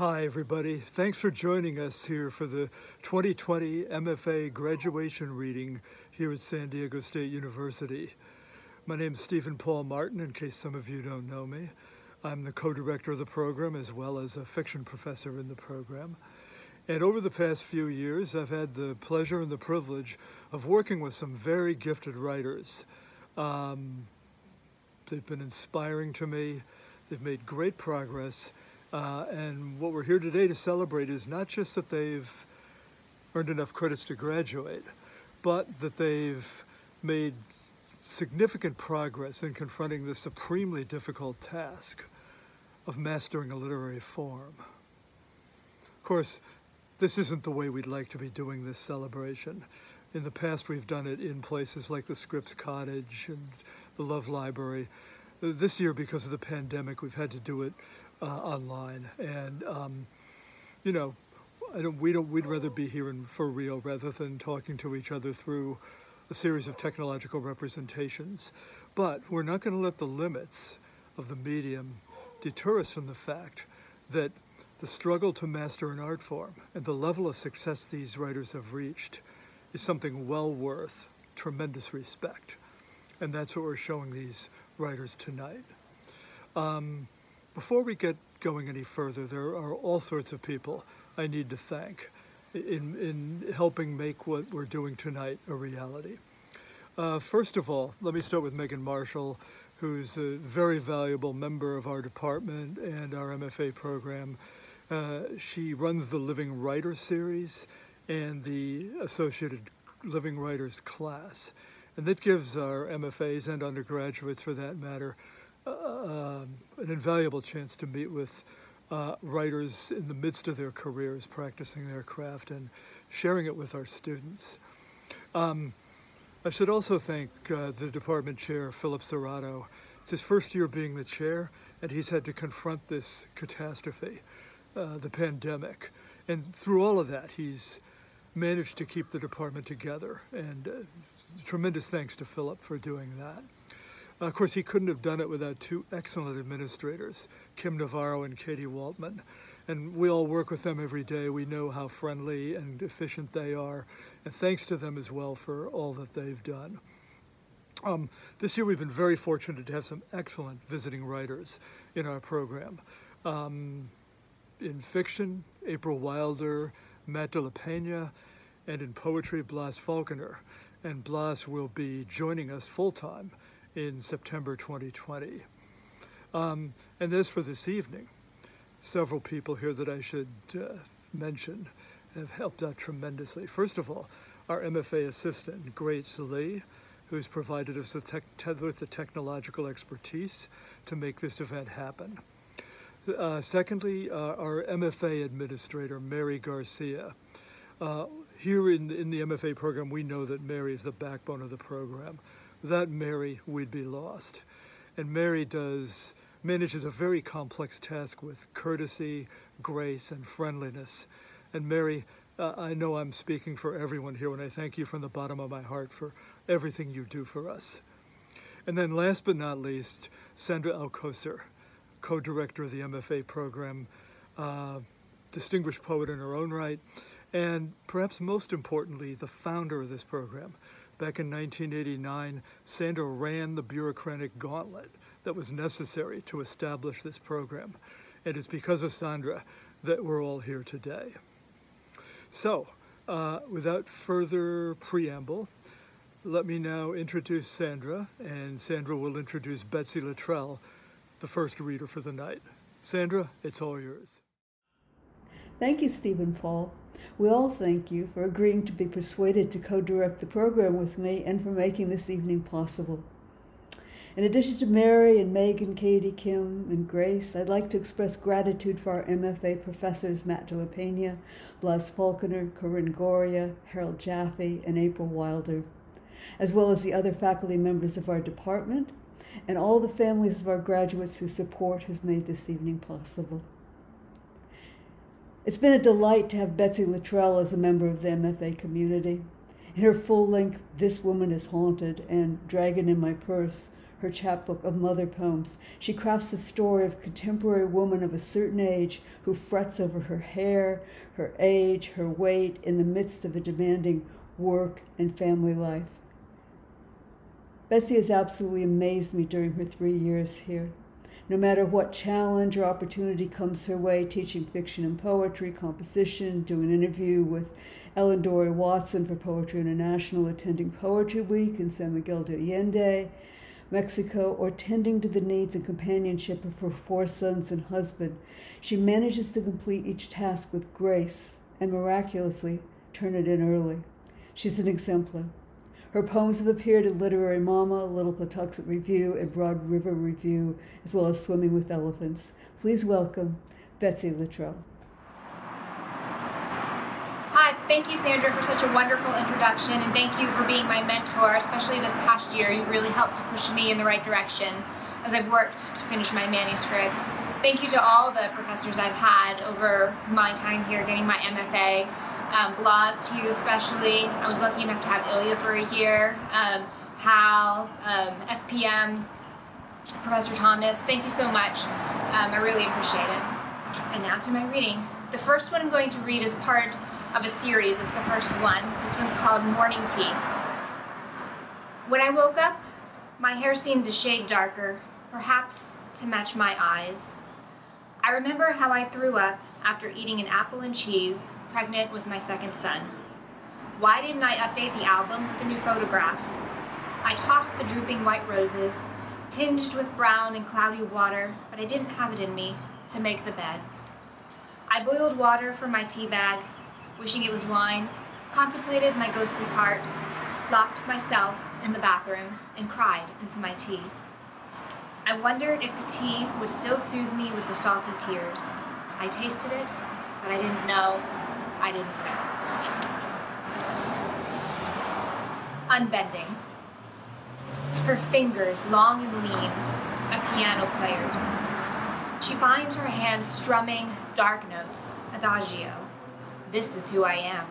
Hi, everybody. Thanks for joining us here for the 2020 MFA graduation reading here at San Diego State University. My name is Stephen Paul Martin, in case some of you don't know me. I'm the co-director of the program as well as a fiction professor in the program. And over the past few years, I've had the pleasure and the privilege of working with some very gifted writers. Um, they've been inspiring to me. They've made great progress. Uh, and what we're here today to celebrate is not just that they've earned enough credits to graduate, but that they've made significant progress in confronting the supremely difficult task of mastering a literary form. Of course, this isn't the way we'd like to be doing this celebration. In the past, we've done it in places like the Scripps Cottage and the Love Library. This year, because of the pandemic, we've had to do it uh, online. And, um, you know, I don't, we don't, we'd rather be here in, for real rather than talking to each other through a series of technological representations. But we're not going to let the limits of the medium deter us from the fact that the struggle to master an art form and the level of success these writers have reached is something well worth tremendous respect. And that's what we're showing these writers tonight. Um, before we get going any further, there are all sorts of people I need to thank in, in helping make what we're doing tonight a reality. Uh, first of all, let me start with Megan Marshall, who's a very valuable member of our department and our MFA program. Uh, she runs the Living Writer series and the associated Living Writers class. And that gives our MFAs and undergraduates, for that matter, an invaluable chance to meet with uh, writers in the midst of their careers, practicing their craft and sharing it with our students. Um, I should also thank uh, the department chair, Philip Serrato. It's his first year being the chair, and he's had to confront this catastrophe, uh, the pandemic. And through all of that, he's managed to keep the department together. And uh, tremendous thanks to Philip for doing that. Uh, of course, he couldn't have done it without two excellent administrators, Kim Navarro and Katie Waltman. And we all work with them every day. We know how friendly and efficient they are. And thanks to them as well for all that they've done. Um, this year we've been very fortunate to have some excellent visiting writers in our program. Um, in fiction, April Wilder, Matt de la Pena, and in poetry, Blas Falconer. And Blas will be joining us full-time in September 2020. Um, and as for this evening, several people here that I should uh, mention have helped out tremendously. First of all, our MFA assistant, Grace Lee, who's provided us with, with the technological expertise to make this event happen. Uh, secondly, uh, our MFA administrator, Mary Garcia. Uh, here in, in the MFA program, we know that Mary is the backbone of the program. Without Mary, we'd be lost. And Mary does manages a very complex task with courtesy, grace, and friendliness. And Mary, uh, I know I'm speaking for everyone here when I thank you from the bottom of my heart for everything you do for us. And then last but not least, Sandra Alcosser, co-director of the MFA program, uh, distinguished poet in her own right, and perhaps most importantly, the founder of this program. Back in 1989, Sandra ran the bureaucratic gauntlet that was necessary to establish this program. And It is because of Sandra that we're all here today. So, uh, without further preamble, let me now introduce Sandra, and Sandra will introduce Betsy Luttrell, the first reader for the night. Sandra, it's all yours. Thank you, Stephen Paul. We all thank you for agreeing to be persuaded to co direct the program with me and for making this evening possible. In addition to Mary and Megan, Katie, Kim, and Grace, I'd like to express gratitude for our MFA professors Matt de la Blas Falconer, Corinne Goria, Harold Jaffe, and April Wilder, as well as the other faculty members of our department and all the families of our graduates whose support has made this evening possible. It's been a delight to have Betsy Luttrell as a member of the MFA community. In her full length This Woman is Haunted and Dragon in My Purse, her chapbook of mother poems, she crafts the story of a contemporary woman of a certain age who frets over her hair, her age, her weight in the midst of a demanding work and family life. Betsy has absolutely amazed me during her three years here. No matter what challenge or opportunity comes her way, teaching fiction and poetry, composition, doing an interview with Ellen Doré Watson for Poetry International, attending Poetry Week in San Miguel de Allende, Mexico, or tending to the needs and companionship of her four sons and husband, she manages to complete each task with grace and miraculously turn it in early. She's an exemplar. Her poems have appeared in Literary Mama, Little Patuxent Review, and Broad River Review, as well as Swimming with Elephants. Please welcome Betsy Littrell. Hi, thank you, Sandra, for such a wonderful introduction, and thank you for being my mentor, especially this past year. You've really helped to push me in the right direction as I've worked to finish my manuscript. Thank you to all the professors I've had over my time here getting my MFA um, Blas to you especially. I was lucky enough to have Ilya for a year, um, Hal, um, SPM, Professor Thomas. Thank you so much. Um, I really appreciate it. And now to my reading. The first one I'm going to read is part of a series. It's the first one. This one's called Morning Tea. When I woke up, my hair seemed a shade darker, perhaps to match my eyes. I remember how I threw up after eating an apple and cheese pregnant with my second son. Why didn't I update the album with the new photographs? I tossed the drooping white roses, tinged with brown and cloudy water, but I didn't have it in me to make the bed. I boiled water from my tea bag, wishing it was wine, contemplated my ghostly part, locked myself in the bathroom, and cried into my tea. I wondered if the tea would still soothe me with the salty tears. I tasted it, but I didn't know I didn't know. Unbending. Her fingers long and lean, a piano player's. She finds her hands strumming dark notes, adagio. This is who I am.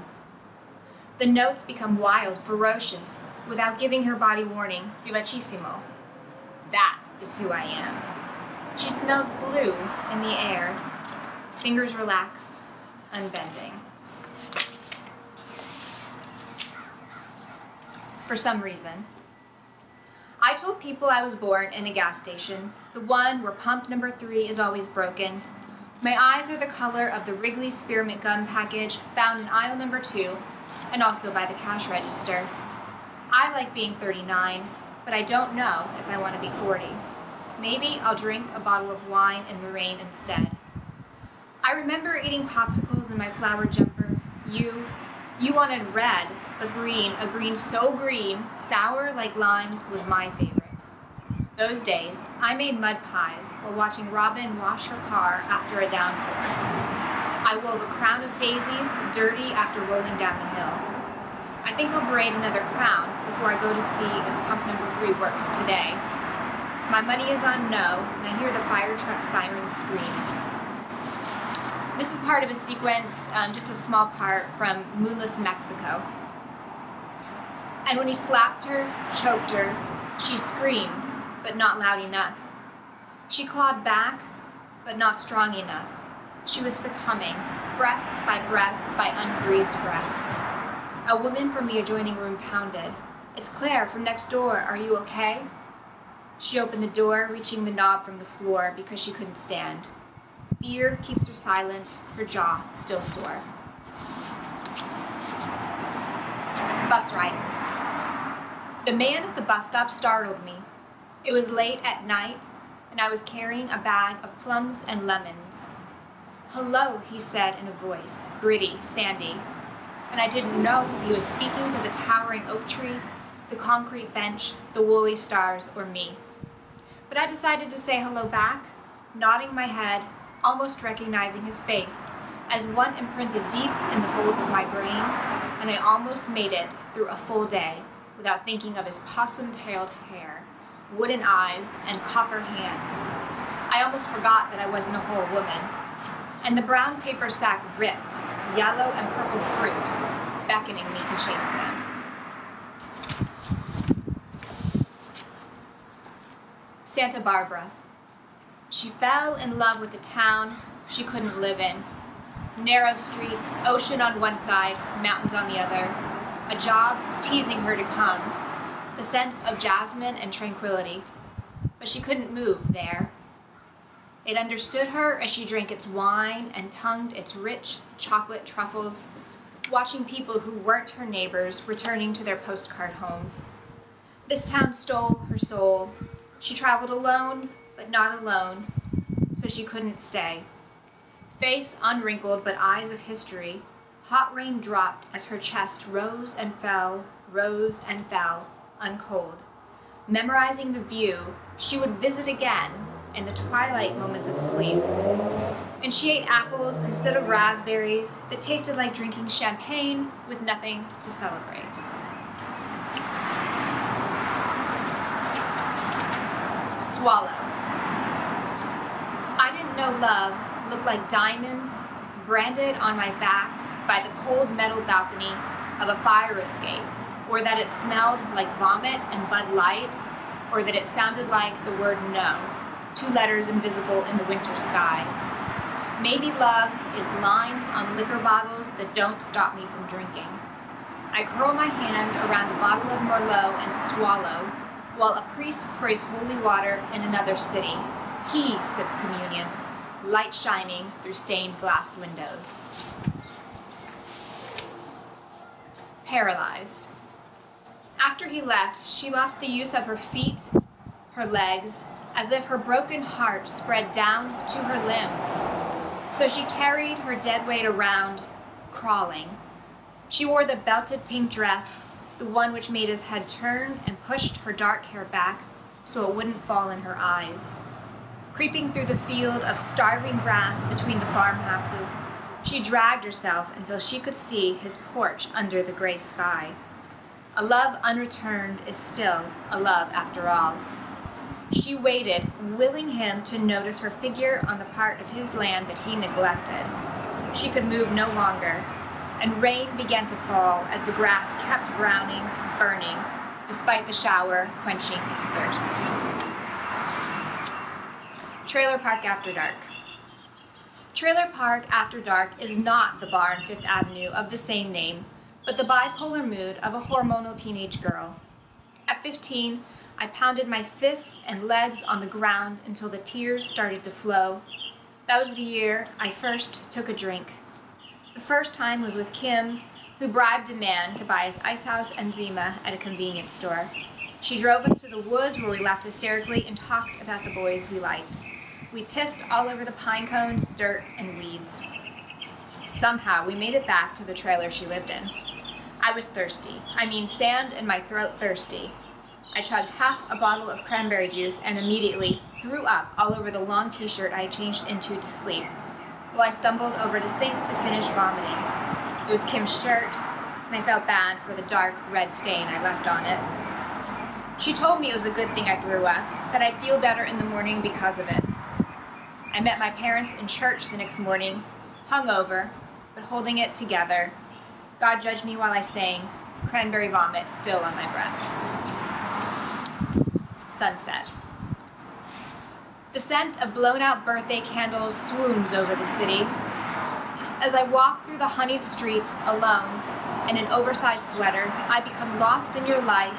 The notes become wild, ferocious, without giving her body warning, vivacissimo. That is who I am. She smells blue in the air. Fingers relax, unbending. For some reason. I told people I was born in a gas station, the one where pump number three is always broken. My eyes are the color of the Wrigley spearmint gum package found in aisle number two, and also by the cash register. I like being 39, but I don't know if I want to be 40. Maybe I'll drink a bottle of wine in the rain instead. I remember eating popsicles in my flower jumper. You, you wanted red, a green, a green so green, sour like limes was my favorite. Those days, I made mud pies while watching Robin wash her car after a downpour. I wove a crown of daisies, dirty after rolling down the hill. I think I'll braid another crown before I go to see if pump number three works today. My money is on no, and I hear the fire truck sirens scream. This is part of a sequence, um, just a small part from Moonless Mexico. And when he slapped her, choked her, she screamed, but not loud enough. She clawed back, but not strong enough. She was succumbing, breath by breath by unbreathed breath. A woman from the adjoining room pounded. It's Claire from next door. Are you okay? She opened the door, reaching the knob from the floor because she couldn't stand. Fear keeps her silent, her jaw still sore. Bus ride. The man at the bus stop startled me. It was late at night, and I was carrying a bag of plums and lemons. Hello, he said in a voice, gritty, sandy, and I didn't know if he was speaking to the towering oak tree, the concrete bench, the woolly stars, or me. But I decided to say hello back, nodding my head almost recognizing his face, as one imprinted deep in the folds of my brain, and I almost made it through a full day without thinking of his possum-tailed hair, wooden eyes, and copper hands. I almost forgot that I wasn't a whole woman. And the brown paper sack ripped, yellow and purple fruit, beckoning me to chase them. Santa Barbara. She fell in love with a town she couldn't live in. Narrow streets, ocean on one side, mountains on the other. A job teasing her to come. The scent of jasmine and tranquility. But she couldn't move there. It understood her as she drank its wine and tongued its rich chocolate truffles, watching people who weren't her neighbors returning to their postcard homes. This town stole her soul. She traveled alone, but not alone, so she couldn't stay. Face unwrinkled, but eyes of history, hot rain dropped as her chest rose and fell, rose and fell, uncold. Memorizing the view, she would visit again in the twilight moments of sleep. And she ate apples instead of raspberries that tasted like drinking champagne with nothing to celebrate. Swallow. I love looked like diamonds branded on my back by the cold metal balcony of a fire escape, or that it smelled like vomit and Bud Light, or that it sounded like the word no, two letters invisible in the winter sky. Maybe love is lines on liquor bottles that don't stop me from drinking. I curl my hand around a bottle of Merlot and swallow, while a priest sprays holy water in another city. He sips communion, light shining through stained glass windows. Paralyzed. After he left, she lost the use of her feet, her legs, as if her broken heart spread down to her limbs. So she carried her dead weight around, crawling. She wore the belted pink dress the one which made his head turn and pushed her dark hair back so it wouldn't fall in her eyes. Creeping through the field of starving grass between the farmhouses, she dragged herself until she could see his porch under the gray sky. A love unreturned is still a love after all. She waited, willing him to notice her figure on the part of his land that he neglected. She could move no longer, and rain began to fall as the grass kept browning, burning, despite the shower quenching its thirst. Trailer Park After Dark. Trailer Park After Dark is not the bar on Fifth Avenue of the same name, but the bipolar mood of a hormonal teenage girl. At 15, I pounded my fists and legs on the ground until the tears started to flow. That was the year I first took a drink. The first time was with Kim, who bribed a man to buy us Ice House and Zima at a convenience store. She drove us to the woods where we laughed hysterically and talked about the boys we liked. We pissed all over the pine cones, dirt, and weeds. Somehow, we made it back to the trailer she lived in. I was thirsty. I mean, sand in my throat thirsty. I chugged half a bottle of cranberry juice and immediately threw up all over the long t shirt I had changed into to sleep while I stumbled over the sink to finish vomiting. It was Kim's shirt, and I felt bad for the dark red stain I left on it. She told me it was a good thing I threw up, that I'd feel better in the morning because of it. I met my parents in church the next morning, hungover, but holding it together. God judged me while I sang, cranberry vomit still on my breath. Sunset. The scent of blown out birthday candles swoons over the city. As I walk through the honeyed streets alone in an oversized sweater, I become lost in your life,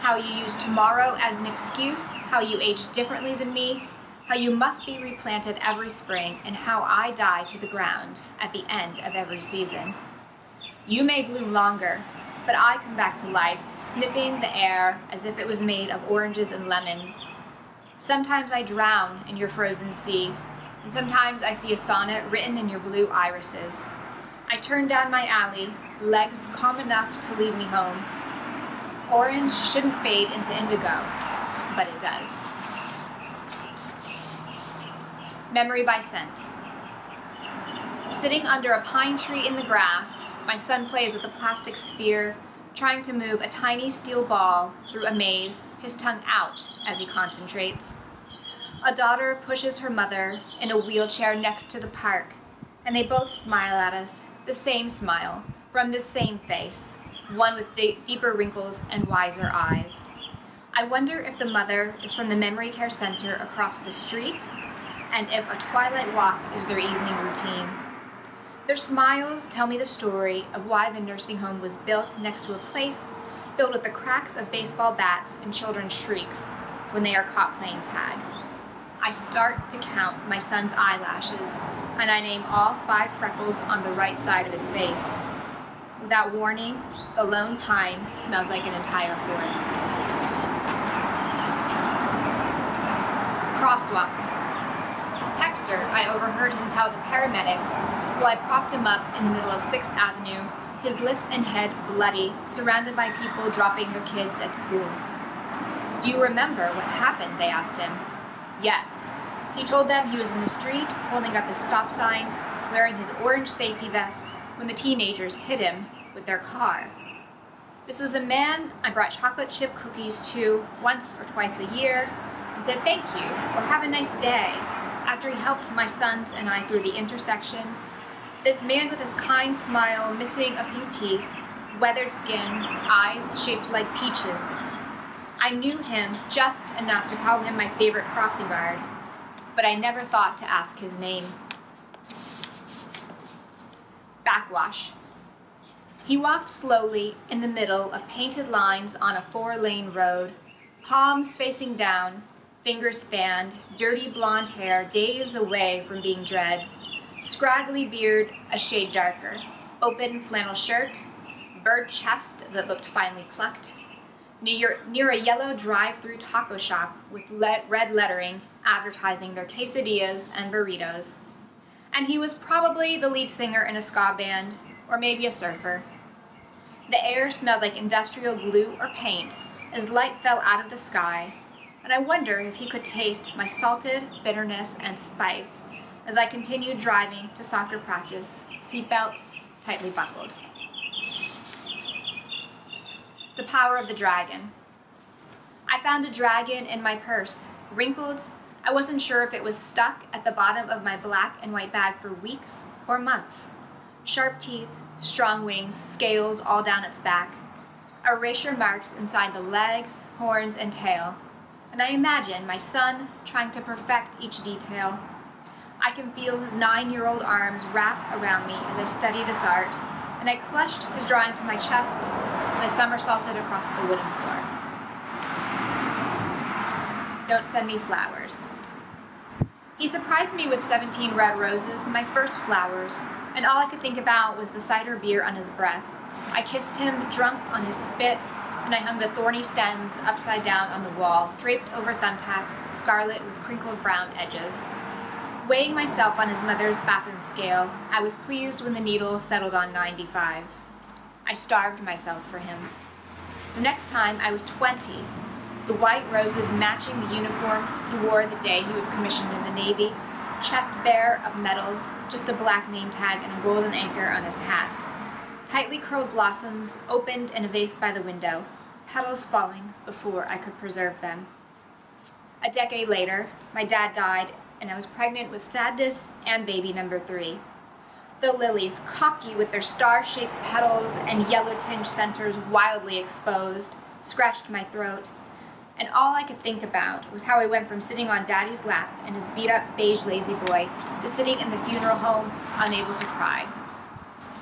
how you use tomorrow as an excuse, how you age differently than me, how you must be replanted every spring, and how I die to the ground at the end of every season. You may bloom longer, but I come back to life, sniffing the air as if it was made of oranges and lemons, Sometimes I drown in your frozen sea, and sometimes I see a sonnet written in your blue irises. I turn down my alley, legs calm enough to lead me home. Orange shouldn't fade into indigo, but it does. Memory by Scent. Sitting under a pine tree in the grass, my son plays with a plastic sphere, trying to move a tiny steel ball through a maze his tongue out as he concentrates. A daughter pushes her mother in a wheelchair next to the park, and they both smile at us, the same smile, from the same face, one with deeper wrinkles and wiser eyes. I wonder if the mother is from the memory care center across the street and if a twilight walk is their evening routine. Their smiles tell me the story of why the nursing home was built next to a place filled with the cracks of baseball bats and children's shrieks when they are caught playing tag. I start to count my son's eyelashes, and I name all five freckles on the right side of his face. Without warning, the lone pine smells like an entire forest. Crosswalk. Hector, I overheard him tell the paramedics while I propped him up in the middle of 6th Avenue, his lip and head bloody, surrounded by people dropping their kids at school. Do you remember what happened? They asked him. Yes. He told them he was in the street holding up his stop sign, wearing his orange safety vest, when the teenagers hit him with their car. This was a man I brought chocolate chip cookies to once or twice a year and said thank you or have a nice day after he helped my sons and I through the intersection. This man with his kind smile, missing a few teeth, weathered skin, eyes shaped like peaches, I knew him just enough to call him my favorite crossing guard, but I never thought to ask his name. Backwash. He walked slowly in the middle of painted lines on a four lane road, palms facing down, fingers fanned, dirty blonde hair days away from being dreads, scraggly beard a shade darker, open flannel shirt, bird chest that looked finely plucked, near, near a yellow drive-through taco shop with red lettering advertising their quesadillas and burritos. And he was probably the lead singer in a ska band, or maybe a surfer. The air smelled like industrial glue or paint as light fell out of the sky, and I wonder if he could taste my salted bitterness and spice as I continued driving to soccer practice, seatbelt tightly buckled. The Power of the Dragon. I found a dragon in my purse, wrinkled. I wasn't sure if it was stuck at the bottom of my black and white bag for weeks or months. Sharp teeth, strong wings, scales all down its back, erasure marks inside the legs, horns, and tail. And I imagine my son trying to perfect each detail. I can feel his nine year old arms wrap around me as I study this art and I clutched his drawing to my chest as I somersaulted across the wooden floor. Don't send me flowers. He surprised me with 17 red roses, my first flowers, and all I could think about was the cider beer on his breath. I kissed him, drunk on his spit, and I hung the thorny stems upside down on the wall, draped over thumbtacks, scarlet with crinkled brown edges. Weighing myself on his mother's bathroom scale, I was pleased when the needle settled on 95. I starved myself for him. The next time I was 20, the white roses matching the uniform he wore the day he was commissioned in the Navy, chest bare of medals, just a black name tag and a golden anchor on his hat. Tightly curled blossoms opened in a vase by the window, petals falling before I could preserve them. A decade later, my dad died and I was pregnant with sadness and baby number three. The lilies, cocky with their star shaped petals and yellow tinged centers wildly exposed, scratched my throat. And all I could think about was how I went from sitting on daddy's lap in his beat up beige La-Z-Boy to sitting in the funeral home, unable to cry.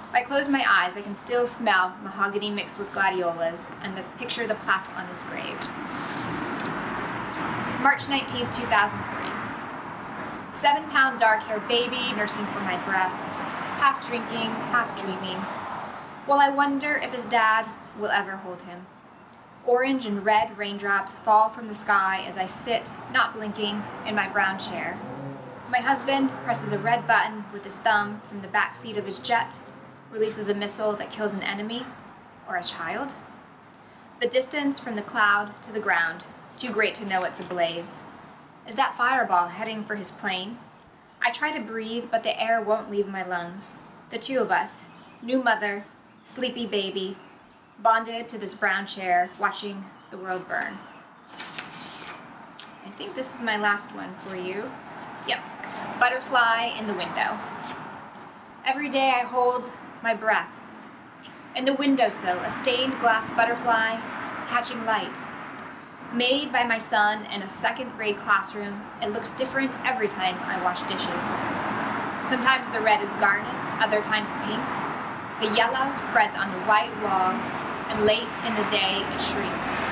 If I close my eyes, I can still smell mahogany mixed with gladiolas and the picture of the plaque on his grave. March 19, 2003. Seven pound dark haired baby nursing from my breast, half drinking, half dreaming. Well, I wonder if his dad will ever hold him. Orange and red raindrops fall from the sky as I sit, not blinking, in my brown chair. My husband presses a red button with his thumb from the back seat of his jet, releases a missile that kills an enemy or a child. The distance from the cloud to the ground, too great to know it's ablaze. Is that fireball heading for his plane? I try to breathe, but the air won't leave my lungs. The two of us, new mother, sleepy baby, bonded to this brown chair, watching the world burn. I think this is my last one for you. Yep, butterfly in the window. Every day I hold my breath. In the windowsill, a stained glass butterfly catching light. Made by my son in a second grade classroom, it looks different every time I wash dishes. Sometimes the red is garnet, other times pink. The yellow spreads on the white wall, and late in the day it shrinks.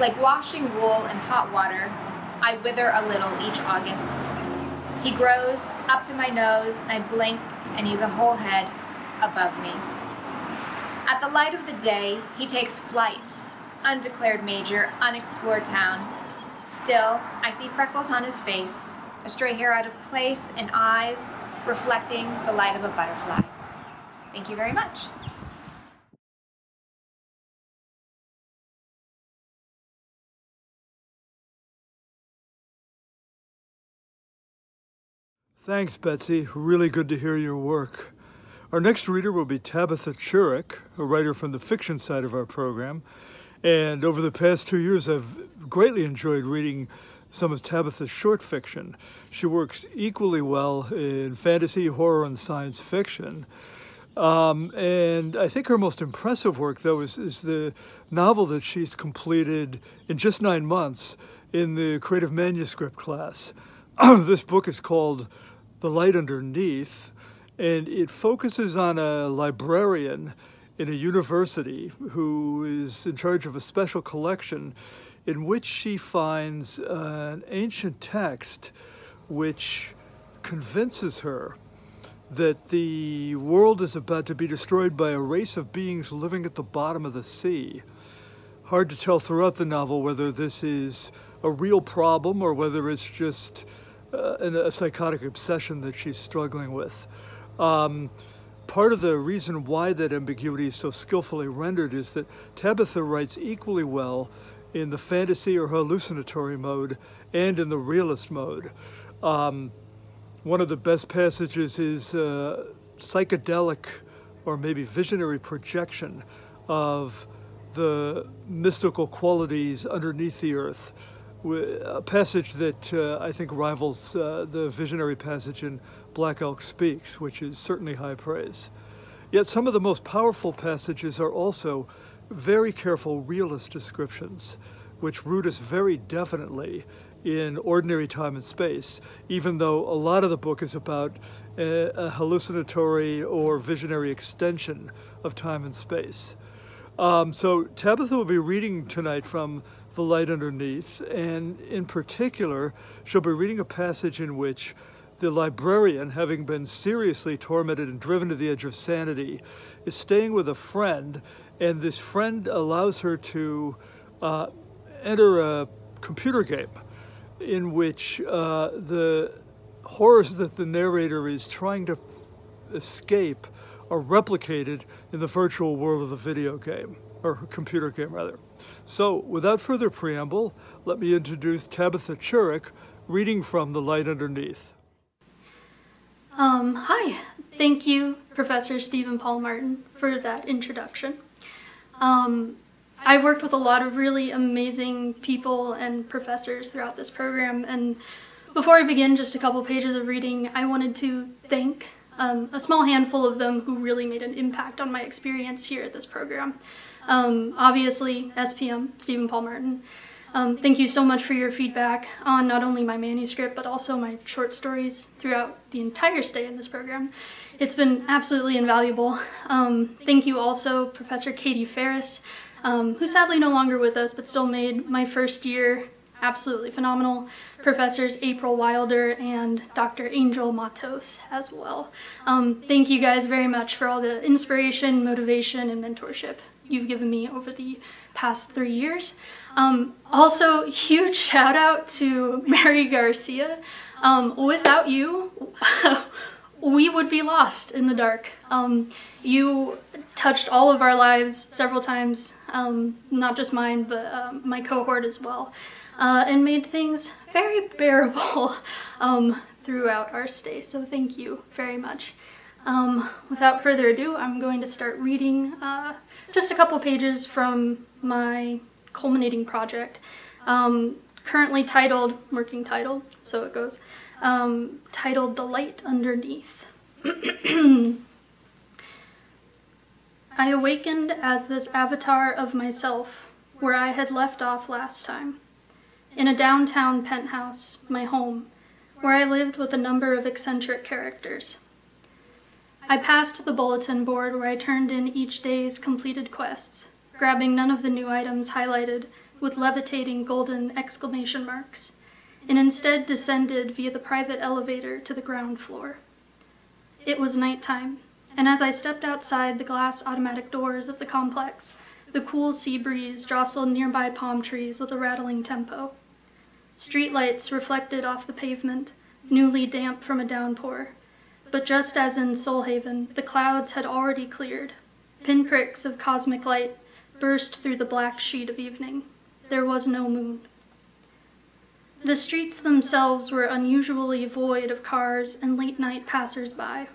Like washing wool in hot water, I wither a little each August. He grows up to my nose, and I blink, and he's a whole head above me. At the light of the day, he takes flight, undeclared major, unexplored town. Still, I see freckles on his face, a stray hair out of place, and eyes reflecting the light of a butterfly. Thank you very much. Thanks, Betsy. Really good to hear your work. Our next reader will be Tabitha Churick, a writer from the fiction side of our program. And over the past two years, I've greatly enjoyed reading some of Tabitha's short fiction. She works equally well in fantasy, horror, and science fiction. Um, and I think her most impressive work, though, is, is the novel that she's completed in just nine months in the creative manuscript class. this book is called The Light Underneath, and it focuses on a librarian in a university who is in charge of a special collection in which she finds an ancient text which convinces her that the world is about to be destroyed by a race of beings living at the bottom of the sea. Hard to tell throughout the novel whether this is a real problem or whether it's just uh, a psychotic obsession that she's struggling with. Um, part of the reason why that ambiguity is so skillfully rendered is that Tabitha writes equally well in the fantasy or hallucinatory mode and in the realist mode. Um, one of the best passages is uh, psychedelic or maybe visionary projection of the mystical qualities underneath the earth a passage that uh, I think rivals uh, the visionary passage in Black Elk Speaks, which is certainly high praise. Yet some of the most powerful passages are also very careful realist descriptions, which root us very definitely in ordinary time and space, even though a lot of the book is about a, hallucinatory or visionary extension of time and space. Um, so Tabitha will be reading tonight from the light underneath. And in particular, she'll be reading a passage in which the librarian, having been seriously tormented and driven to the edge of sanity, is staying with a friend, and this friend allows her to uh, enter a computer game in which uh, the horrors that the narrator is trying to escape are replicated in the virtual world of the video game, or computer game rather. So, without further preamble, let me introduce Tabitha Churick, reading from The Light Underneath. Um, hi, thank you, Professor Stephen Paul Martin, for that introduction. Um, I've worked with a lot of really amazing people and professors throughout this program, and before I begin just a couple pages of reading, I wanted to thank um, a small handful of them who really made an impact on my experience here at this program. Um, obviously, SPM, Stephen Paul Martin. Um, thank you so much for your feedback on not only my manuscript, but also my short stories throughout the entire stay in this program. It's been absolutely invaluable. Um, thank you also, Professor Katie Farris, um, who's sadly no longer with us, but still made my first year absolutely phenomenal. Professors April Wilder and Dr. Angel Matos as well. Um, thank you guys very much for all the inspiration, motivation, and mentorship you've given me over the past three years. Um, also, huge shout out to Mary Garcia. Um, without you, we would be lost in the dark. Um, you touched all of our lives several times, um, not just mine, but um, my cohort as well, uh, and made things very bearable um, throughout our stay. So, thank you very much. Um, without further ado, I'm going to start reading uh, just a couple pages from my culminating project, um, currently titled, working title, so it goes, um, titled The Light Underneath. I awakened as this avatar of myself, where I had left off last time, in a downtown penthouse, my home, where I lived with a number of eccentric characters. I passed the bulletin board where I turned in each day's completed quests, grabbing none of the new items highlighted with levitating golden exclamation marks, and instead descended via the private elevator to the ground floor. It was nighttime, and as I stepped outside the glass automatic doors of the complex, the cool sea breeze jostled nearby palm trees with a rattling tempo. Streetlights reflected off the pavement, newly damp from a downpour, but just as in Soulhaven, the clouds had already cleared. Pinpricks of cosmic light burst through the black sheet of evening. There was no moon. The streets themselves were unusually void of cars and late night passers by.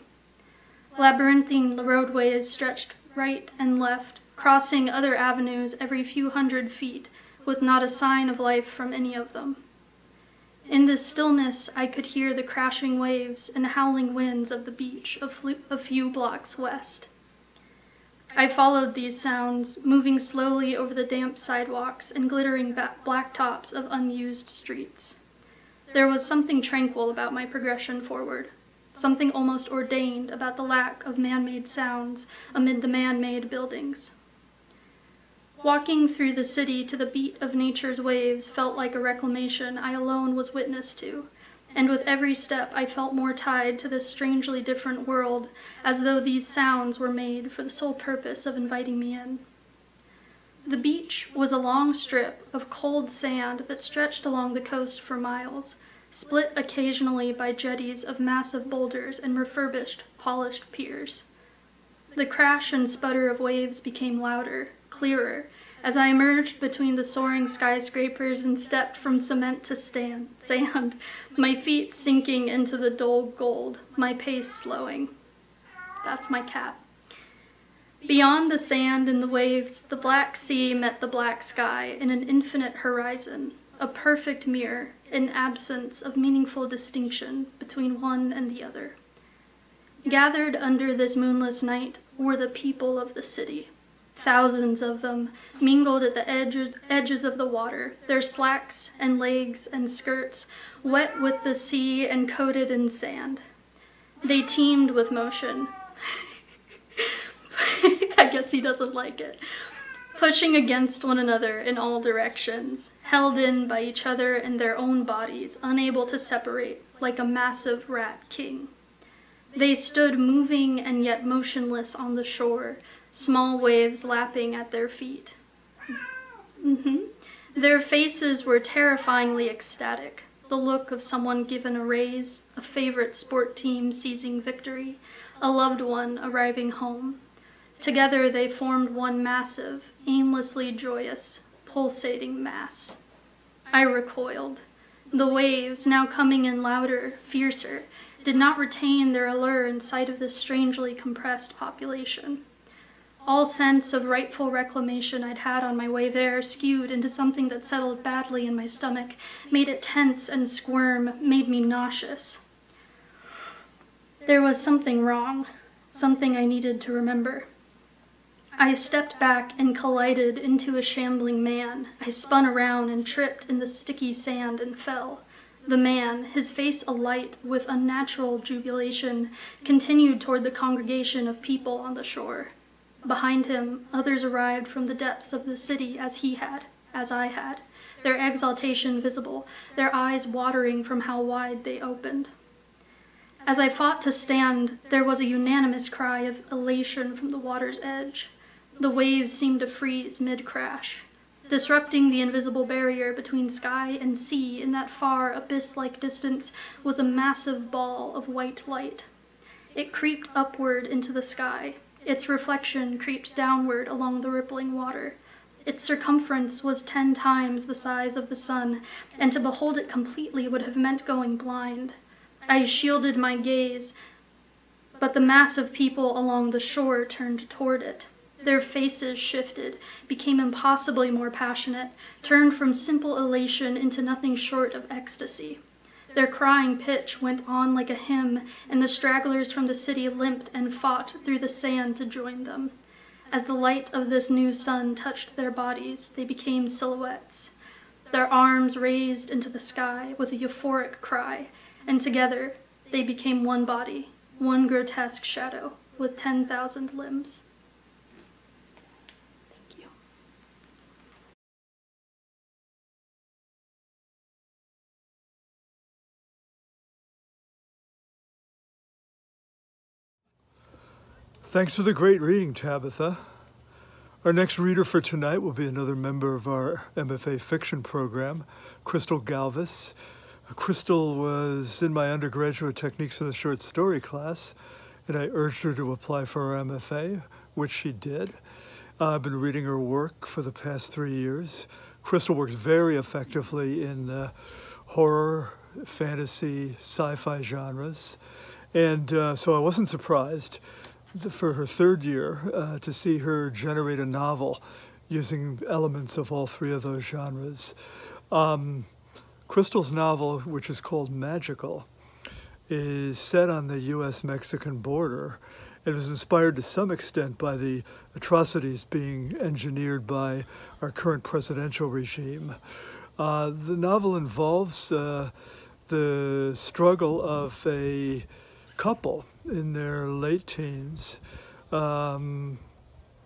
Labyrinthine roadways stretched right and left, crossing other avenues every few hundred feet, with not a sign of life from any of them. In this stillness I could hear the crashing waves and howling winds of the beach a few blocks west. I followed these sounds, moving slowly over the damp sidewalks and glittering black tops of unused streets. There was something tranquil about my progression forward something almost ordained about the lack of man made sounds amid the man made buildings. Walking through the city to the beat of nature's waves felt like a reclamation I alone was witness to, and with every step I felt more tied to this strangely different world, as though these sounds were made for the sole purpose of inviting me in. The beach was a long strip of cold sand that stretched along the coast for miles split occasionally by jetties of massive boulders and refurbished, polished piers. The crash and sputter of waves became louder, clearer, as I emerged between the soaring skyscrapers and stepped from cement to stand, sand, my feet sinking into the dull gold, my pace slowing. That's my cat. Beyond the sand and the waves, the black sea met the black sky in an infinite horizon, a perfect mirror, an absence of meaningful distinction between one and the other. Gathered under this moonless night were the people of the city. Thousands of them mingled at the edge, edges of the water, their slacks and legs and skirts wet with the sea and coated in sand. They teemed with motion. I guess he doesn't like it pushing against one another in all directions, held in by each other and their own bodies, unable to separate, like a massive rat king. They stood moving and yet motionless on the shore, small waves lapping at their feet. Mm-hmm. Their faces were terrifyingly ecstatic, the look of someone given a raise, a favorite sport team seizing victory, a loved one arriving home. Together they formed one massive, aimlessly joyous, pulsating mass. I recoiled. The waves, now coming in louder, fiercer, did not retain their allure in sight of this strangely compressed population. All sense of rightful reclamation I'd had on my way there skewed into something that settled badly in my stomach, made it tense and squirm, made me nauseous. There was something wrong, something I needed to remember. I stepped back and collided into a shambling man. I spun around and tripped in the sticky sand and fell. The man, his face alight with unnatural jubilation, continued toward the congregation of people on the shore. Behind him, others arrived from the depths of the city as he had, as I had, their exaltation visible, their eyes watering from how wide they opened. As I fought to stand, there was a unanimous cry of elation from the water's edge. The waves seemed to freeze mid crash. Disrupting the invisible barrier between sky and sea in that far abyss like distance was a massive ball of white light. It creeped upward into the sky. Its reflection creeped downward along the rippling water. Its circumference was ten times the size of the sun, and to behold it completely would have meant going blind. I shielded my gaze, but the mass of people along the shore turned toward it. Their faces shifted, became impossibly more passionate, turned from simple elation into nothing short of ecstasy. Their crying pitch went on like a hymn, and the stragglers from the city limped and fought through the sand to join them. As the light of this new sun touched their bodies, they became silhouettes, their arms raised into the sky with a euphoric cry, and together they became one body, one grotesque shadow with 10,000 limbs. Thanks for the great reading, Tabitha. Our next reader for tonight will be another member of our MFA fiction program, Crystal Galvis. Crystal was in my undergraduate Techniques of the Short Story class, and I urged her to apply for our MFA, which she did. I've been reading her work for the past three years. Crystal works very effectively in uh, horror, fantasy, sci fi genres. And uh, so I wasn't surprised for her third year uh, to see her generate a novel using elements of all three of those genres. Um, Crystal's novel, which is called Magical, is set on the US Mexican border. It was inspired to some extent by the atrocities being engineered by our current presidential regime. Uh, the novel involves uh, the struggle of a couple in their late teens. Um,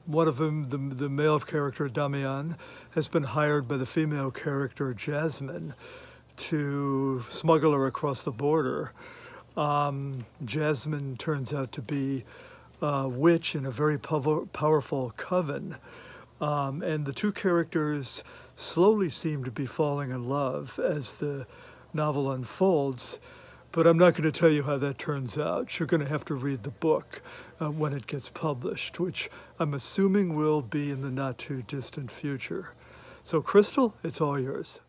one of them, the, the male character Damian, has been hired by the female character Jasmine to smuggle her across the border. Um, Jasmine turns out to be a witch in a very pow- powerful coven. Um, and the two characters slowly seem to be falling in love as the novel unfolds. But I'm not going to tell you how that turns out. You're going to have to read the book uh, when it gets published, which I'm assuming will be in the not too distant future. So, Crystal, it's all yours.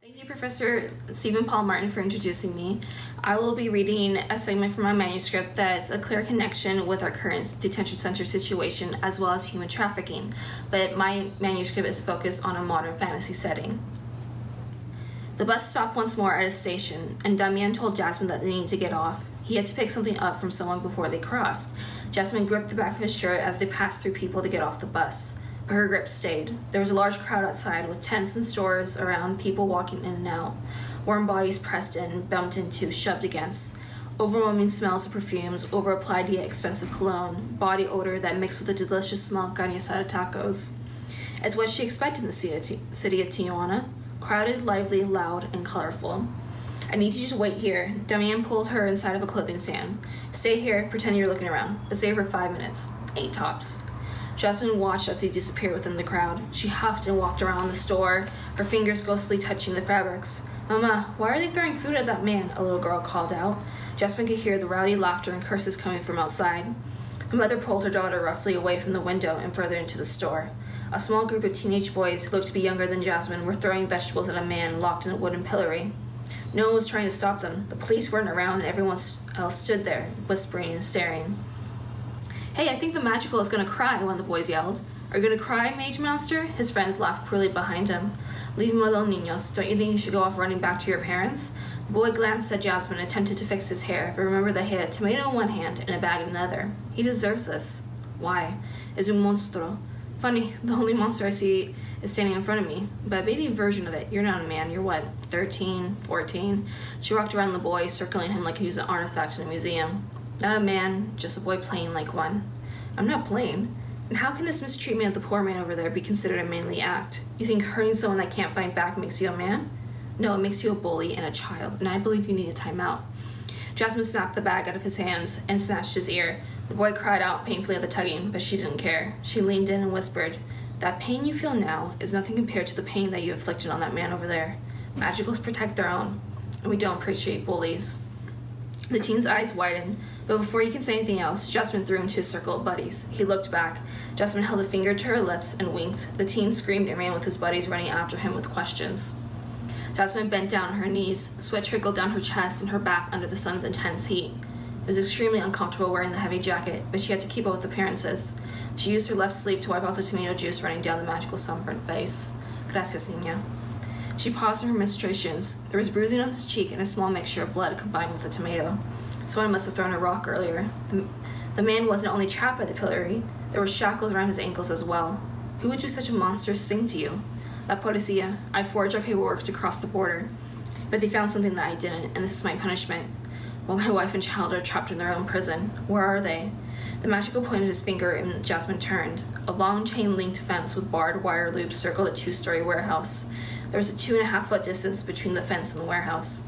Thank you, Professor Stephen Paul Martin, for introducing me. I will be reading a segment from my manuscript that's a clear connection with our current detention center situation as well as human trafficking, but my manuscript is focused on a modern fantasy setting. The bus stopped once more at a station, and Damian told Jasmine that they needed to get off. He had to pick something up from someone before they crossed. Jasmine gripped the back of his shirt as they passed through people to get off the bus. But her grip stayed. There was a large crowd outside with tents and stores around, people walking in and out. Warm bodies pressed in, bumped into, shoved against. Overwhelming smells of perfumes, over applied yet expensive cologne, body odor that mixed with the delicious smell of carne asada tacos. It's what she expected in the city of Tijuana crowded, lively, loud, and colorful. I need you to wait here. Damian pulled her inside of a clothing stand. Stay here, pretend you're looking around. Let's stay for five minutes. Eight tops. Jasmine watched as he disappeared within the crowd. She huffed and walked around the store, her fingers ghostly touching the fabrics. Mama, why are they throwing food at that man? A little girl called out. Jasmine could hear the rowdy laughter and curses coming from outside. The mother pulled her daughter roughly away from the window and further into the store. A small group of teenage boys who looked to be younger than Jasmine were throwing vegetables at a man locked in a wooden pillory. No one was trying to stop them. The police weren't around, and everyone else uh, stood there, whispering and staring. Hey, I think the magical is gonna cry, one of the boys yelled. Are you gonna cry, Mage Master? His friends laughed cruelly behind him. Leave him alone, niños. Don't you think you should go off running back to your parents? The boy glanced at Jasmine and attempted to fix his hair, but remembered that he had a tomato in one hand and a bag in another. He deserves this. Why? Es un monstruo. Funny, the only monster I see is standing in front of me, but baby version of it. You're not a man, you're what, 13, 14? She walked around the boy, circling him like he was an artifact in a museum. Not a man, just a boy playing like one. I'm not playing. And how can this mistreatment of the poor man over there be considered a manly act? You think hurting someone that can't fight back makes you a man? No, it makes you a bully and a child, and I believe you need a timeout. Jasmine snapped the bag out of his hands and snatched his ear. The boy cried out painfully at the tugging, but she didn't care. She leaned in and whispered, That pain you feel now is nothing compared to the pain that you inflicted on that man over there. Magicals protect their own, and we don't appreciate bullies. The teen's eyes widened, but before he could say anything else, Jasmine threw him to a circle of buddies. He looked back. Jasmine held a finger to her lips and winked. The teen screamed and ran with his buddies running after him with questions. Jasmine bent down on her knees. Sweat trickled down her chest and her back under the sun's intense heat. It was extremely uncomfortable wearing the heavy jacket, but she had to keep up with appearances. She used her left sleeve to wipe off the tomato juice running down the magical sunburnt face. Gracias, niña. She paused in her ministrations. There was bruising on his cheek and a small mixture of blood combined with the tomato. Someone must have thrown a rock earlier. The, the man wasn't only trapped by the pillory, There were shackles around his ankles as well. Who would do such a monstrous thing to you? La Policia. I forged our paperwork to cross the border. But they found something that I didn't, and this is my punishment. While my wife and child are trapped in their own prison. Where are they? The magical pointed his finger and Jasmine turned. A long chain linked fence with barbed wire loops circled a two story warehouse. There was a two and a half foot distance between the fence and the warehouse.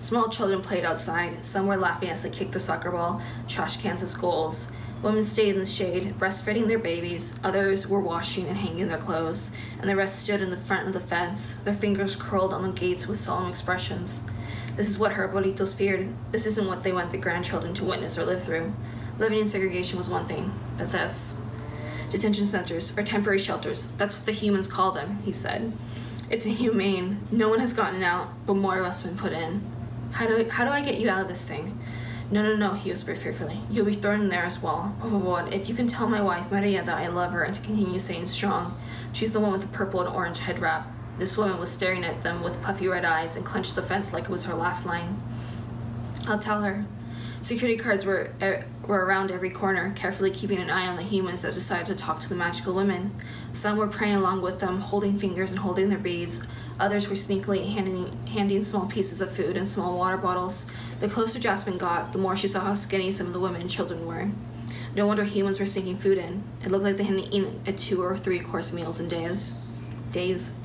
Small children played outside. Some were laughing as they kicked the soccer ball, trash cans, and skulls. Women stayed in the shade, breastfeeding their babies. Others were washing and hanging their clothes, and the rest stood in the front of the fence, their fingers curled on the gates with solemn expressions. This is what her abuelitos feared. This isn't what they want the grandchildren to witness or live through. Living in segregation was one thing, but this. Detention centers, or temporary shelters, that's what the humans call them, he said. It's inhumane. No one has gotten out, but more of us have been put in. How do, how do I get you out of this thing? No, no, no, he whispered fearfully. You'll be thrown in there as well. Por favor, if you can tell my wife, Maria, that I love her and to continue staying strong. She's the one with the purple and orange head wrap. This woman was staring at them with puffy red eyes and clenched the fence like it was her lifeline. I'll tell her. Security guards were, er, were around every corner, carefully keeping an eye on the humans that decided to talk to the magical women. Some were praying along with them, holding fingers and holding their beads. Others were sneakily handing, handing small pieces of food and small water bottles. The closer Jasmine got, the more she saw how skinny some of the women and children were. No wonder humans were sneaking food in. It looked like they hadn't eaten a two or three course meals in days. Days.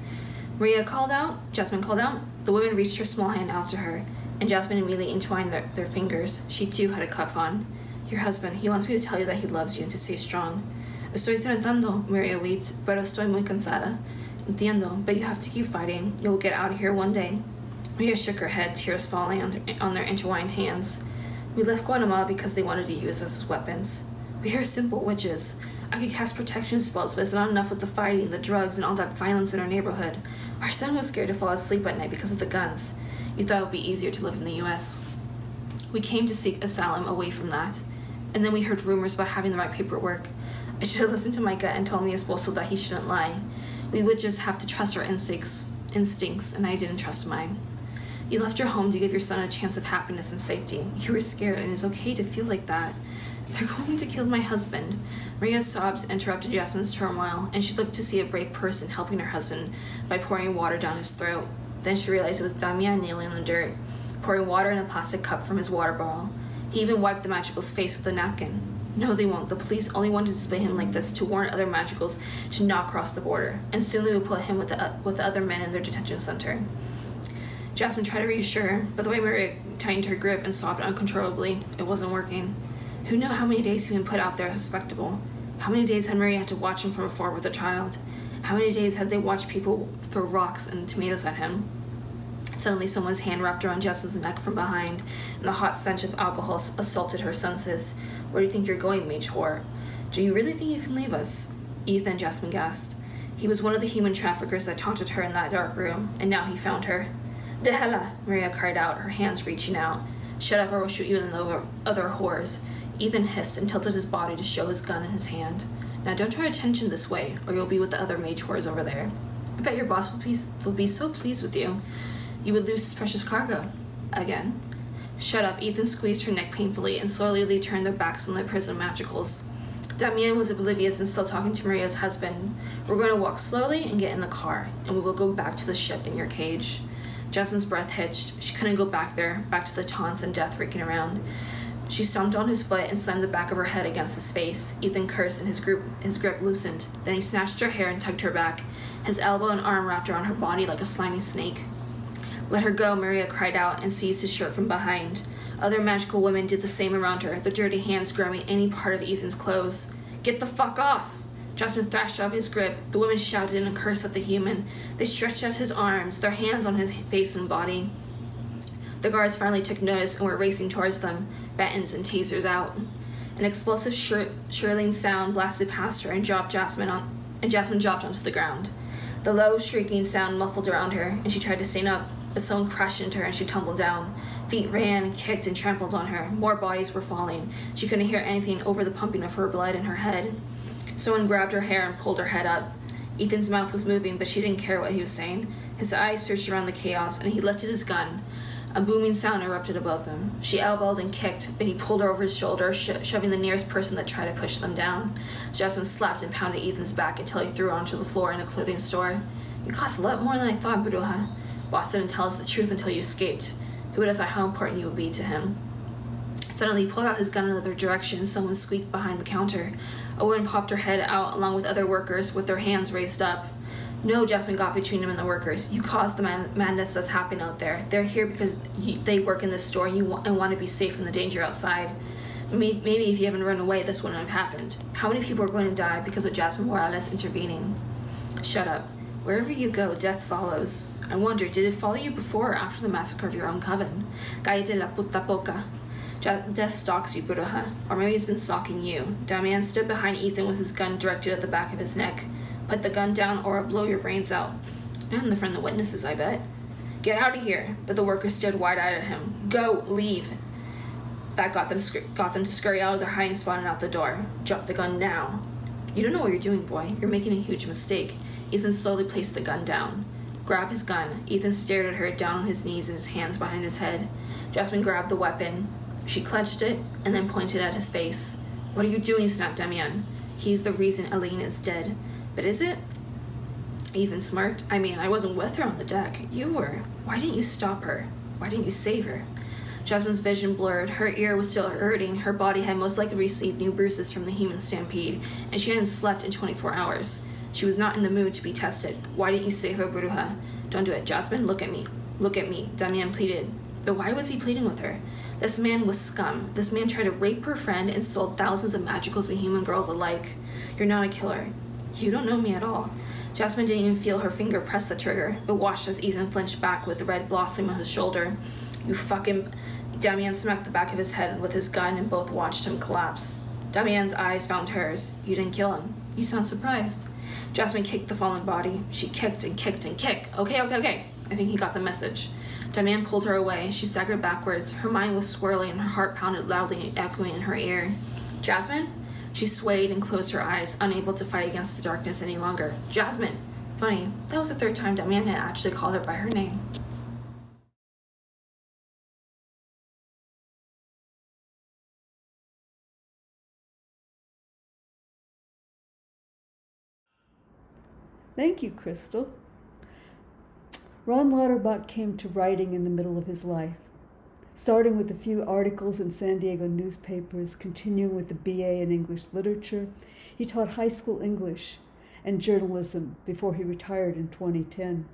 Maria called out. Jasmine called out. The woman reached her small hand out to her, and Jasmine immediately entwined their, their fingers. She too had a cuff on. Your husband, he wants me to tell you that he loves you and to stay strong. Estoy tratando, Maria wept, pero estoy muy cansada. Entiendo, but you have to keep fighting. You will get out of here one day. Maria shook her head, tears falling on their, on their intertwined hands. We left Guatemala because they wanted to use us as weapons. We are simple witches. I could cast protection spells, but it's not enough with the fighting, the drugs, and all that violence in our neighborhood. Our son was scared to fall asleep at night because of the guns. You thought it would be easier to live in the US. We came to seek asylum away from that. And then we heard rumors about having the right paperwork. I should have listened to my gut and told mi esposo that he shouldn't lie. We would just have to trust our instincts, instincts, and I didn't trust mine. You left your home to give your son a chance of happiness and safety. You were scared, and it's okay to feel like that. They're going to kill my husband. Maria's sobs interrupted Jasmine's turmoil, and she looked to see a brave person helping her husband by pouring water down his throat. Then she realized it was Damian kneeling in the dirt, pouring water in a plastic cup from his water bottle. He even wiped the magical's face with a napkin. No, they won't. The police only want to display him like this to warn other magicals to not cross the border, and soon they will put him with the, with the other men in their detention center. Jasmine tried to reassure her, but the way Maria tightened her grip and sobbed uncontrollably, it wasn't working. Who knew how many days he'd been put out there as spectacle? How many days had Maria had to watch him from afar with a child? How many days had they watched people throw rocks and tomatoes at him? Suddenly, someone's hand wrapped around Jess's neck from behind, and the hot stench of alcohol assaulted her senses. Where do you think you're going, Mage Whore? Do you really think you can leave us? Ethan, Jasmine gasped. He was one of the human traffickers that taunted her in that dark room, and now he found her. Dehella, Maria cried out, her hands reaching out. Shut up or we'll shoot you and the other whores. Ethan hissed and tilted his body to show his gun in his hand. Now don't try attention this way, or you'll be with the other mage whores over there. I bet your boss will be, will be so pleased with you. You would lose his precious cargo. Again. Shut up, Ethan squeezed her neck painfully, and slowly they turned their backs on their prison magicals. Damian was oblivious and still talking to Maria's husband. We're going to walk slowly and get in the car, and we will go back to the ship in your cage. Justin's breath hitched. She couldn't go back there, back to the taunts and death raking around. She stomped on his foot and slammed the back of her head against his face. Ethan cursed and his grip, his grip loosened. Then he snatched her hair and tugged her back. His elbow and arm wrapped around her body like a slimy snake. Let her go, Maria cried out and seized his shirt from behind. Other magical women did the same around her, the dirty hands grabbing any part of Ethan's clothes. Get the fuck off! Jasmine thrashed out his grip. The women shouted and cursed at the human. They stretched out his arms, their hands on his face and body. The guards finally took notice and were racing towards them, batons and tasers out. An explosive shrilling sound blasted past her and dropped Jasmine on, and Jasmine dropped onto the ground. The low, shrieking sound muffled around her, and she tried to stand up, but someone crashed into her and she tumbled down. Feet ran, kicked, and trampled on her. More bodies were falling. She couldn't hear anything over the pumping of her blood in her head. Someone grabbed her hair and pulled her head up. Ethan's mouth was moving, but she didn't care what he was saying. His eyes searched around the chaos, and he lifted his gun. A booming sound erupted above them. She elbowed and kicked, and he pulled her over his shoulder, sho- shoving the nearest person that tried to push them down. Jasmine slapped and pounded Ethan's back until he threw onto the floor in a clothing store. You cost a lot more than I thought, Bruja. Boss didn't tell us the truth until you escaped. Who would have thought how important you would be to him? Suddenly, he pulled out his gun in another direction. Someone squeaked behind the counter. A woman popped her head out along with other workers with their hands raised up. No, Jasmine got between him and the workers. You caused the man- madness that's happening out there. They're here because you, they work in this store you wa- and want to be safe from the danger outside. May- Maybe if you haven't run away, this wouldn't have happened. How many people are going to die because of Jasmine Morales intervening? Shut up. Wherever you go, death follows. I wonder, did it follow you before or after the massacre of your own coven? Cállate la puta boca. Death stalks you, Bruja. Or maybe it's been stalking you. Damian stood behind Ethan with his gun directed at the back of his neck. Put the gun down or I'll blow your brains out. Not in the front of the witnesses, I bet. Get out of here. But the workers stared wide-eyed at him. Go, leave. That got them got them to scurry out of their hiding spot and out the door. Drop the gun now. You don't know what you're doing, boy. You're making a huge mistake. Ethan slowly placed the gun down. Grab his gun. Ethan stared at her down on his knees and his hands behind his head. Jasmine grabbed the weapon. She clutched it and then pointed at his face. What are you doing? snapped Damian. He's the reason Aline is dead. But is it? Ethan smirked. I mean, I wasn't with her on the deck. You were. Why didn't you stop her? Why didn't you save her? Jasmine's vision blurred. Her ear was still hurting. Her body had most likely received new bruises from the human stampede, and she hadn't slept in 24 hours. She was not in the mood to be tested. Why didn't you save her, Bruja? Don't do it, Jasmine. Look at me. Look at me. Damian pleaded. But why was he pleading with her? This man was scum. This man tried to rape her friend and sold thousands of magicals and human girls alike. You're not a killer. You don't know me at all. Jasmine didn't even feel her finger press the trigger, but watched as Ethan flinched back with the red blossom on his shoulder. You fucking. Damian smacked the back of his head with his gun and both watched him collapse. Damian's eyes found hers. You didn't kill him. You sound surprised. Jasmine kicked the fallen body. She kicked and kicked and kicked. Okay, okay, okay. I think he got the message. Damian pulled her away. She staggered backwards. Her mind was swirling and her heart pounded loudly, echoing in her ear. Jasmine? She swayed and closed her eyes, unable to fight against the darkness any longer. Jasmine! Funny, that was the third time Damian had actually called her by her name. Thank you, Crystal. Ron Lauterbach came to writing in the middle of his life, starting with a few articles in San Diego newspapers, continuing with a BA in English literature. He taught high school English and journalism before he retired in 2010.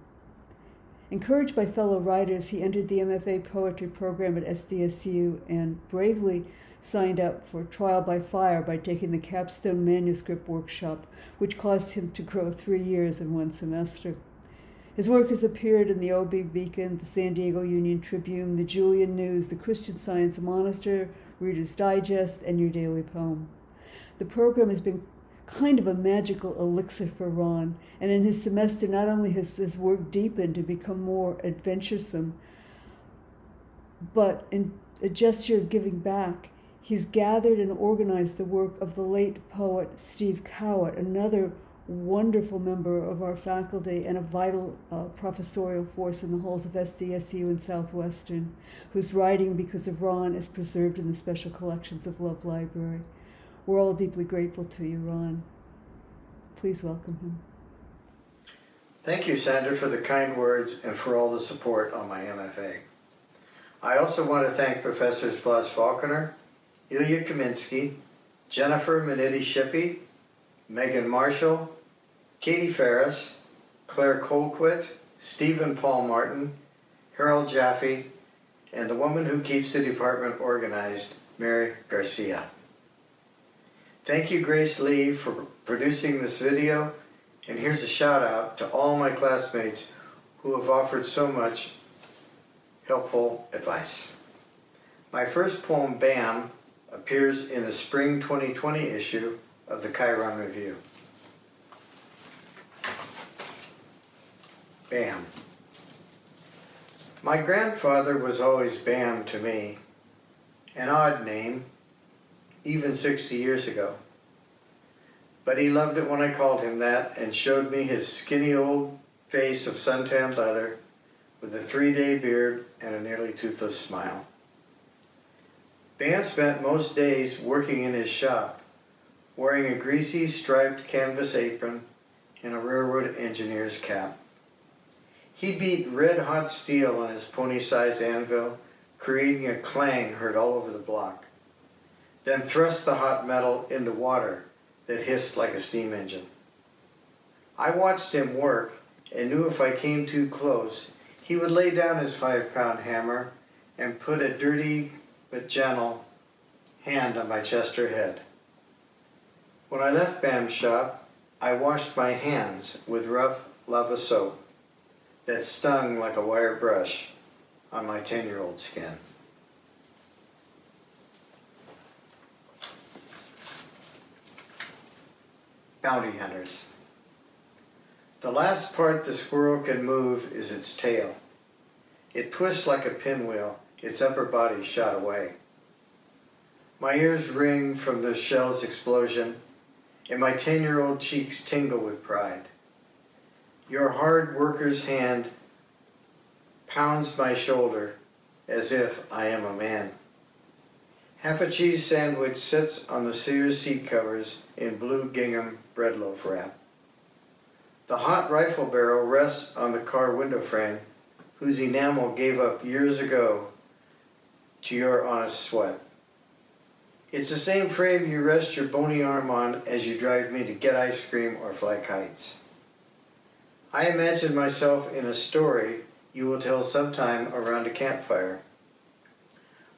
Encouraged by fellow writers, he entered the MFA poetry program at SDSU and bravely signed up for trial by fire by taking the capstone manuscript workshop, which caused him to grow three years in one semester. His work has appeared in the OB Beacon, the San Diego Union Tribune, the Julian News, the Christian Science Monitor, Reader's Digest, and Your Daily Poem. The program has been kind of a magical elixir for Ron, and in his semester, not only has his work deepened to become more adventuresome, but in a gesture of giving back, he's gathered and organized the work of the late poet Steve Kowit, another wonderful member of our faculty and a vital uh, professorial force in the halls of SDSU and Southwestern, whose writing, because of Ron, is preserved in the special collections of Love Library. We're all deeply grateful to you, Ron. Please welcome him. Thank you, Sandra, for the kind words and for all the support on my MFA. I also want to thank Professors Blas Falconer, Ilya Kaminsky, Jennifer Minniti Shippey, Megan Marshall, Katie Farris, Claire Colquitt, Stephen Paul Martin, Harold Jaffe, and the woman who keeps the department organized, Mary Garcia. Thank you, Grace Lee, for producing this video, and here's a shout out to all my classmates who have offered so much helpful advice. My first poem, Bam, appears in the spring 2020 issue of the Chiron Review. Bam. My grandfather was always Bam to me, an odd name, even 60 years ago. But he loved it when I called him that and showed me his skinny old face of suntanned leather with a three-day beard and a nearly toothless smile. Bam spent most days working in his shop, wearing a greasy striped canvas apron and a railroad engineer's cap. He beat red-hot steel on his pony-sized anvil, creating a clang heard all over the block, then thrust the hot metal into water that hissed like a steam engine. I watched him work and knew if I came too close, he would lay down his five-pound hammer and put a dirty but gentle hand on my chest or head. When I left Bam's shop, I washed my hands with rough lava soap that stung like a wire brush on my 10-year-old skin. Bounty hunters. The last part the squirrel can move is its tail. It twists like a pinwheel, its upper body shot away. My ears ring from the shell's explosion, and my 10-year-old cheeks tingle with pride. Your hard worker's hand pounds my shoulder as if I am a man. Half a cheese sandwich sits on the Sears seat covers in blue gingham bread loaf wrap. The hot rifle barrel rests on the car window frame, whose enamel gave up years ago to your honest sweat. It's the same frame you rest your bony arm on as you drive me to get ice cream or fly kites. I imagine myself in a story you will tell sometime around a campfire.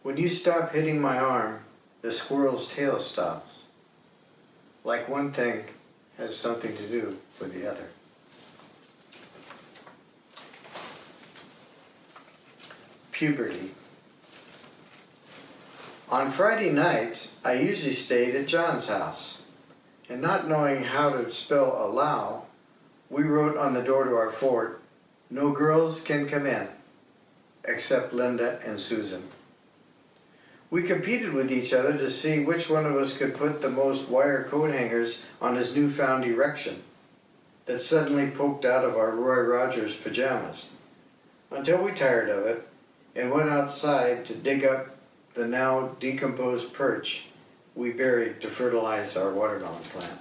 When you stop hitting my arm, the squirrel's tail stops. Like one thing has something to do with the other. Puberty. On Friday nights, I usually stayed at John's house, and not knowing how to spell allow, we wrote on the door to our fort, no girls can come in, except Linda and Susan. We competed with each other to see which one of us could put the most wire coat hangers on his newfound erection that suddenly poked out of our Roy Rogers pajamas, until we tired of it and went outside to dig up the now decomposed perch we buried to fertilize our watermelon plant.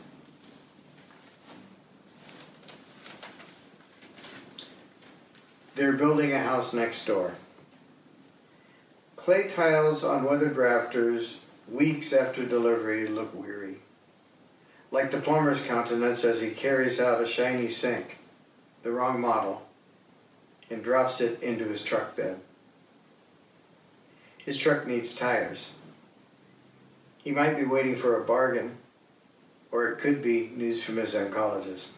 They're building a house next door. Clay tiles on weathered rafters, weeks after delivery, look weary. Like the plumber's countenance as he carries out a shiny sink, the wrong model, and drops it into his truck bed. His truck needs tires. He might be waiting for a bargain, or it could be news from his oncologist.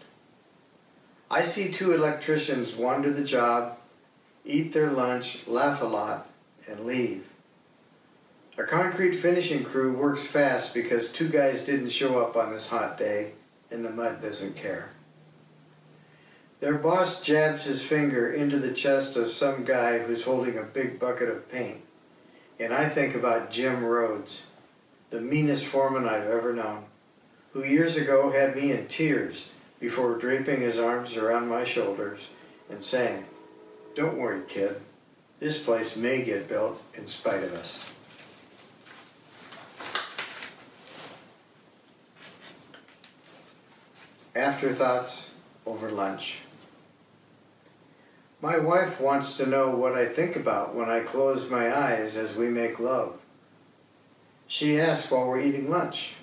I see two electricians wander the job, eat their lunch, laugh a lot, and leave. A concrete finishing crew works fast because two guys didn't show up on this hot day and the mud doesn't care. Their boss jabs his finger into the chest of some guy who's holding a big bucket of paint. And I think about Jim Rhodes, the meanest foreman I've ever known, who years ago had me in tears before draping his arms around my shoulders and saying, Don't worry, kid. This place may get built in spite of us. Afterthoughts over lunch. My wife wants to know what I think about when I close my eyes as we make love. She asks while we're eating lunch.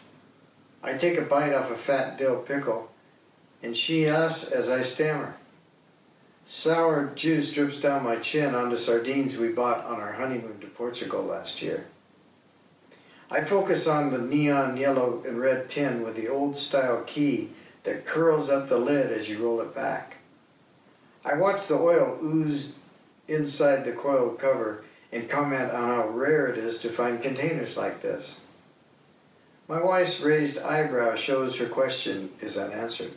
I take a bite off a fat dill pickle and she laughs as I stammer. Sour juice drips down my chin onto sardines we bought on our honeymoon to Portugal last year. I focus on the neon yellow and red tin with the old style key that curls up the lid as you roll it back. I watch the oil ooze inside the coil cover and comment on how rare it is to find containers like this. My wife's raised eyebrow shows her question is unanswered.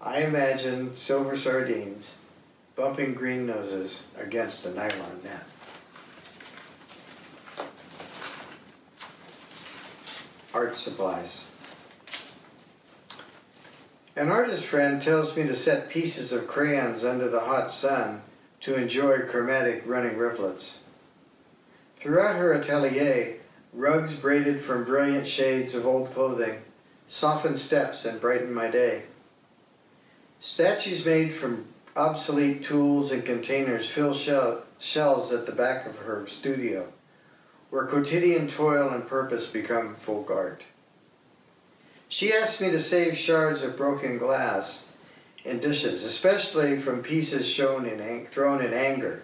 I imagine silver sardines bumping green noses against a nylon net. Art supplies. An artist friend tells me to set pieces of crayons under the hot sun to enjoy chromatic running rivulets. Throughout her atelier, rugs braided from brilliant shades of old clothing soften steps and brighten my day. Statues made from obsolete tools and containers fill shel- shelves at the back of her studio, where quotidian toil and purpose become folk art. She asked me to save shards of broken glass and dishes, especially from pieces shown in thrown in anger,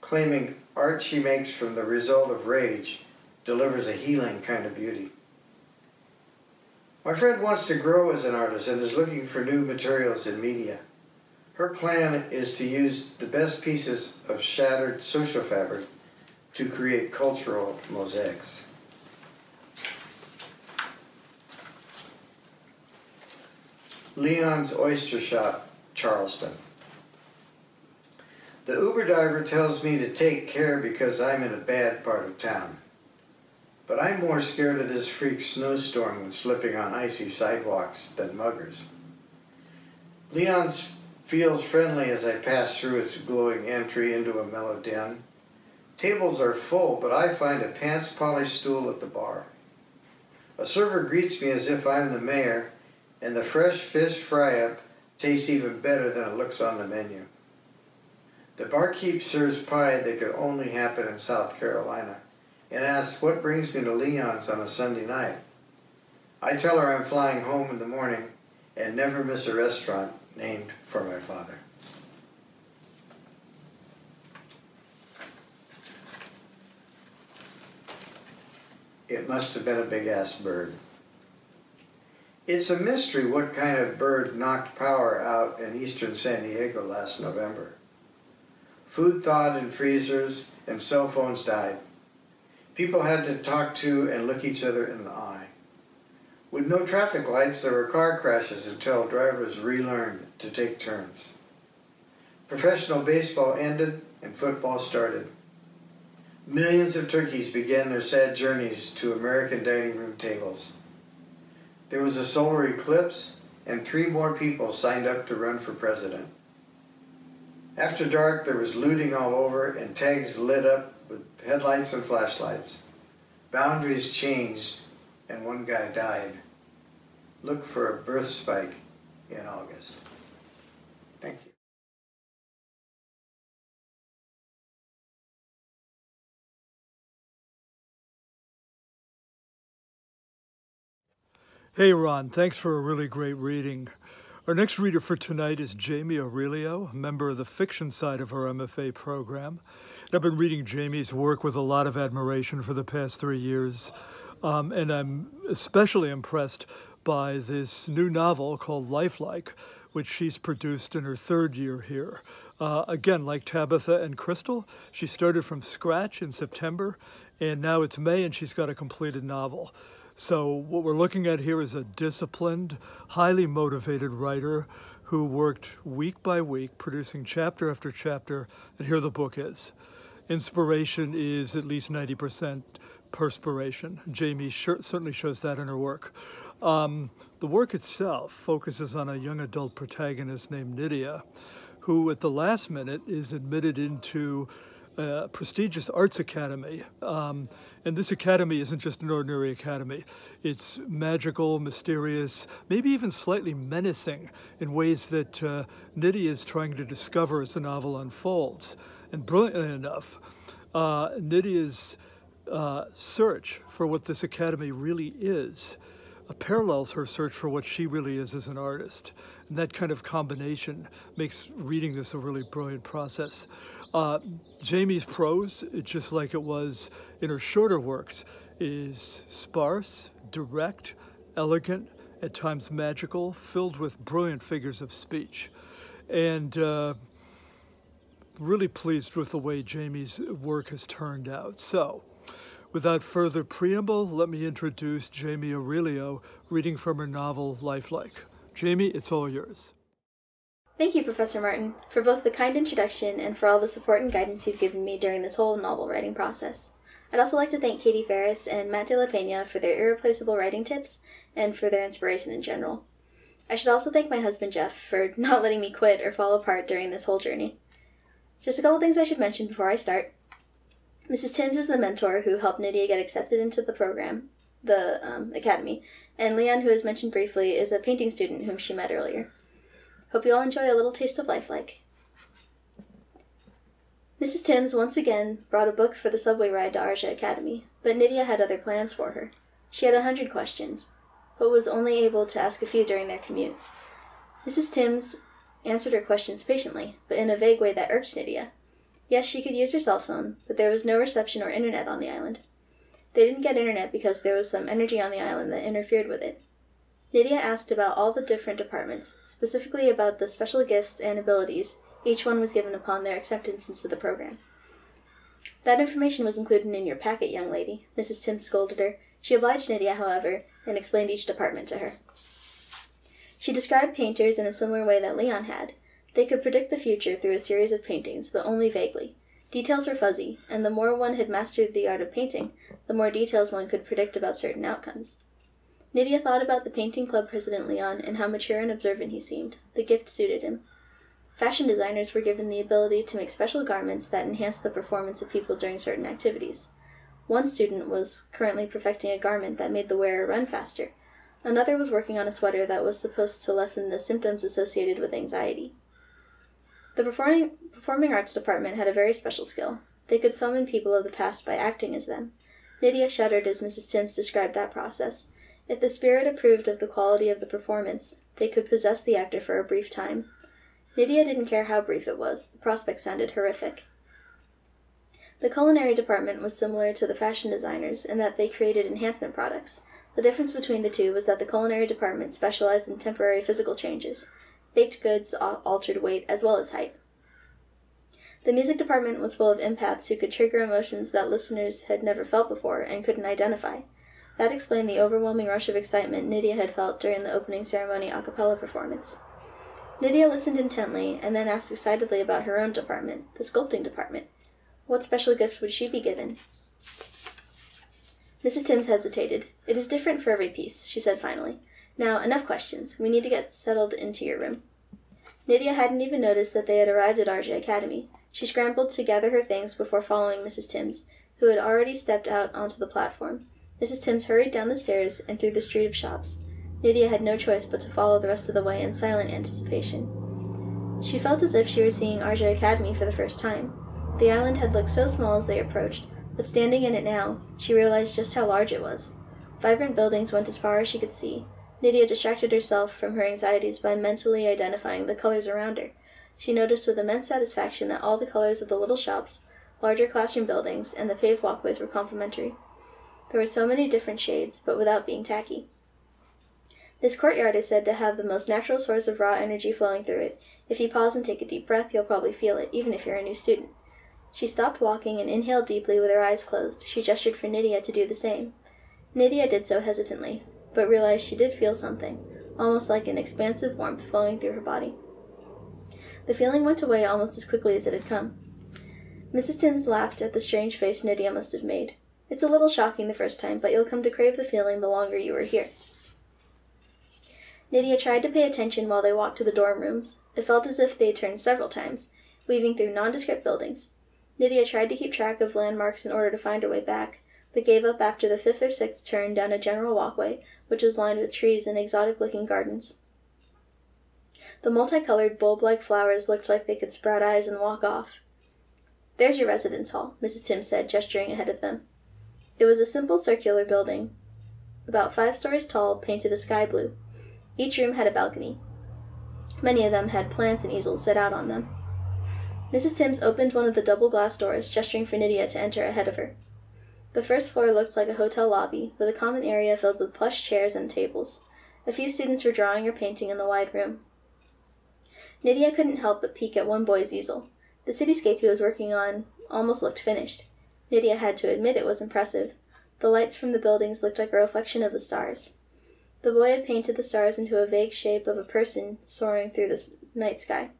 claiming art she makes from the result of rage delivers a healing kind of beauty. My friend wants to grow as an artist and is looking for new materials and media. Her plan is to use the best pieces of shattered social fabric to create cultural mosaics. Leon's Oyster Shop, Charleston. The Uber driver tells me to take care because I'm in a bad part of town. But I'm more scared of this freak snowstorm and slipping on icy sidewalks than muggers. Leon's feels friendly as I pass through its glowing entry into a mellow den. Tables are full, but I find a pants polished stool at the bar. A server greets me as if I'm the mayor, and the fresh fish fry up tastes even better than it looks on the menu. The barkeep serves pie that could only happen in South Carolina and asks what brings me to Leon's on a Sunday night. I tell her I'm flying home in the morning and never miss a restaurant named for my father. It must have been a big ass bird. It's a mystery what kind of bird knocked power out in eastern San Diego last November. Food thawed in freezers and cell phones died. People had to talk to and look each other in the eye. With no traffic lights, there were car crashes until drivers relearned to take turns. Professional baseball ended and football started. Millions of turkeys began their sad journeys to American dining room tables. There was a solar eclipse, and three more people signed up to run for president. After dark, there was looting all over, and tags lit up with headlights and flashlights. Boundaries changed, and one guy died. Look for a birth spike in August. Hey, Ron, thanks for a really great reading. Our next reader for tonight is Jamie Aurelio, a member of the fiction side of our MFA program. And I've been reading Jamie's work with a lot of admiration for the past three years, um, and I'm especially impressed by this new novel called Lifelike, which she's produced in her third year here. Uh, again, like Tabitha and Crystal, she started from scratch in September, and now it's May, and she's got a completed novel. So, what we're looking at here is a disciplined, highly motivated writer who worked week by week, producing chapter after chapter, and here the book is. Inspiration is at least 90% perspiration. Jamie certainly shows that in her work. Um, the work itself focuses on a young adult protagonist named Nydia, who at the last minute is admitted into a prestigious arts academy. Um, and this academy isn't just an ordinary academy, it's magical, mysterious, maybe even slightly menacing in ways that uh, is trying to discover as the novel unfolds. And brilliantly enough, uh, uh, search for what this academy really is uh, parallels her search for what she really is as an artist. And that kind of combination makes reading this a really brilliant process. Uh, Jamie's prose, just like it was in her shorter works, is sparse, direct, elegant, at times magical, filled with brilliant figures of speech. And uh, really pleased with the way Jamie's work has turned out. So, without further preamble, let me introduce Jamie Aurelio reading from her novel Lifelike. Jamie, it's all yours. Thank you, Professor Martin, for both the kind introduction and for all the support and guidance you've given me during this whole novel writing process. I'd also like to thank Katie Farris and Matt De La Pena for their irreplaceable writing tips and for their inspiration in general. I should also thank my husband Jeff for not letting me quit or fall apart during this whole journey. Just a couple things I should mention before I start. Mrs. Timms is the mentor who helped Nydia get accepted into the program, the um, academy, and Leon, who is mentioned briefly, is a painting student whom she met earlier. Hope you all enjoy a little taste of life like. Mrs. Timms once again brought a book for the subway ride to Arja Academy, but Nydia had other plans for her. She had a hundred questions, but was only able to ask a few during their commute. Mrs. Timms answered her questions patiently, but in a vague way that irked Nydia. Yes, she could use her cell phone, but there was no reception or internet on the island. They didn't get internet because there was some energy on the island that interfered with it. Nydia asked about all the different departments, specifically about the special gifts and abilities each one was given upon their acceptance into the program. That information was included in your packet, young lady, Mrs. Timms scolded her. She obliged Nydia, however, and explained each department to her. She described painters in a similar way that Leon had. They could predict the future through a series of paintings, but only vaguely. Details were fuzzy, and the more one had mastered the art of painting, the more details one could predict about certain outcomes. Nydia thought about the painting club president Leon and how mature and observant he seemed. The gift suited him. Fashion designers were given the ability to make special garments that enhanced the performance of people during certain activities. One student was currently perfecting a garment that made the wearer run faster. Another was working on a sweater that was supposed to lessen the symptoms associated with anxiety. The performing, performing arts department had a very special skill. They could summon people of the past by acting as them. Nydia shuddered as Mrs. Timms described that process. If the spirit approved of the quality of the performance, they could possess the actor for a brief time. Nydia didn't care how brief it was. The prospect sounded horrific. The culinary department was similar to the fashion designers in that they created enhancement products. The difference between the two was that the culinary department specialized in temporary physical changes. Baked goods altered weight as well as height. The music department was full of empaths who could trigger emotions that listeners had never felt before and couldn't identify. That explained the overwhelming rush of excitement Nydia had felt during the opening ceremony a cappella performance. Nydia listened intently and then asked excitedly about her own department, the sculpting department. What special gift would she be given? Mrs. Timms hesitated. It is different for every piece, she said finally. Now, enough questions. We need to get settled into your room. Nydia hadn't even noticed that they had arrived at Arja Academy. She scrambled to gather her things before following Mrs. Timms, who had already stepped out onto the platform. Mrs. Timms hurried down the stairs and through the street of shops. Nydia had no choice but to follow the rest of the way in silent anticipation. She felt as if she were seeing Arja Academy for the first time. The island had looked so small as they approached, but standing in it now, she realized just how large it was. Vibrant buildings went as far as she could see. Nydia distracted herself from her anxieties by mentally identifying the colors around her. She noticed with immense satisfaction that all the colors of the little shops, larger classroom buildings, and the paved walkways were complementary. There were so many different shades, but without being tacky. This courtyard is said to have the most natural source of raw energy flowing through it. If you pause and take a deep breath, you'll probably feel it, even if you're a new student. She stopped walking and inhaled deeply with her eyes closed. She gestured for Nydia to do the same. Nydia did so hesitantly, but realized she did feel something, almost like an expansive warmth flowing through her body. The feeling went away almost as quickly as it had come. Mrs. Timms laughed at the strange face Nydia must have made. It's a little shocking the first time, but you'll come to crave the feeling the longer you are here. Nydia tried to pay attention while they walked to the dorm rooms. It felt as if they turned several times, weaving through nondescript buildings. Nydia tried to keep track of landmarks in order to find her way back, but gave up after the fifth or sixth turn down a general walkway, which was lined with trees and exotic looking gardens. The multicolored bulb like flowers looked like they could sprout eyes and walk off. There's your residence hall, Mrs. Timms said, gesturing ahead of them. It was a simple circular building, about five stories tall, painted a sky blue. Each room had a balcony. Many of them had plants and easels set out on them. Mrs. Timms opened one of the double glass doors, gesturing for Nydia to enter ahead of her. The first floor looked like a hotel lobby, with a common area filled with plush chairs and tables. A few students were drawing or painting in the wide room. Nydia couldn't help but peek at one boy's easel. The cityscape he was working on almost looked finished. Nydia had to admit it was impressive. The lights from the buildings looked like a reflection of the stars. The boy had painted the stars into a vague shape of a person soaring through the night sky.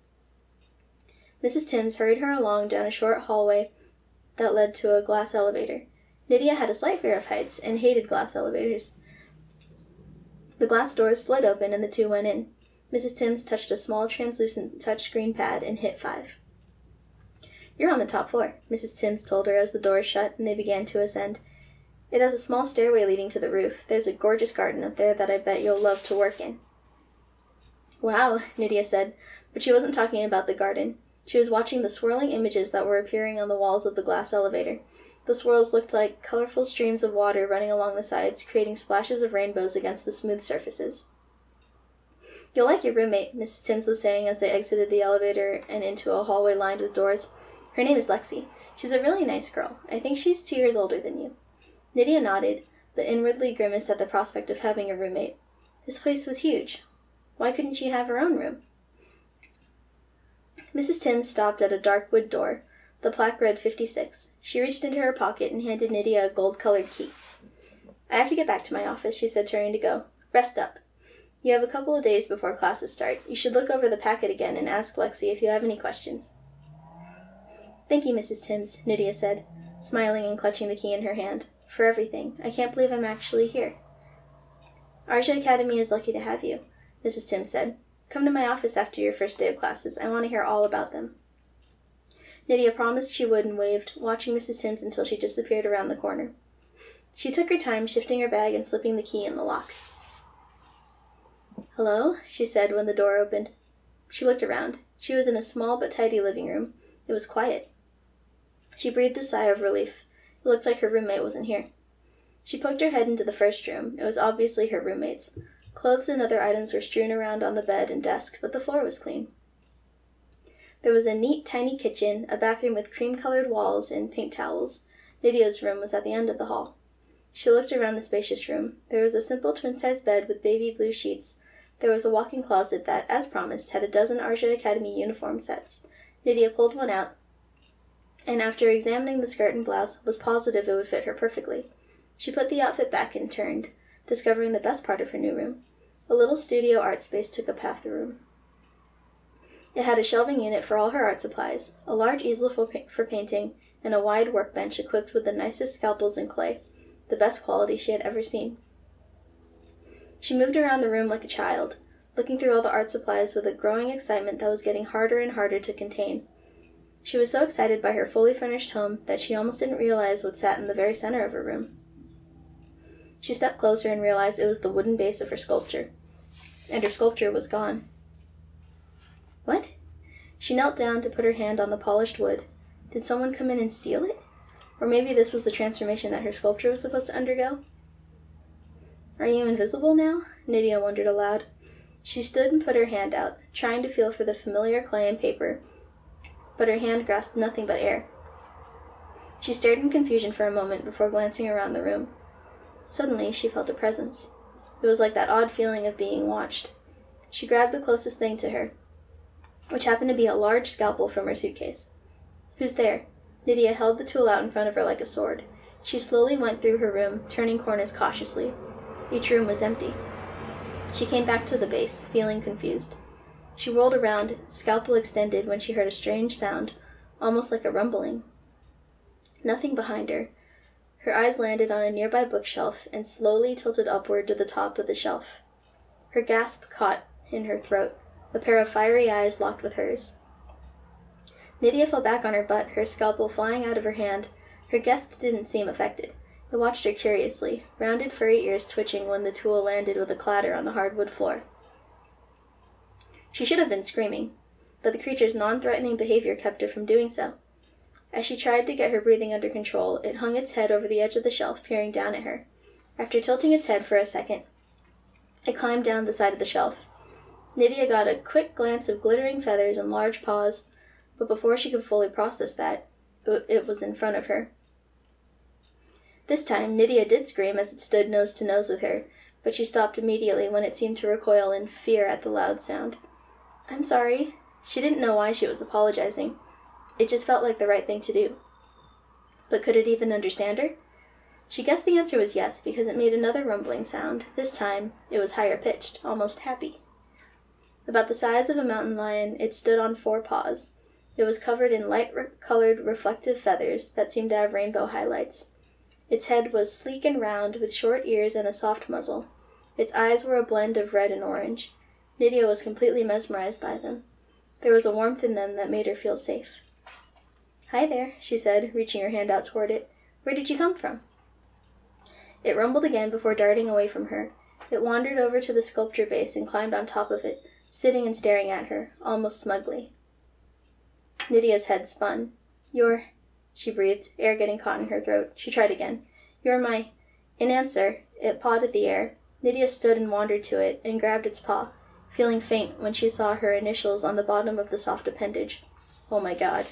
Mrs. Timms hurried her along down a short hallway that led to a glass elevator. Nydia had a slight fear of heights and hated glass elevators. The glass doors slid open and the two went in. Mrs. Timms touched a small translucent touchscreen pad and hit five. You're on the top floor, Mrs. Timms told her as the door shut and they began to ascend. It has a small stairway leading to the roof. There's a gorgeous garden up there that I bet you'll love to work in. Wow, Nydia said, but she wasn't talking about the garden. She was watching the swirling images that were appearing on the walls of the glass elevator. The swirls looked like colorful streams of water running along the sides, creating splashes of rainbows against the smooth surfaces. You'll like your roommate, Mrs. Timms was saying as they exited the elevator and into a hallway lined with doors. Her name is Lexi. She's a really nice girl. I think she's two years older than you. Nydia nodded, but inwardly grimaced at the prospect of having a roommate. This place was huge. Why couldn't she have her own room? Mrs. Timms stopped at a dark wood door. The plaque read 56. She reached into her pocket and handed Nydia a gold colored key. I have to get back to my office, she said, turning to go. Rest up. You have a couple of days before classes start. You should look over the packet again and ask Lexi if you have any questions. Thank you, Mrs. Timms, Nydia said, smiling and clutching the key in her hand. For everything. I can't believe I'm actually here. Arja Academy is lucky to have you, Mrs. Timms said. Come to my office after your first day of classes. I want to hear all about them. Nydia promised she would and waved, watching Mrs. Timms until she disappeared around the corner. She took her time, shifting her bag and slipping the key in the lock. Hello, she said when the door opened. She looked around. She was in a small but tidy living room. It was quiet. She breathed a sigh of relief. It looked like her roommate wasn't here. She poked her head into the first room. It was obviously her roommate's. Clothes and other items were strewn around on the bed and desk, but the floor was clean. There was a neat, tiny kitchen, a bathroom with cream colored walls and pink towels. Nydia's room was at the end of the hall. She looked around the spacious room. There was a simple twin sized bed with baby blue sheets there was a walk-in closet that, as promised, had a dozen Arja Academy uniform sets. Nydia pulled one out, and after examining the skirt and blouse, was positive it would fit her perfectly. She put the outfit back and turned, discovering the best part of her new room. A little studio art space took up half the room. It had a shelving unit for all her art supplies, a large easel for, pa- for painting, and a wide workbench equipped with the nicest scalpels and clay, the best quality she had ever seen. She moved around the room like a child, looking through all the art supplies with a growing excitement that was getting harder and harder to contain. She was so excited by her fully furnished home that she almost didn't realize what sat in the very center of her room. She stepped closer and realized it was the wooden base of her sculpture. And her sculpture was gone. What? She knelt down to put her hand on the polished wood. Did someone come in and steal it? Or maybe this was the transformation that her sculpture was supposed to undergo? Are you invisible now? Nydia wondered aloud. She stood and put her hand out, trying to feel for the familiar clay and paper, but her hand grasped nothing but air. She stared in confusion for a moment before glancing around the room. Suddenly, she felt a presence. It was like that odd feeling of being watched. She grabbed the closest thing to her, which happened to be a large scalpel from her suitcase. Who's there? Nydia held the tool out in front of her like a sword. She slowly went through her room, turning corners cautiously. Each room was empty. She came back to the base, feeling confused. She whirled around, scalpel extended, when she heard a strange sound, almost like a rumbling. Nothing behind her. Her eyes landed on a nearby bookshelf and slowly tilted upward to the top of the shelf. Her gasp caught in her throat. A pair of fiery eyes locked with hers. Nydia fell back on her butt, her scalpel flying out of her hand. Her guest didn't seem affected. It watched her curiously, rounded furry ears twitching when the tool landed with a clatter on the hardwood floor. She should have been screaming, but the creature's non threatening behavior kept her from doing so. As she tried to get her breathing under control, it hung its head over the edge of the shelf, peering down at her. After tilting its head for a second, it climbed down the side of the shelf. Nydia got a quick glance of glittering feathers and large paws, but before she could fully process that, it was in front of her. This time, Nydia did scream as it stood nose to nose with her, but she stopped immediately when it seemed to recoil in fear at the loud sound. I'm sorry. She didn't know why she was apologizing. It just felt like the right thing to do. But could it even understand her? She guessed the answer was yes, because it made another rumbling sound. This time, it was higher pitched, almost happy. About the size of a mountain lion, it stood on four paws. It was covered in light colored reflective feathers that seemed to have rainbow highlights. Its head was sleek and round, with short ears and a soft muzzle. Its eyes were a blend of red and orange. Nydia was completely mesmerized by them. There was a warmth in them that made her feel safe. Hi there, she said, reaching her hand out toward it. Where did you come from? It rumbled again before darting away from her. It wandered over to the sculpture base and climbed on top of it, sitting and staring at her, almost smugly. Nydia's head spun. You're. She breathed, air getting caught in her throat. She tried again. You're my. In answer, it pawed at the air. Nydia stood and wandered to it and grabbed its paw, feeling faint when she saw her initials on the bottom of the soft appendage. Oh my god.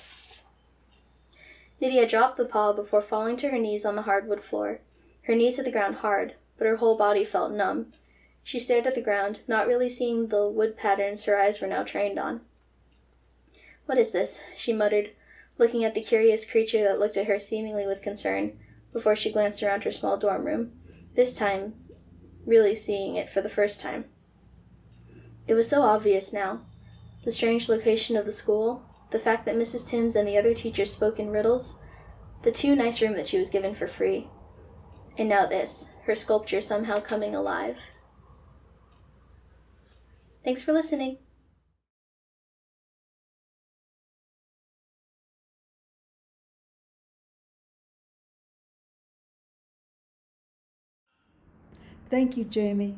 Nydia dropped the paw before falling to her knees on the hardwood floor. Her knees hit the ground hard, but her whole body felt numb. She stared at the ground, not really seeing the wood patterns her eyes were now trained on. What is this? she muttered, looking at the curious creature that looked at her seemingly with concern, before she glanced around her small dorm room, this time really seeing it for the first time. It was so obvious now. The strange location of the school, the fact that Mrs. Timms and the other teachers spoke in riddles, the too nice room that she was given for free. And now this, her sculpture somehow coming alive. Thanks for listening. Thank you, Jamie.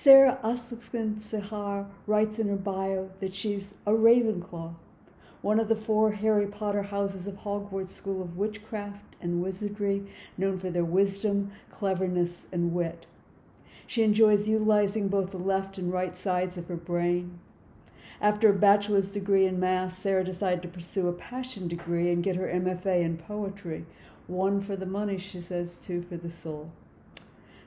Sarah Aslakson Sahar writes in her bio that she's a Ravenclaw, one of the four Harry Potter houses of Hogwarts School of Witchcraft and Wizardry, known for their wisdom, cleverness, and wit. She enjoys utilizing both the left and right sides of her brain. After a bachelor's degree in math, Sarah decided to pursue a passion degree and get her MFA in poetry. One for the money, she says, two for the soul.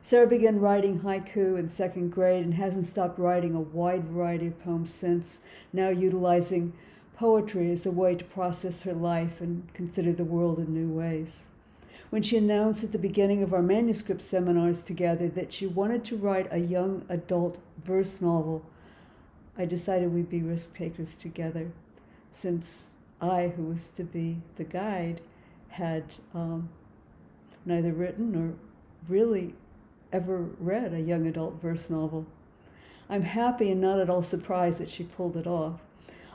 Sarah began writing haiku in second grade and hasn't stopped writing a wide variety of poems since, now utilizing poetry as a way to process her life and consider the world in new ways. When she announced at the beginning of our manuscript seminars together that she wanted to write a young adult verse novel, I decided we'd be risk takers together, since I, who was to be the guide, had um, neither written nor really ever read a young adult verse novel. I'm happy and not at all surprised that she pulled it off.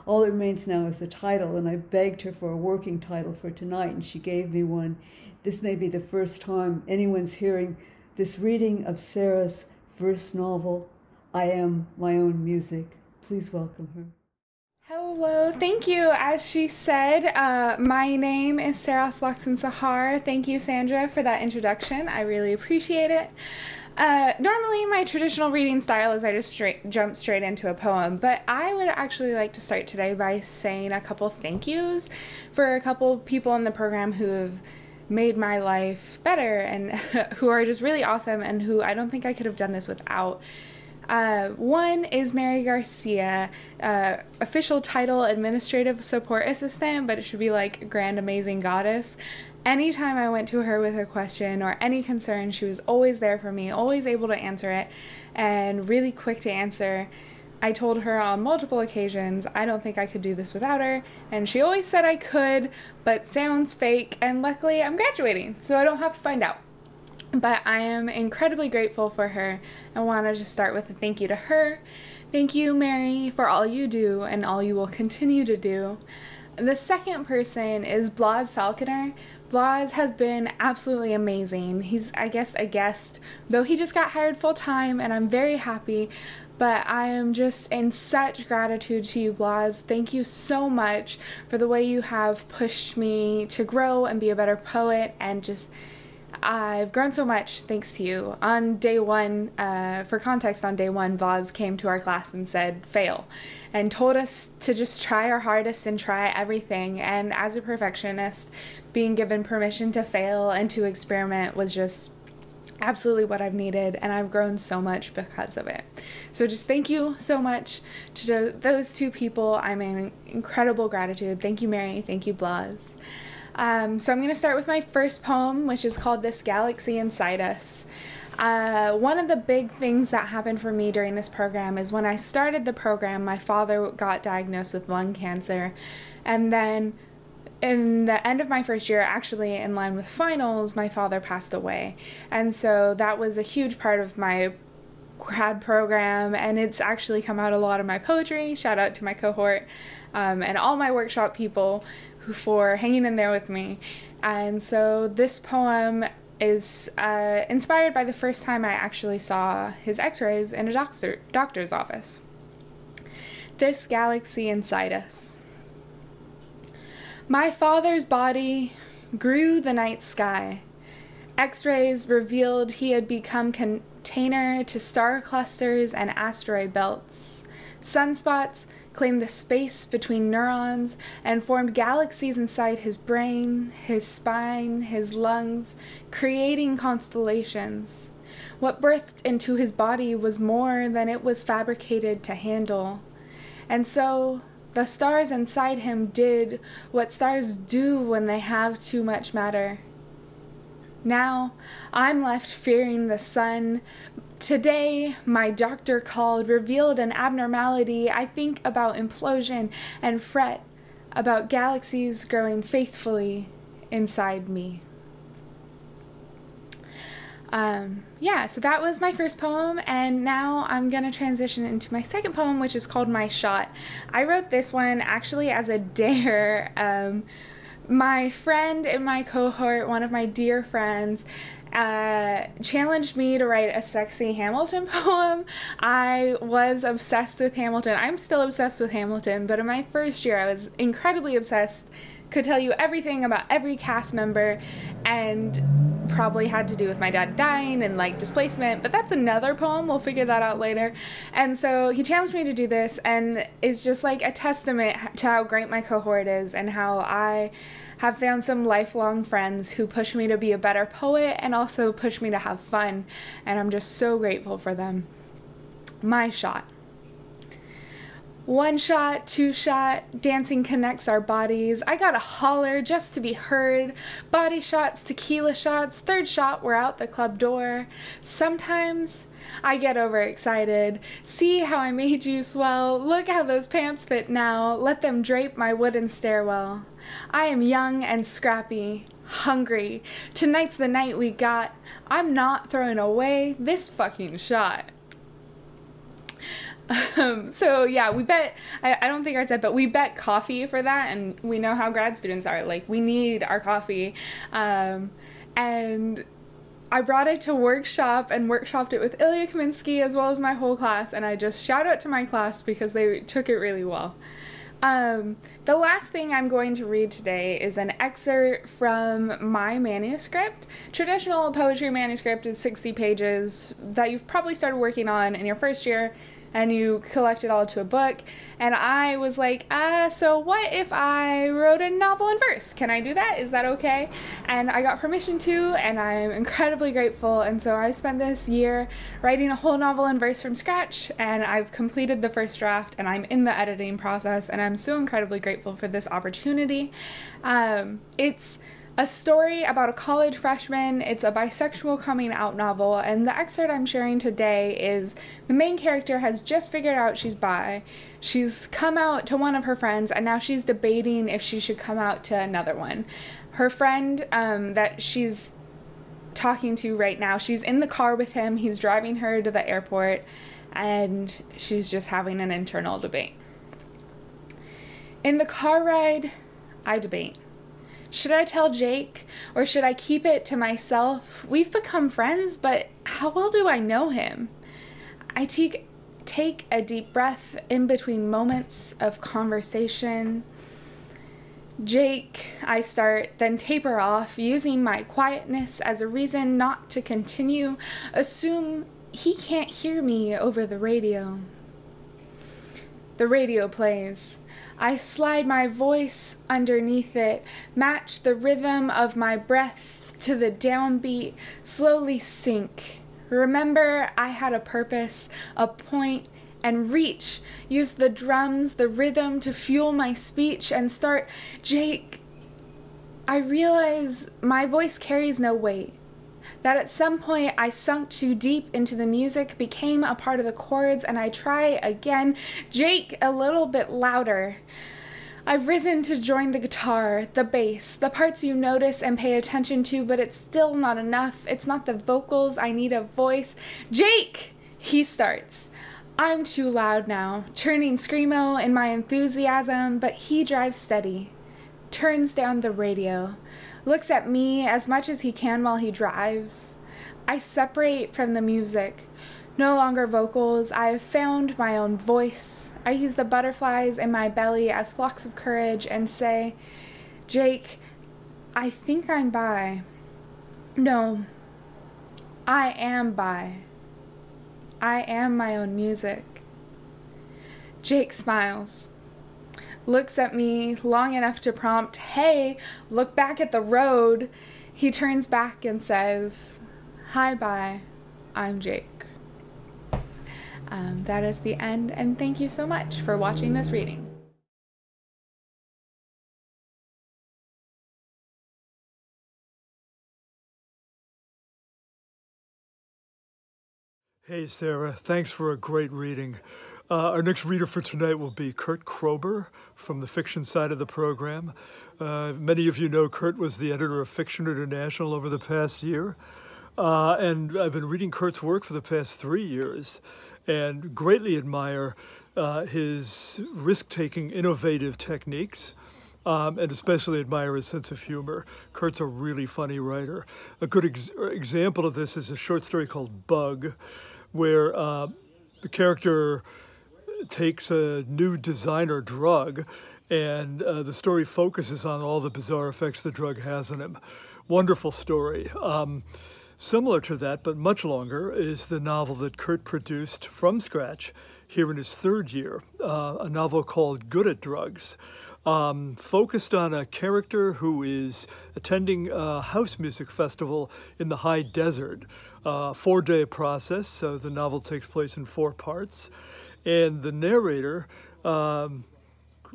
All that remains now is the title, and I begged her for a working title for tonight, and she gave me one. This may be the first time anyone's hearing this reading of Sarah's verse novel, I Am My Own Music. Please welcome her. Hello, thank you. As she said, uh, my name is Sarah Aslakson Sahar. Thank you, Sandra, for that introduction. I really appreciate it. Uh, normally, my traditional reading style is I just straight jump straight into a poem, but I would actually like to start today by saying a couple thank yous for a couple people in the program who have made my life better and who are just really awesome and who I don't think I could have done this without. Uh, one is Mary Garcia, uh, official title administrative support assistant, but it should be like Grand Amazing Goddess. Anytime I went to her with a question or any concern, she was always there for me, always able to answer it, and really quick to answer. I told her on multiple occasions I don't think I could do this without her, and she always said I could, but sounds fake, and luckily I'm graduating, so I don't have to find out. But I am incredibly grateful for her and want to just start with a thank you to her. Thank you, Mary, for all you do and all you will continue to do. The second person is Blas Falconer. Blas has been absolutely amazing. He's, I guess, a guest, though he just got hired full time, and I'm very happy. But I am just in such gratitude to you, Blas. Thank you so much for the way you have pushed me to grow and be a better poet and just I've grown so much thanks to you. On day one, uh, for context, on day one, Blas came to our class and said, fail, and told us to just try our hardest and try everything. And as a perfectionist, being given permission to fail and to experiment was just absolutely what I've needed, and I've grown so much because of it. So, just thank you so much to those two people. I'm in incredible gratitude. Thank you, Mary. Thank you, Blas. Um, so I'm going to start with my first poem, which is called This Galaxy Inside Us. Uh, one of the big things that happened for me during this program is when I started the program, my father got diagnosed with lung cancer. And then in the end of my first year, actually in line with finals, my father passed away. And so that was a huge part of my grad program, and it's actually come out a lot of my poetry. Shout out to my cohort um, and all my workshop people for hanging in there with me. And so this poem is uh, inspired by the first time I actually saw his x rays in a doctor, doctor's office. This galaxy inside us. My father's body grew the night sky. X rays revealed he had become container to star clusters and asteroid belts. Sunspots claimed the space between neurons and formed galaxies inside his brain, his spine, his lungs, creating constellations. What birthed into his body was more than it was fabricated to handle. And so the stars inside him did what stars do when they have too much matter. Now I'm left fearing the sun, Today, my doctor called, revealed an abnormality. I think about implosion and fret about galaxies growing faithfully inside me. Um, yeah, so that was my first poem, and now I'm gonna transition into my second poem, which is called My Shot. I wrote this one actually as a dare. Um, my friend in my cohort, one of my dear friends, uh, challenged me to write a sexy Hamilton poem. I was obsessed with Hamilton. I'm still obsessed with Hamilton, but in my first year, I was incredibly obsessed. Could tell you everything about every cast member, and probably had to do with my dad dying and like displacement, but that's another poem. We'll figure that out later. And so he challenged me to do this, and it's just like a testament to how great my cohort is and how I have found some lifelong friends who push me to be a better poet and also push me to have fun, and I'm just so grateful for them. My shot. One shot, two shot, dancing connects our bodies. I gotta holler just to be heard. Body shots, tequila shots, third shot, we're out the club door. Sometimes I get overexcited. See how I made you swell. Look how those pants fit now. Let them drape my wooden stairwell. I am young and scrappy, hungry. Tonight's the night we got. I'm not throwing away this fucking shot. Um, so yeah, we bet. I, I don't think I said, but we bet coffee for that, and we know how grad students are. Like we need our coffee, um, and I brought it to workshop and workshopped it with Ilya Kaminsky as well as my whole class, and I just shout out to my class because they took it really well. Um, the last thing I'm going to read today is an excerpt from my manuscript. Traditional poetry manuscript is 60 pages that you've probably started working on in your first year and you collect it all to a book. And I was like, uh, so what if I wrote a novel in verse? Can I do that? Is that okay? And I got permission to, and I'm incredibly grateful. And so I spent this year writing a whole novel in verse from scratch, and I've completed the first draft, and I'm in the editing process, and I'm so incredibly grateful for this opportunity. Um, it's a story about a college freshman. It's a bisexual coming out novel, and the excerpt I'm sharing today is the main character has just figured out she's bi. She's come out to one of her friends, and now she's debating if she should come out to another one. Her friend um, that she's talking to right now, she's in the car with him. He's driving her to the airport, and she's just having an internal debate. In the car ride, I debate. Should I tell Jake or should I keep it to myself? We've become friends, but how well do I know him? I take take a deep breath in between moments of conversation. Jake, I start, then taper off, using my quietness as a reason not to continue. Assume he can't hear me over the radio. The radio plays. I slide my voice underneath it, match the rhythm of my breath to the downbeat, slowly sink. Remember, I had a purpose, a point, and reach. Use the drums, the rhythm to fuel my speech and start. Jake, I realize my voice carries no weight that at some point I sunk too deep into the music, became a part of the chords, and I try again. Jake, a little bit louder. I've risen to join the guitar, the bass, the parts you notice and pay attention to, but it's still not enough. It's not the vocals, I need a voice. Jake! He starts. I'm too loud now, turning screamo in my enthusiasm, but he drives steady, turns down the radio, looks at me as much as he can while he drives. I separate from the music. No longer vocals, I have found my own voice. I use the butterflies in my belly as flocks of courage and say, Jake, I think I'm bi. No, I am bi. I am my own music. Jake smiles, looks at me long enough to prompt, Hey, look back at the road. He turns back and says, Hi, bye, I'm Jake. Um, that is the end, and thank you so much for watching this reading. Hey, Sarah. Thanks for a great reading. Uh, our next reader for tonight will be Kurt Krober from the fiction side of the program. Uh, many of you know Kurt was the editor of Fiction International over the past year. Uh, and I've been reading Kurt's work for the past three years and greatly admire uh, his risk taking, innovative techniques. Um, and especially admire his sense of humor. Kurt's a really funny writer. A good ex- example of this is a short story called Bug, where uh, the character takes a new designer drug, and uh, the story focuses on all the bizarre effects the drug has on him. Wonderful story. Um, similar to that, but much longer, is the novel that Kurt produced from scratch here in his third year, uh, a novel called Good at Drugs. Um, focused on a character who is attending a house music festival in the high desert uh, four day process. So the novel takes place in four parts. And the narrator, um,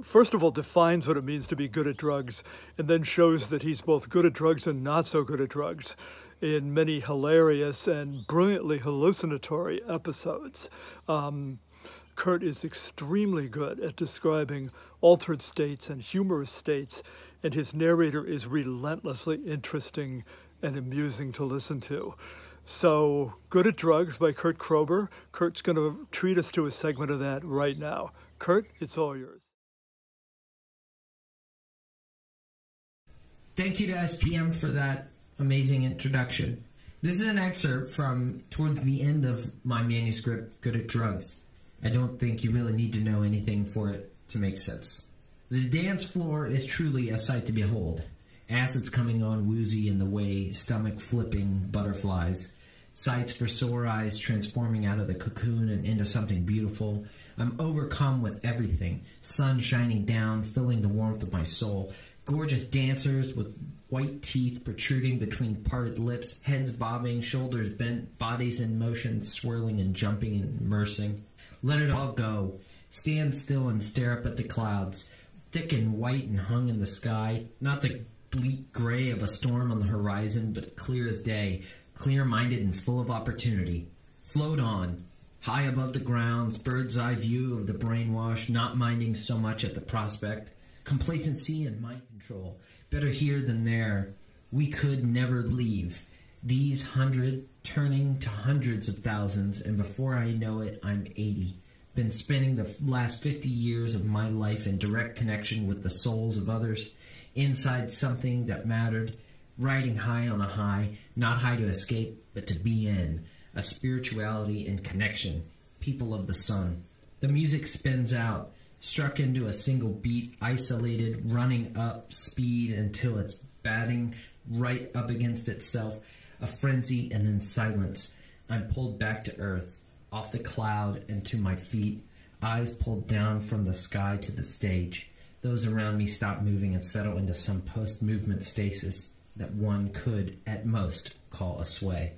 first of all, defines what it means to be good at drugs and then shows that he's both good at drugs and not so good at drugs in many hilarious and brilliantly hallucinatory episodes. Um, Kurt is extremely good at describing altered states and humorous states, and his narrator is relentlessly interesting and amusing to listen to. So, Good at Drugs by Kurt Krober. Kurt's going to treat us to a segment of that right now. Kurt, it's all yours. Thank you to SPM for that amazing introduction. This is an excerpt from towards the end of my manuscript, Good at Drugs. I don't think you really need to know anything for it to make sense. The dance floor is truly a sight to behold acids coming on woozy in the way, stomach flipping butterflies, sights for sore eyes transforming out of the cocoon and into something beautiful. I'm overcome with everything, sun shining down, filling the warmth of my soul, gorgeous dancers with white teeth protruding between parted lips, heads bobbing, shoulders bent, bodies in motion, swirling and jumping and immersing. Let it all go. Stand still and stare up at the clouds, thick and white and hung in the sky, not the bleak gray of a storm on the horizon, but clear as day, clear minded and full of opportunity. Float on, high above the grounds, bird's eye view of the brainwash, not minding so much at the prospect. Complacency and mind control, better here than there. We could never leave. These hundred turning to hundreds of thousands, and before I know it, I'm 80. Been spending the last 50 years of my life in direct connection with the souls of others inside something that mattered, riding high on a high, not high to escape, but to be in, a spirituality and connection, people of the sun. The music spins out, struck into a single beat, isolated, running up speed until it's batting right up against itself, a frenzy and then silence. I'm pulled back to earth, off the cloud and to my feet, eyes pulled down from the sky to the stage. Those around me stop moving and settle into some post-movement stasis that one could, at most, call a sway.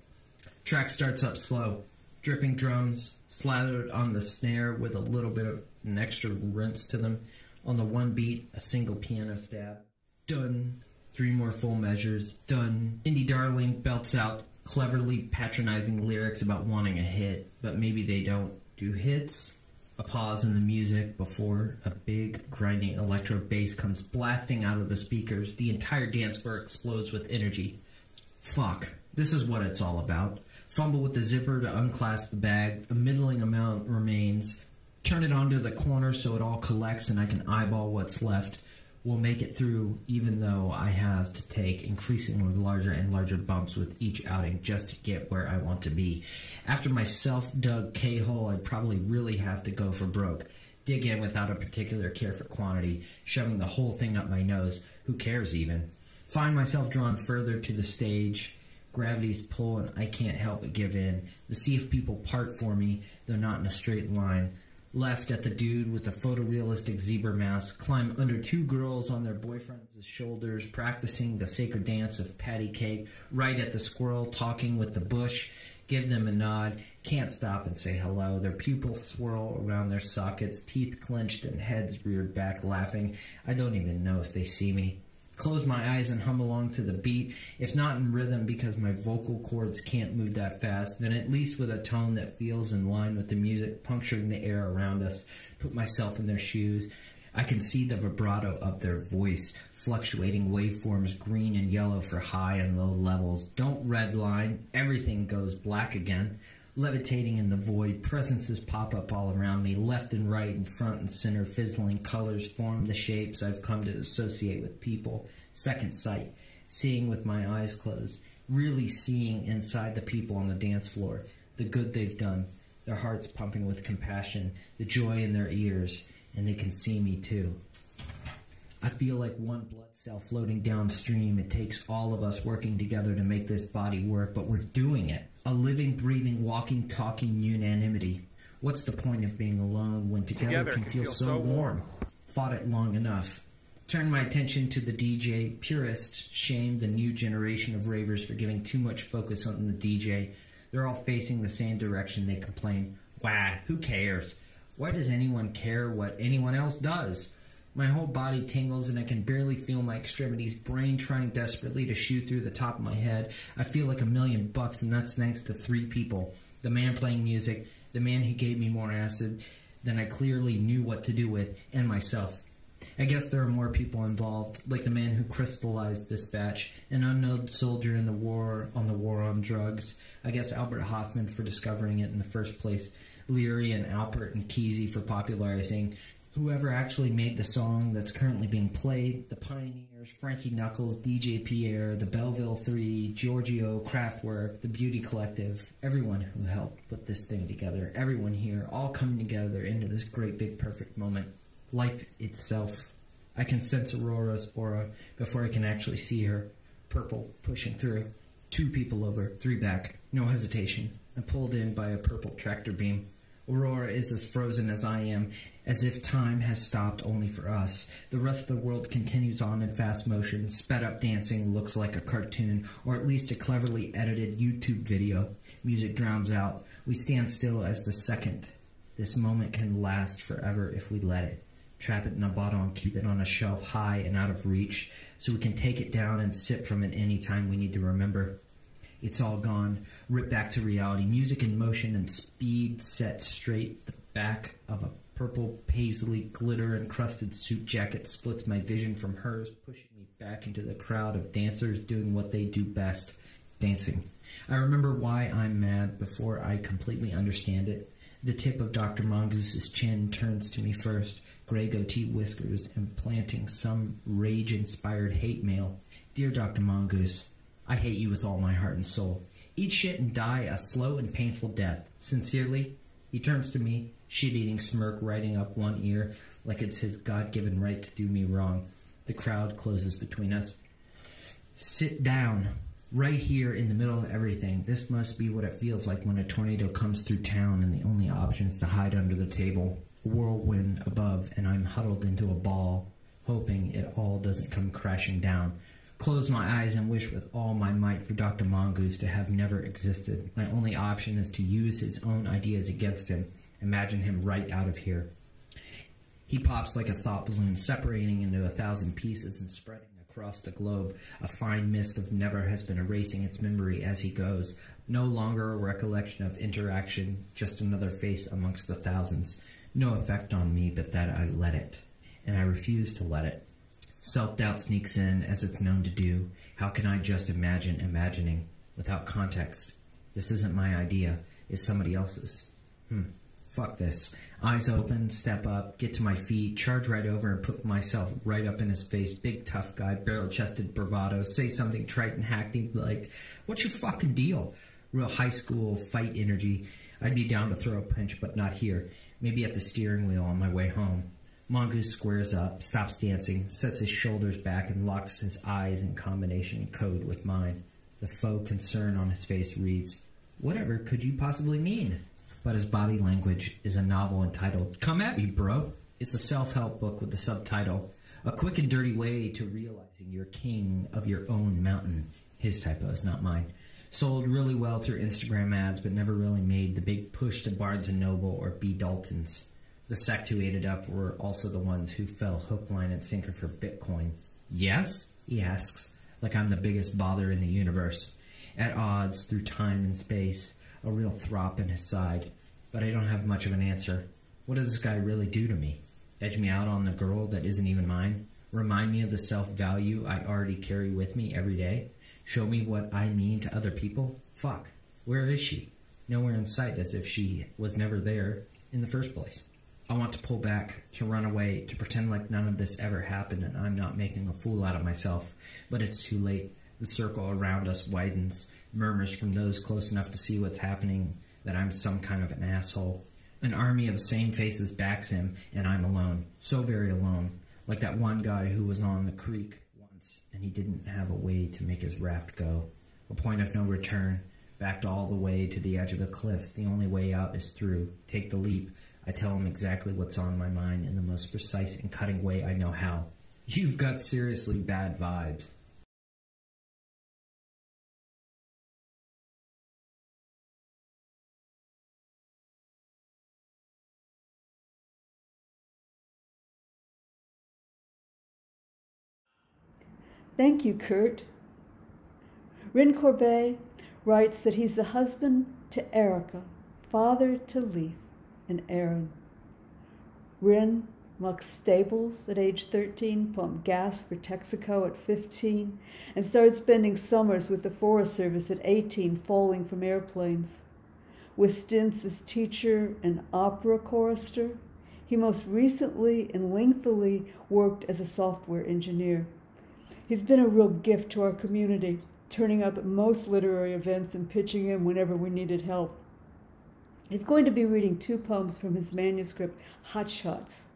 Track starts up slow, dripping drums slathered on the snare with a little bit of an extra rinse to them. On the one beat, a single piano stab. Done. Three more full measures. Done. Indie Darling belts out cleverly patronizing lyrics about wanting a hit, but maybe they don't do hits a pause in the music before a big grinding electro bass comes blasting out of the speakers. The entire dance floor explodes with energy. Fuck, this is what it's all about. Fumble with the zipper to unclasp the bag. A middling amount remains. Turn it onto the corner so it all collects and I can eyeball what's left. We'll make it through even though I have to take increasingly larger and larger bumps with each outing just to get where I want to be. After my self-dug K-hole, I'd probably really have to go for broke. Dig in without a particular care for quantity, shoving the whole thing up my nose. Who cares even? Find myself drawn further to the stage. Gravity's pull and I can't help but give in. To see if people part for me, though not in a straight line left at the dude with the photorealistic zebra mask, climb under two girls on their boyfriends' shoulders, practicing the sacred dance of patty cake, right at the squirrel, talking with the bush, give them a nod, can't stop and say hello. Their pupils swirl around their sockets, teeth clenched and heads reared back, laughing. I don't even know if they see me close my eyes and hum along to the beat, if not in rhythm because my vocal cords can't move that fast, then at least with a tone that feels in line with the music puncturing the air around us. Put myself in their shoes. I can see the vibrato of their voice, fluctuating waveforms green and yellow for high and low levels. Don't redline, everything goes black again levitating in the void. Presences pop up all around me, left and right and front and center. Fizzling colors form the shapes I've come to associate with people. Second sight, seeing with my eyes closed, really seeing inside the people on the dance floor, the good they've done, their hearts pumping with compassion, the joy in their ears, and they can see me too. I feel like one blood cell floating downstream. It takes all of us working together to make this body work, but we're doing it. A living, breathing, walking, talking unanimity. What's the point of being alone when together, together can, can, feel, feel so, warm? warm? Fought it long enough. Turn my attention to the DJ. Purists shame the new generation of ravers for giving too much focus on the DJ. They're all facing the same direction. They complain, Wah, who cares? Why does anyone care what anyone else does? My whole body tingles and I can barely feel my extremities, brain trying desperately to shoot through the top of my head. I feel like a million bucks and that's thanks to three people. The man playing music, the man who gave me more acid than I clearly knew what to do with, and myself. I guess there are more people involved, like the man who crystallized this batch, an unknown soldier in the war on the war on drugs. I guess Albert Hofmann for discovering it in the first place, Leary and Alpert and Kesey for popularizing whoever actually made the song that's currently being played, the Pioneers, Frankie Knuckles, DJ Pierre, the Belleville Three, Giorgio, Kraftwerk, the Beauty Collective, everyone who helped put this thing together, everyone here, all coming together into this great big perfect moment. Life itself. I can sense Aurora's aura before I can actually see her. Purple pushing through. Two people over, three back. No hesitation. I'm pulled in by a purple tractor beam. Aurora is as frozen as I am, as if time has stopped only for us. The rest of the world continues on in fast motion. Sped up dancing looks like a cartoon, or at least a cleverly edited YouTube video. Music drowns out. We stand still as the second. This moment can last forever if we let it. Trap it in a bottle and keep it on a shelf high and out of reach, so we can take it down and sip from it any time we need to remember. It's all gone. Ripped back to reality. Music in motion and speed set straight. The back of a purple paisley glitter encrusted suit jacket splits my vision from hers, pushing me back into the crowd of dancers doing what they do best dancing. I remember why I'm mad before I completely understand it. The tip of Dr. Mongoose's chin turns to me first, gray goatee whiskers implanting some rage inspired hate mail. Dear Dr. Mongoose, I hate you with all my heart and soul. Eat shit and die a slow and painful death. Sincerely, he turns to me, shit-eating smirk riding up one ear like it's his God-given right to do me wrong. The crowd closes between us. Sit down. Right here in the middle of everything. This must be what it feels like when a tornado comes through town and the only option is to hide under the table. Whirlwind above and I'm huddled into a ball, hoping it all doesn't come crashing down close my eyes and wish with all my might for Dr. Mongoose to have never existed. My only option is to use his own ideas against him. Imagine him right out of here. He pops like a thought balloon, separating into a thousand pieces and spreading across the globe. A fine mist of never has been erasing its memory as he goes. No longer a recollection of interaction, just another face amongst the thousands. No effect on me but that I let it. And I refuse to let it. Self-doubt sneaks in, as it's known to do. How can I just imagine imagining without context? This isn't my idea. It's somebody else's. Hmm. Fuck this. Eyes open, step up, get to my feet, charge right over and put myself right up in his face. Big tough guy, barrel chested bravado, say something trite and hackneyed like, What's your fucking deal? Real high school fight energy. I'd be down to throw a punch, but not here. Maybe at the steering wheel on my way home. Mongoose squares up, stops dancing, sets his shoulders back, and locks his eyes in combination code with mine. The faux concern on his face reads, Whatever could you possibly mean? But his body language is a novel entitled Come at Me, Bro. It's a self help book with the subtitle A Quick and Dirty Way to Realizing You're King of Your Own Mountain. His typo is not mine. Sold really well through Instagram ads, but never really made the big push to Barnes and Noble or B. Dalton's. The sect who ate it up were also the ones who fell hook, line, and sinker for Bitcoin. Yes? He asks, like I'm the biggest bother in the universe. At odds through time and space, a real throp in his side. But I don't have much of an answer. What does this guy really do to me? Edge me out on the girl that isn't even mine? Remind me of the self value I already carry with me every day? Show me what I mean to other people? Fuck. Where is she? Nowhere in sight as if she was never there in the first place. I want to pull back, to run away, to pretend like none of this ever happened and I'm not making a fool out of myself. But it's too late. The circle around us widens, murmurs from those close enough to see what's happening that I'm some kind of an asshole. An army of same faces backs him, and I'm alone. So very alone. Like that one guy who was on the creek once, and he didn't have a way to make his raft go. A point of no return. Backed all the way to the edge of the cliff. The only way out is through. Take the leap. I tell him exactly what's on my mind in the most precise and cutting way I know how. You've got seriously bad vibes. Thank you, Kurt. Rin Corbet writes that he's the husband to Erica, father to Leaf and Aaron. Rin mucks stables at age 13, pumped gas for Texaco at 15, and started spending summers with the Forest Service at 18, falling from airplanes. With stints as teacher and opera chorister, he most recently and lengthily worked as a software engineer. He's been a real gift to our community, turning up at most literary events and pitching in whenever we needed help. He's going to be reading two poems from his manuscript, Hot Shots.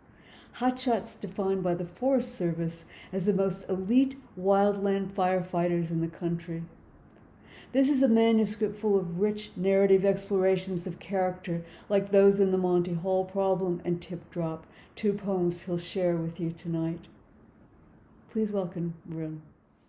Hot Shots defined by the Forest Service as the most elite wildland firefighters in the country. This is a manuscript full of rich narrative explorations of character, like those in The Monty Hall Problem and Tip Drop, two poems he'll share with you tonight. Please welcome Rin.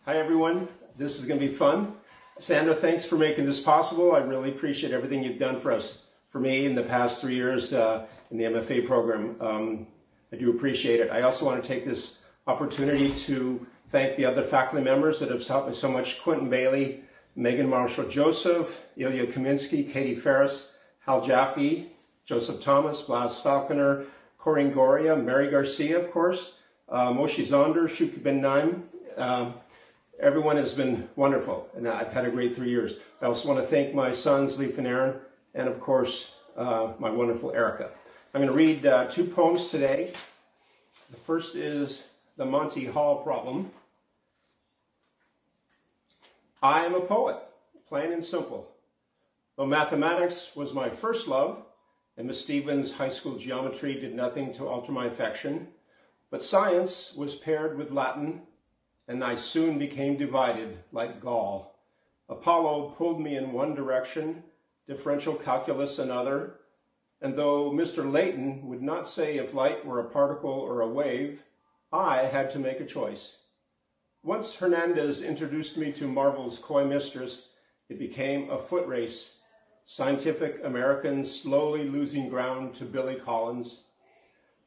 Hi, everyone. This is going to be fun. Sandra, thanks for making this possible. I really appreciate everything you've done for us, for me in the past three years uh, in the MFA program. Um, I do appreciate it. I also want to take this opportunity to thank the other faculty members that have helped me so much. Quentin Bailey, Megan Marshall Joseph, Ilya Kaminsky, Katie Farris, Hal Jaffe, Joseph Thomas, Blas Falconer, Corinne Goria, Mary Garcia, of course, uh, Moshe Zonder, Shuki Ben Naim. Um, everyone has been wonderful, and I've had a great three years. I also want to thank my sons, Leif and Aaron, and of course, uh, my wonderful Erica. I'm going to read uh, two poems today. The first is The Monty Hall Problem. I am a poet, plain and simple. Though mathematics was my first love, and Miss Stevens' high school geometry did nothing to alter my affection, but science was paired with Latin, and I soon became divided like Gaul. Apollo pulled me in one direction, differential calculus another, and though Mr. Layton would not say if light were a particle or a wave, I had to make a choice. Once Hernandez introduced me to Marvell's coy mistress, it became a foot race, scientific Americans slowly losing ground to Billy Collins,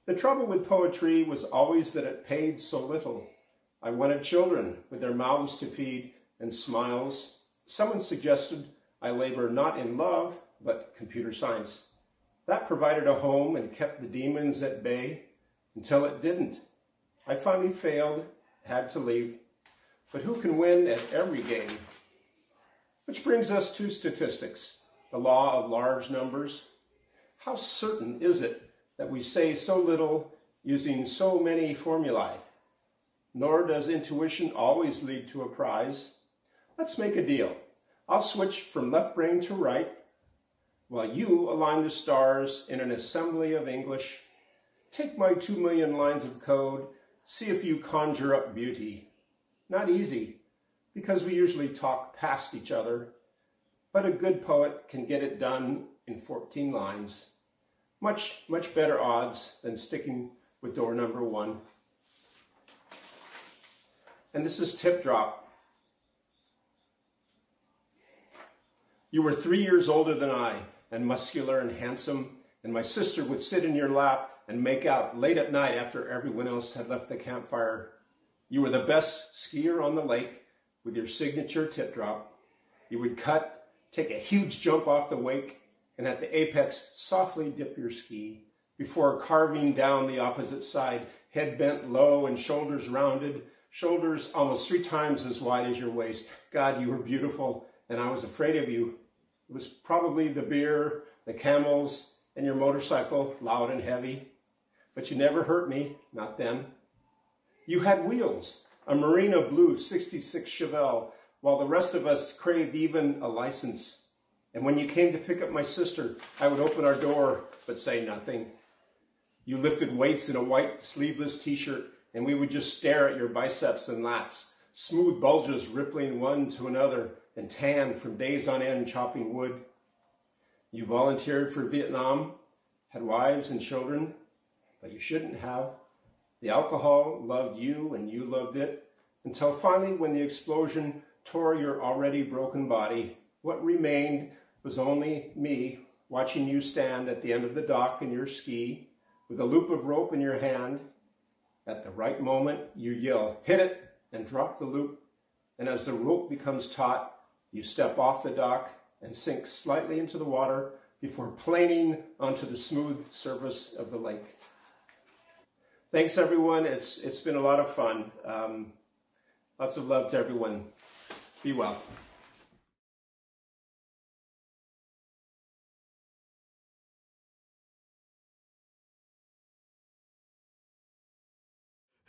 the trouble with poetry was always that it paid so little. I wanted children with their mouths to feed and smiles. Someone suggested I labor not in love, but computer science. That provided a home and kept the demons at bay until it didn't. I finally failed, had to leave. But who can win at every game? Which brings us to statistics, the law of large numbers. How certain is it that we say so little using so many formulae? Nor does intuition always lead to a prize. Let's make a deal. I'll switch from left brain to right while you align the stars in an assembly of English. Take my two million lines of code, see if you conjure up beauty. Not easy, because we usually talk past each other, but a good poet can get it done in 14 lines. Much, much better odds than sticking with door number one. And this is tip drop. You were three years older than I and muscular and handsome, and my sister would sit in your lap and make out late at night after everyone else had left the campfire. You were the best skier on the lake with your signature tip drop. You would cut, take a huge jump off the wake, and at the apex, softly dip your ski before carving down the opposite side, head bent low and shoulders rounded, shoulders almost three times as wide as your waist. God, you were beautiful, and I was afraid of you. It was probably the beer, the camels, and your motorcycle, loud and heavy. But you never hurt me, not then. You had wheels, a Marina Blue 66 Chevelle, while the rest of us craved even a license. And when you came to pick up my sister, I would open our door, but say nothing. You lifted weights in a white sleeveless t-shirt, and we would just stare at your biceps and lats, smooth bulges rippling one to another, and tan from days on end chopping wood. You volunteered for Vietnam, had wives and children, but you shouldn't have. The alcohol loved you and you loved it, until finally when the explosion tore your already broken body, what remained was only me watching you stand at the end of the dock in your ski with a loop of rope in your hand. At the right moment, you yell, hit it, and drop the loop. And as the rope becomes taut, you step off the dock and sink slightly into the water before planing onto the smooth surface of the lake. Thanks, everyone. It's, it's been a lot of fun. Um, lots of love to everyone. Be well.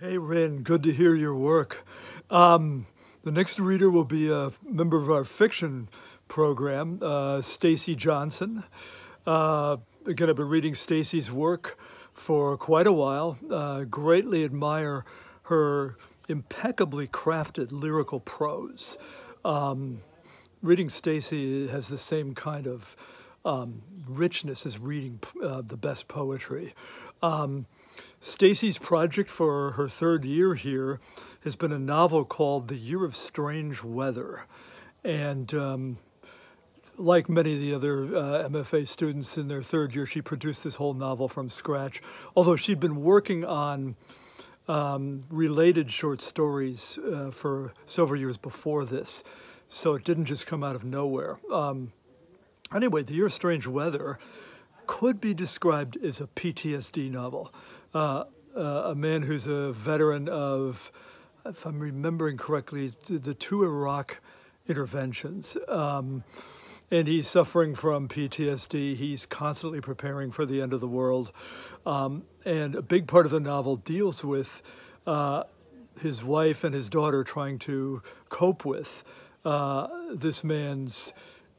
Hey, Rin, good to hear your work. Um, the next reader will be a member of our fiction program, uh, Stacy Johnson. Uh, again, I've been reading Stacy's work for quite a while. Uh, greatly admire her impeccably crafted lyrical prose. Um, reading Stacy has the same kind of um, richness as reading uh, the best poetry. Um, Stacy's project for her third year here has been a novel called The Year of Strange Weather. And um, like many of the other uh, MFA students in their third year, she produced this whole novel from scratch. Although she'd been working on um, related short stories uh, for several years before this, so it didn't just come out of nowhere. Um, anyway, The Year of Strange Weather could be described as a PTSD novel. Uh, uh, a man who's a veteran of, if I'm remembering correctly, the two Iraq interventions. Um, and he's suffering from PTSD. He's constantly preparing for the end of the world. Um, and a big part of the novel deals with uh, his wife and his daughter trying to cope with uh, this man's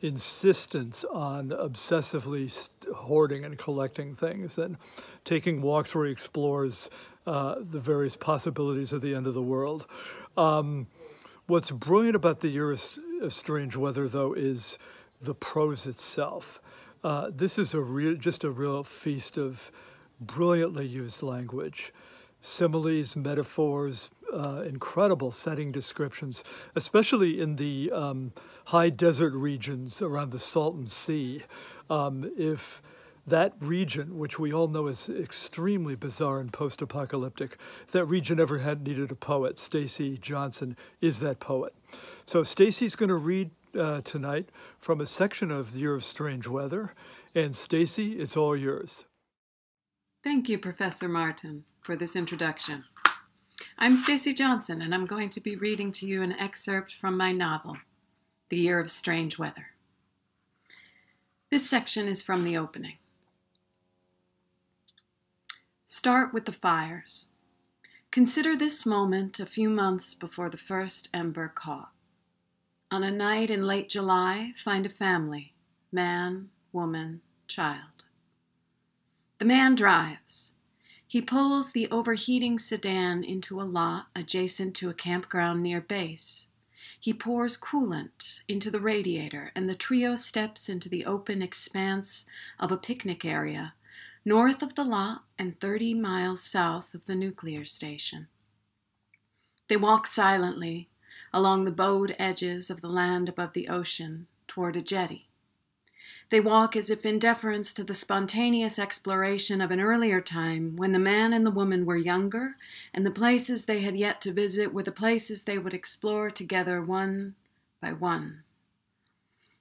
insistence on obsessively hoarding and collecting things and taking walks where he explores uh, the various possibilities of the end of the world. Um, what's brilliant about the Year of Strange Weather, though, is the prose itself. Uh, this is a real, just a real feast of brilliantly used language, similes, metaphors, uh, incredible setting descriptions, especially in the um, high desert regions around the Salton Sea. Um, if that region, which we all know is extremely bizarre and post-apocalyptic, that region ever had needed a poet. Stacy Johnson is that poet. So Stacy's going to read uh, tonight from a section of The Year of Strange Weather. And Stacy, it's all yours. Thank you, Professor Martin, for this introduction. I'm Stacy Johnson, and I'm going to be reading to you an excerpt from my novel, the year of strange weather. This section is from the opening. Start with the fires. Consider this moment a few months before the first ember caught. On a night in late July, find a family man, woman, child. The man drives. He pulls the overheating sedan into a lot adjacent to a campground near base. He pours coolant into the radiator, and the trio steps into the open expanse of a picnic area north of the lot and 30 miles south of the nuclear station. They walk silently along the bowed edges of the land above the ocean toward a jetty. They walk as if in deference to the spontaneous exploration of an earlier time when the man and the woman were younger, and the places they had yet to visit were the places they would explore together one by one.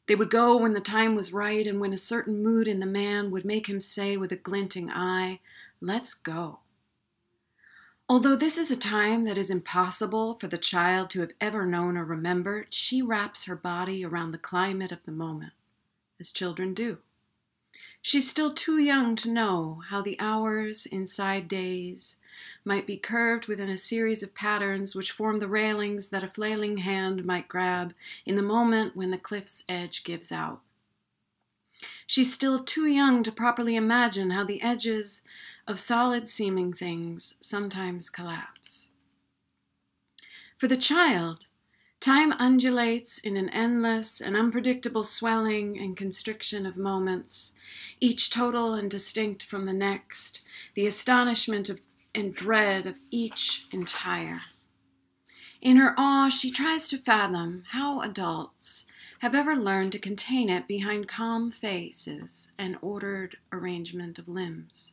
They would go when the time was right and when a certain mood in the man would make him say with a glinting eye, Let's go. Although this is a time that is impossible for the child to have ever known or remembered, she wraps her body around the climate of the moment as children do. She's still too young to know how the hours inside days might be curved within a series of patterns which form the railings that a flailing hand might grab in the moment when the cliff's edge gives out. She's still too young to properly imagine how the edges of solid seeming things sometimes collapse. For the child, Time undulates in an endless and unpredictable swelling and constriction of moments, each total and distinct from the next, the astonishment of, and dread of each entire. In her awe, she tries to fathom how adults have ever learned to contain it behind calm faces and ordered arrangement of limbs.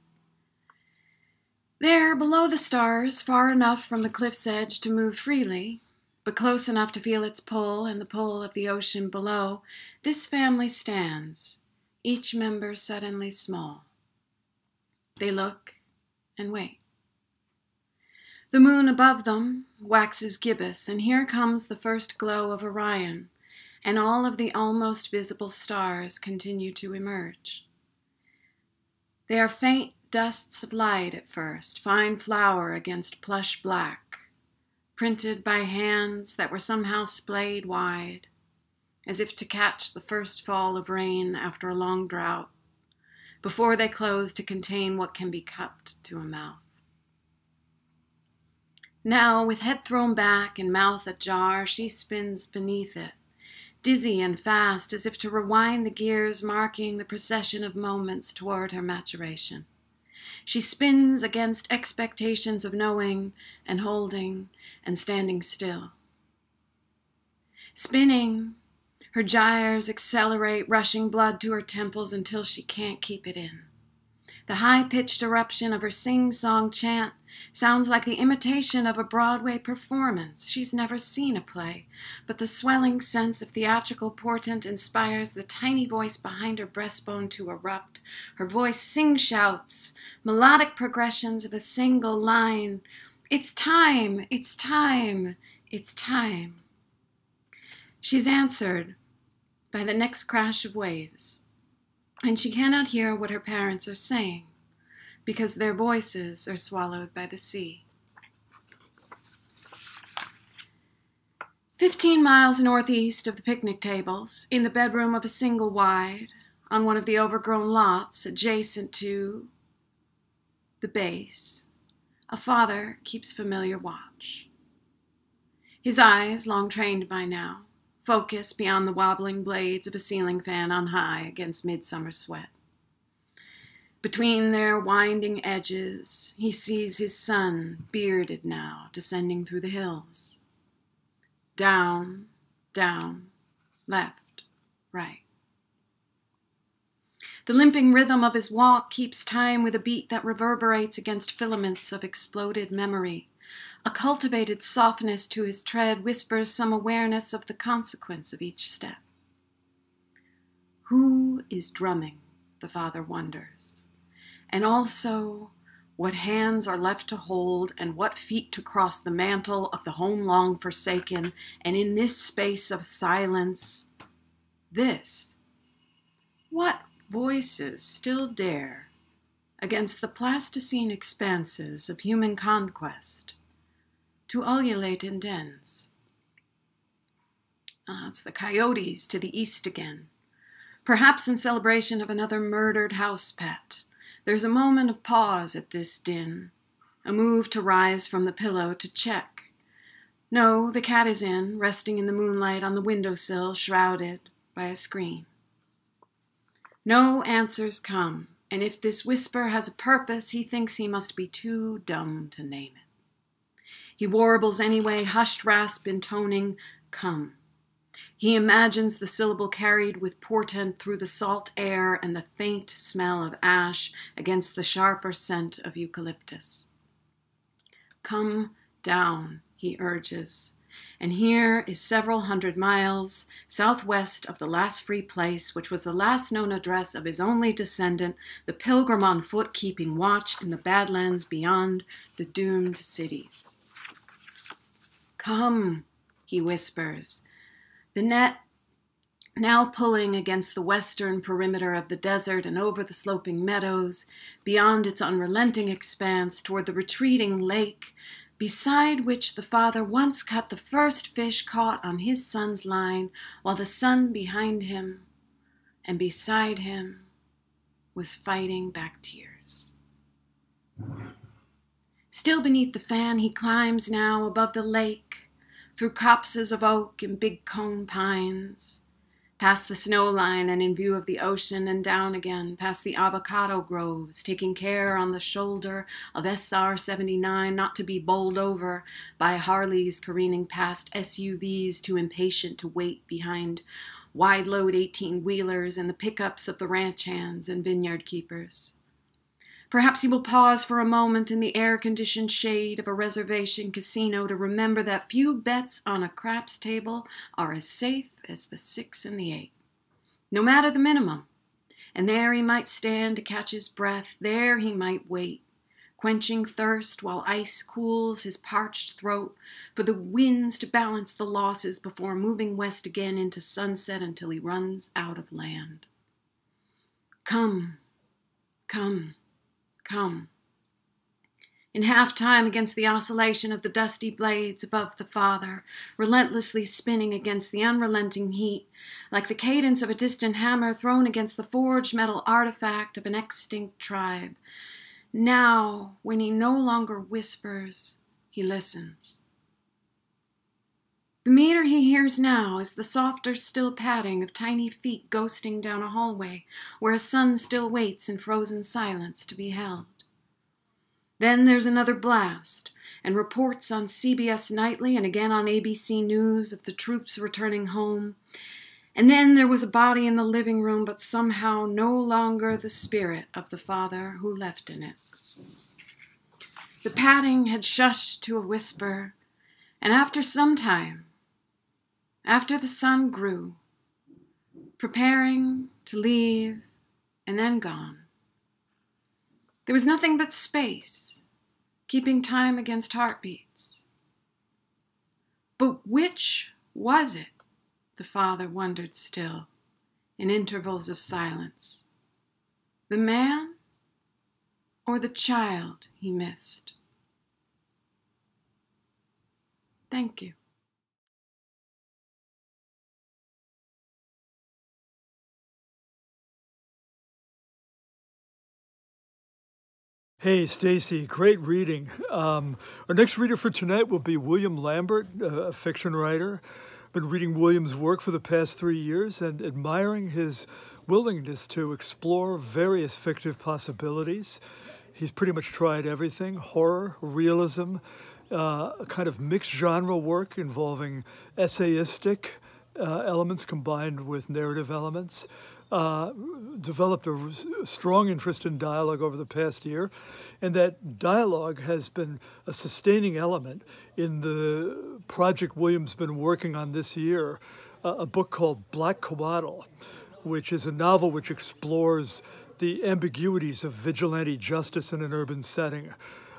There, below the stars, far enough from the cliff's edge to move freely, but close enough to feel its pull and the pull of the ocean below, this family stands, each member suddenly small. They look and wait. The moon above them waxes gibbous, and here comes the first glow of Orion, and all of the almost visible stars continue to emerge. They are faint dusts of light at first, fine flower against plush black, printed by hands that were somehow splayed wide, as if to catch the first fall of rain after a long drought, before they close to contain what can be cupped to a mouth. Now, with head thrown back and mouth ajar, she spins beneath it, dizzy and fast, as if to rewind the gears marking the procession of moments toward her maturation. She spins against expectations of knowing and holding and standing still. Spinning, her gyres accelerate, rushing blood to her temples until she can't keep it in. The high pitched eruption of her sing song chant sounds like the imitation of a Broadway performance. She's never seen a play, but the swelling sense of theatrical portent inspires the tiny voice behind her breastbone to erupt. Her voice sing shouts, melodic progressions of a single line. It's time, it's time, it's time. She's answered by the next crash of waves, and she cannot hear what her parents are saying because their voices are swallowed by the sea. Fifteen miles northeast of the picnic tables, in the bedroom of a single wide, on one of the overgrown lots adjacent to the base, a father keeps familiar watch. His eyes, long trained by now, focus beyond the wobbling blades of a ceiling fan on high against midsummer sweat. Between their winding edges, he sees his son, bearded now, descending through the hills. Down, down, left, right. The limping rhythm of his walk keeps time with a beat that reverberates against filaments of exploded memory. A cultivated softness to his tread whispers some awareness of the consequence of each step. Who is drumming? The father wonders and also what hands are left to hold, and what feet to cross the mantle of the home long forsaken, and in this space of silence, this, what voices still dare, against the plasticine expanses of human conquest, to ululate in dens? Ah, it's the coyotes to the east again, perhaps in celebration of another murdered house pet there's a moment of pause at this din, a move to rise from the pillow to check. No, the cat is in, resting in the moonlight on the windowsill, shrouded by a screen. No answers come, and if this whisper has a purpose, he thinks he must be too dumb to name it. He warbles anyway, hushed rasp intoning, Come. He imagines the syllable carried with portent through the salt air and the faint smell of ash against the sharper scent of eucalyptus. Come down, he urges, and here is several hundred miles southwest of the last free place, which was the last known address of his only descendant, the pilgrim on foot keeping watch in the badlands beyond the doomed cities. Come, he whispers, the net now pulling against the western perimeter of the desert and over the sloping meadows, beyond its unrelenting expanse toward the retreating lake, beside which the father once cut the first fish caught on his son's line, while the son behind him and beside him was fighting back tears. Still beneath the fan, he climbs now above the lake through copses of oak and big cone pines, past the snow line and in view of the ocean, and down again past the avocado groves, taking care on the shoulder of SR 79 not to be bowled over by Harleys careening past SUVs too impatient to wait behind wide load 18 wheelers and the pickups of the ranch hands and vineyard keepers. Perhaps he will pause for a moment in the air conditioned shade of a reservation casino to remember that few bets on a craps table are as safe as the six and the eight, no matter the minimum. And there he might stand to catch his breath, there he might wait, quenching thirst while ice cools his parched throat, for the winds to balance the losses before moving west again into sunset until he runs out of land. Come, come. Come. In half time, against the oscillation of the dusty blades above the father, relentlessly spinning against the unrelenting heat, like the cadence of a distant hammer thrown against the forged metal artifact of an extinct tribe. Now, when he no longer whispers, he listens. The meter he hears now is the softer, still padding of tiny feet ghosting down a hallway where a son still waits in frozen silence to be held. Then there's another blast, and reports on CBS Nightly and again on ABC News of the troops returning home. And then there was a body in the living room, but somehow no longer the spirit of the father who left in it. The padding had shushed to a whisper, and after some time, after the sun grew, preparing to leave and then gone. There was nothing but space, keeping time against heartbeats. But which was it? The father wondered still, in intervals of silence. The man or the child he missed? Thank you. Hey, Stacy, great reading. Um, our next reader for tonight will be William Lambert, uh, a fiction writer. Been reading William's work for the past three years and admiring his willingness to explore various fictive possibilities. He's pretty much tried everything horror, realism, uh, a kind of mixed genre work involving essayistic uh, elements combined with narrative elements uh, developed a strong interest in dialogue over the past year, and that dialogue has been a sustaining element in the project Williams been working on this year, uh, a book called Black Coatl, which is a novel which explores the ambiguities of vigilante justice in an urban setting.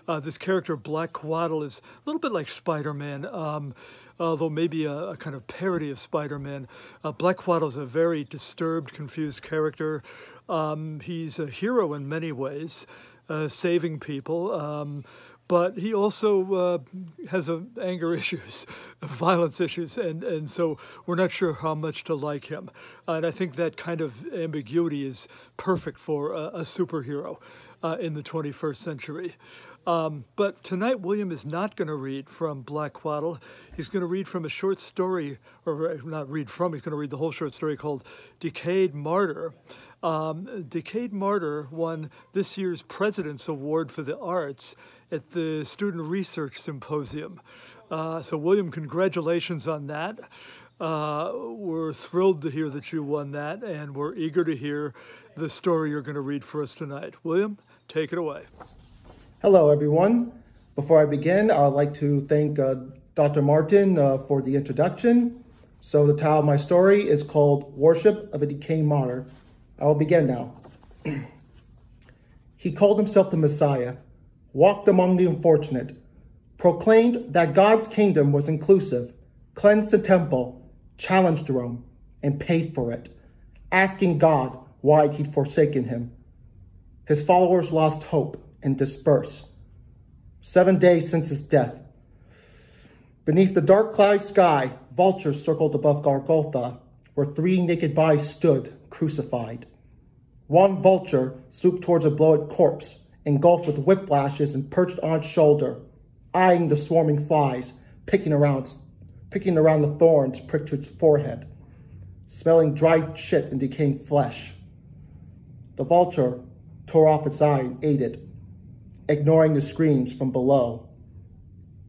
Uh, this character, Black Quaddle, is a little bit like Spider Man, um, although maybe a, a, kind of parody of Spider Man. Uh, Black is a very disturbed, confused character. Um, he's a hero in many ways, uh, saving people. Um, but he also uh, has anger issues, violence issues, and, and so we're not sure how much to like him. And I think that kind of ambiguity is perfect for a, a superhero uh, in the 21st century. Um, but tonight, William is not going to read from Black Quaddle. He's going to read from a short story, or not read from, he's going to read the whole short story called Decayed Martyr. Um, Decayed Martyr won this year's President's Award for the Arts at the Student Research Symposium. Uh, so, William, congratulations on that. Uh, we're thrilled to hear that you won that, and we're eager to hear the story you're going to read for us tonight. William, take it away. Hello, everyone. Before I begin, I'd like to thank uh, Dr. Martin uh, for the introduction. So, the title of my story is called Worship of a Decaying Martyr. I will begin now. he called himself the Messiah, walked among the unfortunate, proclaimed that God's kingdom was inclusive, cleansed the temple, challenged Rome, and paid for it, asking God why he'd forsaken him. His followers lost hope and disperse. Seven days since his death, beneath the dark cloud sky, vultures circled above Golgotha, where three naked bodies stood crucified. One vulture swooped towards a bloated corpse, engulfed with whiplashes and perched on its shoulder, eyeing the swarming flies, picking around, picking around the thorns pricked to its forehead, smelling dried shit and decaying flesh. The vulture tore off its eye and ate it, ignoring the screams from below.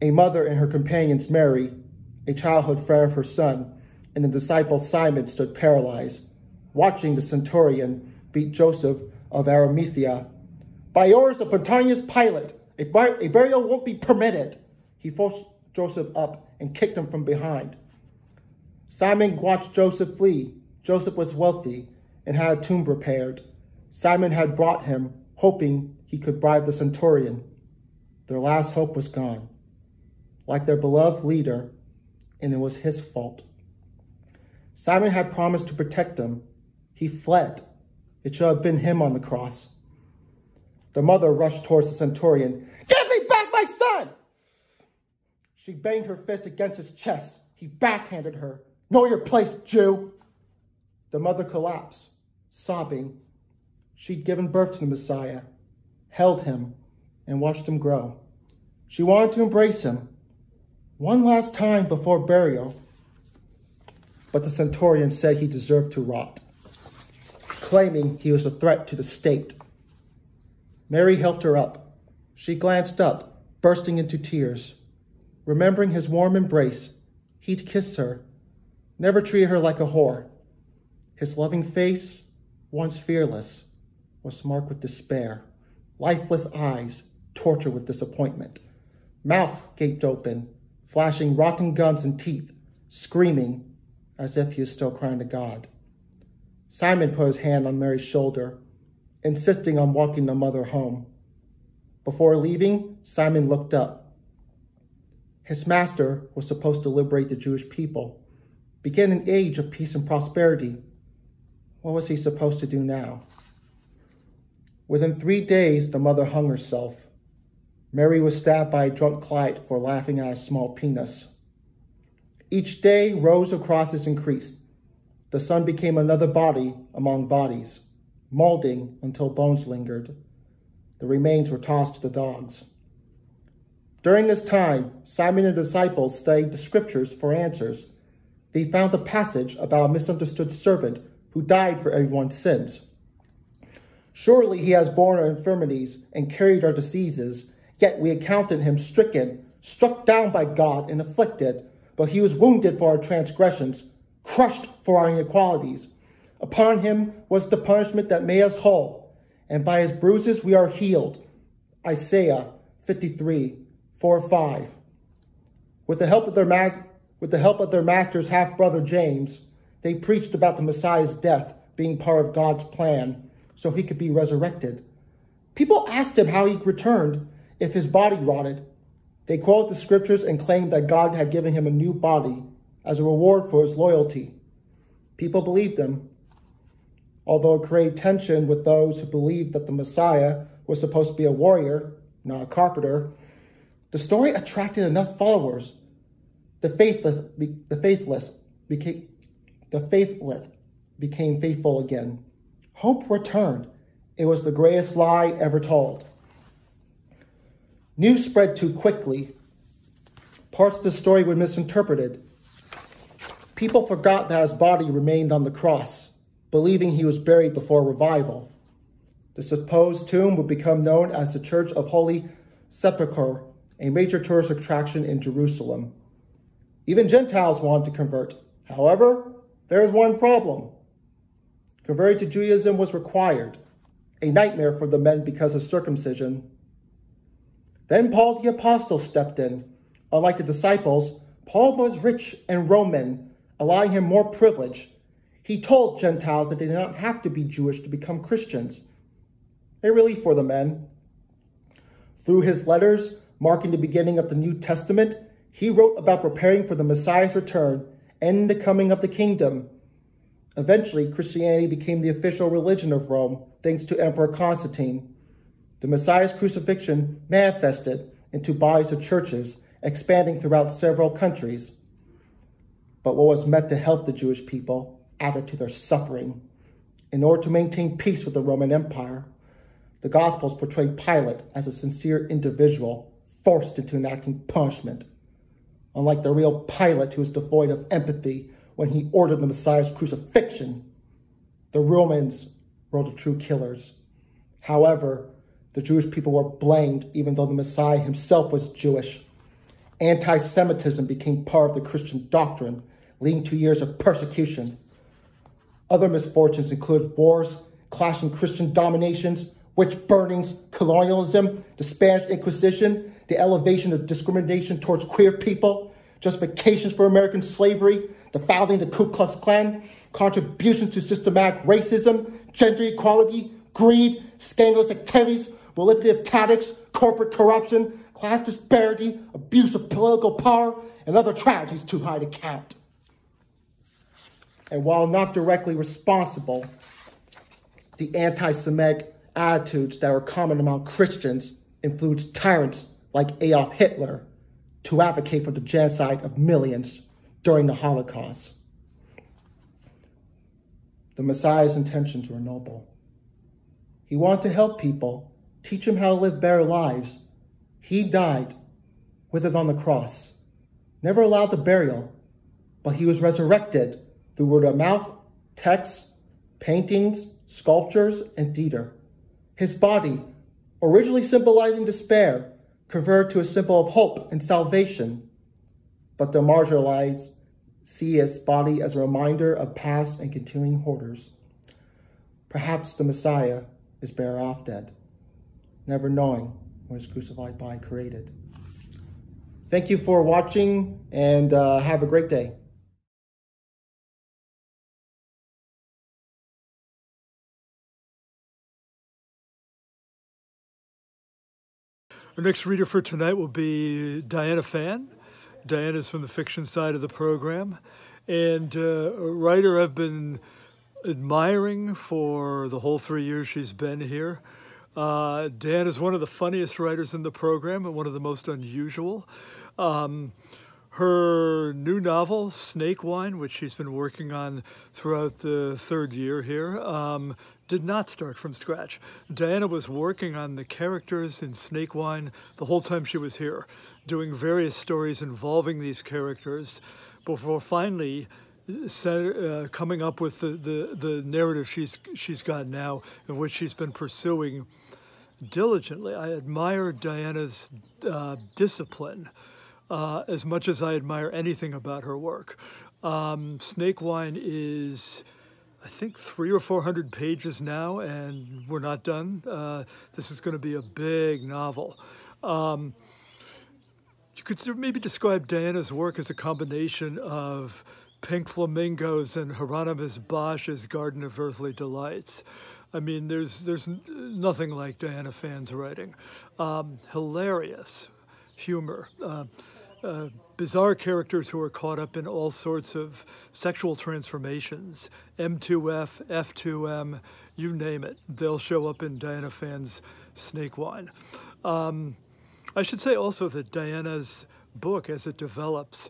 A mother and her companions, Mary, a childhood friend of her son, and the disciple Simon stood paralyzed, watching the centurion beat Joseph of Arimathea. By orders of Pontius Pilate, a, bur- a burial won't be permitted. He forced Joseph up and kicked him from behind. Simon watched Joseph flee. Joseph was wealthy and had a tomb prepared. Simon had brought him, hoping he could bribe the centurion. Their last hope was gone, like their beloved leader, and it was his fault. Simon had promised to protect them. He fled it should have been him on the cross. The mother rushed towards the centurion. Give me back my son! She banged her fist against his chest. He backhanded her. Know your place, Jew! The mother collapsed, sobbing. She'd given birth to the Messiah, held him, and watched him grow. She wanted to embrace him one last time before burial, but the centurion said he deserved to rot claiming he was a threat to the state. Mary helped her up. She glanced up, bursting into tears. Remembering his warm embrace, he'd kiss her, never treat her like a whore. His loving face, once fearless, was marked with despair, lifeless eyes tortured with disappointment, mouth gaped open, flashing rotten gums and teeth, screaming as if he was still crying to God. Simon put his hand on Mary's shoulder, insisting on walking the mother home. Before leaving, Simon looked up. His master was supposed to liberate the Jewish people, begin an age of peace and prosperity. What was he supposed to do now? Within three days, the mother hung herself. Mary was stabbed by a drunk client for laughing at a small penis. Each day, rows of crosses increased the son became another body among bodies, molding until bones lingered. The remains were tossed to the dogs. During this time, Simon and the disciples studied the scriptures for answers. They found a passage about a misunderstood servant who died for everyone's sins. Surely he has borne our infirmities and carried our diseases, yet we accounted him stricken, struck down by God, and afflicted. But he was wounded for our transgressions crushed for our inequalities. Upon him was the punishment that made us whole, and by his bruises we are healed. Isaiah 53, 4 5. With the help of their, mas- with the help of their master's half brother James, they preached about the Messiah's death being part of God's plan, so he could be resurrected. People asked him how he returned if his body rotted. They quoted the scriptures and claimed that God had given him a new body as a reward for his loyalty. People believed them, although it created tension with those who believed that the Messiah was supposed to be a warrior, not a carpenter. The story attracted enough followers. The faithless, the faithless became the faithless became faithful again. Hope returned. It was the greatest lie ever told. News spread too quickly. Parts of the story were misinterpreted. People forgot that his body remained on the cross, believing he was buried before revival. The supposed tomb would become known as the Church of Holy Sepulchre, a major tourist attraction in Jerusalem. Even Gentiles wanted to convert. However, there is one problem. Converting to Judaism was required, a nightmare for the men because of circumcision. Then Paul the Apostle stepped in. Unlike the disciples, Paul was rich and Roman, allowing him more privilege. He told Gentiles that they did not have to be Jewish to become Christians. A relief for the men. Through his letters, marking the beginning of the New Testament, he wrote about preparing for the Messiah's return and the coming of the kingdom. Eventually, Christianity became the official religion of Rome, thanks to Emperor Constantine. The Messiah's crucifixion manifested into bodies of churches, expanding throughout several countries. But what was meant to help the Jewish people added to their suffering. In order to maintain peace with the Roman Empire, the Gospels portray Pilate as a sincere individual forced into enacting punishment. Unlike the real Pilate, who was devoid of empathy when he ordered the Messiah's crucifixion, the Romans were the true killers. However, the Jewish people were blamed even though the Messiah himself was Jewish. Anti Semitism became part of the Christian doctrine, leading to years of persecution. Other misfortunes include wars, clashing Christian dominations, witch burnings, colonialism, the Spanish Inquisition, the elevation of discrimination towards queer people, justifications for American slavery, the founding of the Ku Klux Klan, contributions to systematic racism, gender equality, greed, scandalous activities, manipulative tactics, corporate corruption, class disparity, abuse of political power, and other tragedies too high to count. And while not directly responsible, the anti Semitic attitudes that were common among Christians influenced tyrants like Adolf Hitler to advocate for the genocide of millions during the Holocaust. The Messiah's intentions were noble. He wanted to help people, teach them how to live better lives. He died, withered on the cross, never allowed the burial, but he was resurrected through word of mouth, texts, paintings, sculptures, and theater. His body, originally symbolizing despair, converted to a symbol of hope and salvation. But the marginalized see his body as a reminder of past and continuing horrors. Perhaps the Messiah is better off dead, never knowing what his crucified body created. Thank you for watching and uh, have a great day. Our next reader for tonight will be Diana Phan. Diana's from the fiction side of the program, and uh, a writer I've been admiring for the whole three years she's been here. Uh, Dan is one of the funniest writers in the program and one of the most unusual. Um, her new novel, Snake Wine, which she's been working on throughout the third year here, um, did not start from scratch. Diana was working on the characters in Snake Wine the whole time she was here, doing various stories involving these characters before finally uh, coming up with the, the, the narrative she's, she's got now and which she's been pursuing diligently. I admire Diana's uh, discipline uh, as much as I admire anything about her work. Um, Snake Wine is I think three or four hundred pages now, and we're not done. Uh, this is going to be a big novel. Um, you could maybe describe Diana's work as a combination of Pink Flamingos and Hieronymus Bosch's Garden of Earthly Delights. I mean, there's there's nothing like Diana Phan's writing. Um, hilarious humor. Uh, uh, bizarre characters who are caught up in all sorts of sexual transformations M2F, F2M, you name it. They'll show up in Diana Phan's Snake Wine. Um, I should say also that Diana's book, as it develops,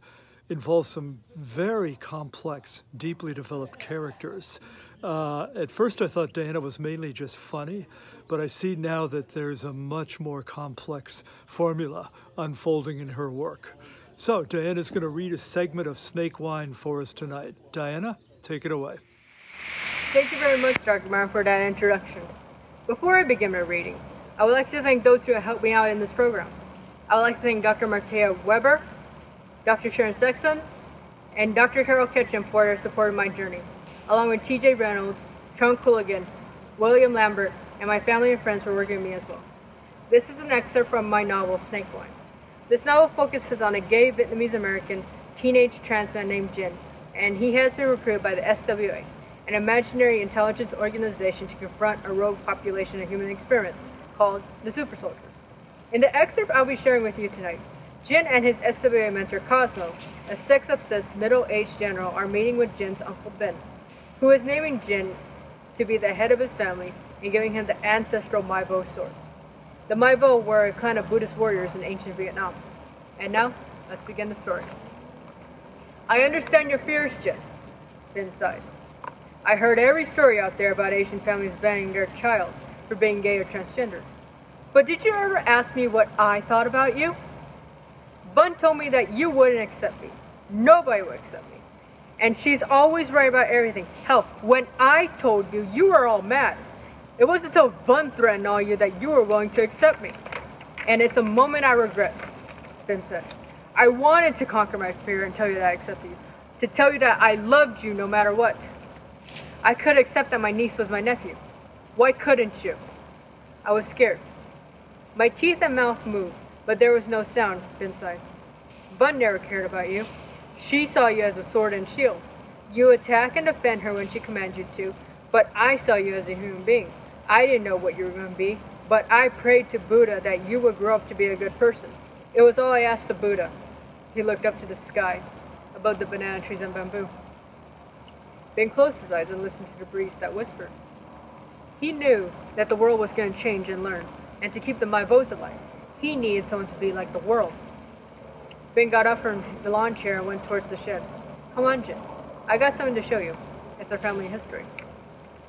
involves some very complex, deeply developed characters. Uh, at first, I thought Diana was mainly just funny, but I see now that there's a much more complex formula unfolding in her work. So, Diana's going to read a segment of Snake Wine for us tonight. Diana, take it away. Thank you very much, Dr. Martin, for that introduction. Before I begin my reading, I would like to thank those who have helped me out in this program. I would like to thank Dr. Martea Weber, Dr. Sharon Sexton, and Dr. Carol Ketchum for their support of my journey, along with TJ Reynolds, Sean Cooligan, William Lambert, and my family and friends were working with me as well. This is an excerpt from my novel, Snake Wine. This novel focuses on a gay Vietnamese American teenage trans man named Jin, and he has been recruited by the SWA, an imaginary intelligence organization to confront a rogue population of human experiments called the Super Soldiers. In the excerpt I'll be sharing with you tonight, Jin and his SWA mentor Cosmo, a sex-obsessed middle-aged general, are meeting with Jin's uncle Ben, who is naming Jin to be the head of his family and giving him the ancestral Mai Vo sword. The Mai Vo were a clan of Buddhist warriors in ancient Vietnam. And now, let's begin the story. I understand your fears, Jin, Ben sighed. I heard every story out there about Asian families banning their child for being gay or transgender. But did you ever ask me what I thought about you? Bun told me that you wouldn't accept me. Nobody would accept me. And she's always right about everything. Hell, when I told you, you were all mad. It wasn't until Bun threatened all you that you were willing to accept me. And it's a moment I regret, Ben said. I wanted to conquer my fear and tell you that I accepted you. To tell you that I loved you no matter what. I could accept that my niece was my nephew. Why couldn't you? I was scared. My teeth and mouth moved, but there was no sound inside. Bun never cared about you. She saw you as a sword and shield. You attack and defend her when she commands you to, but I saw you as a human being. I didn't know what you were going to be, but I prayed to Buddha that you would grow up to be a good person. It was all I asked of Buddha. He looked up to the sky, above the banana trees and bamboo. Ben closed his eyes and listened to the breeze that whispered. He knew that the world was going to change and learn, and to keep the Maivos alive, he needed someone to be like the world. Ben got up from the lawn chair and went towards the shed. Come on, Jin. I got something to show you. It's our family history.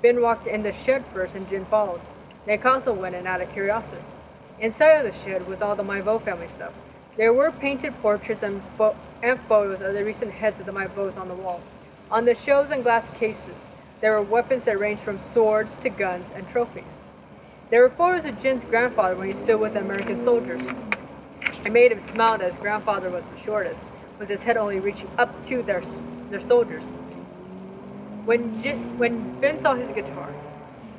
Ben walked in the shed first and Jin followed. Nick also went in out of curiosity. Inside of the shed was all the Mai Vo family stuff. There were painted portraits and, fo and photos of the recent heads of the Mai Vos on the wall. On the shelves and glass cases, there were weapons that ranged from swords to guns and trophies. There were photos of Jin's grandfather when he stood with the American soldiers. It made him smile that his grandfather was the shortest, with his head only reaching up to their, their soldiers. When, Jin, when Ben saw his guitar,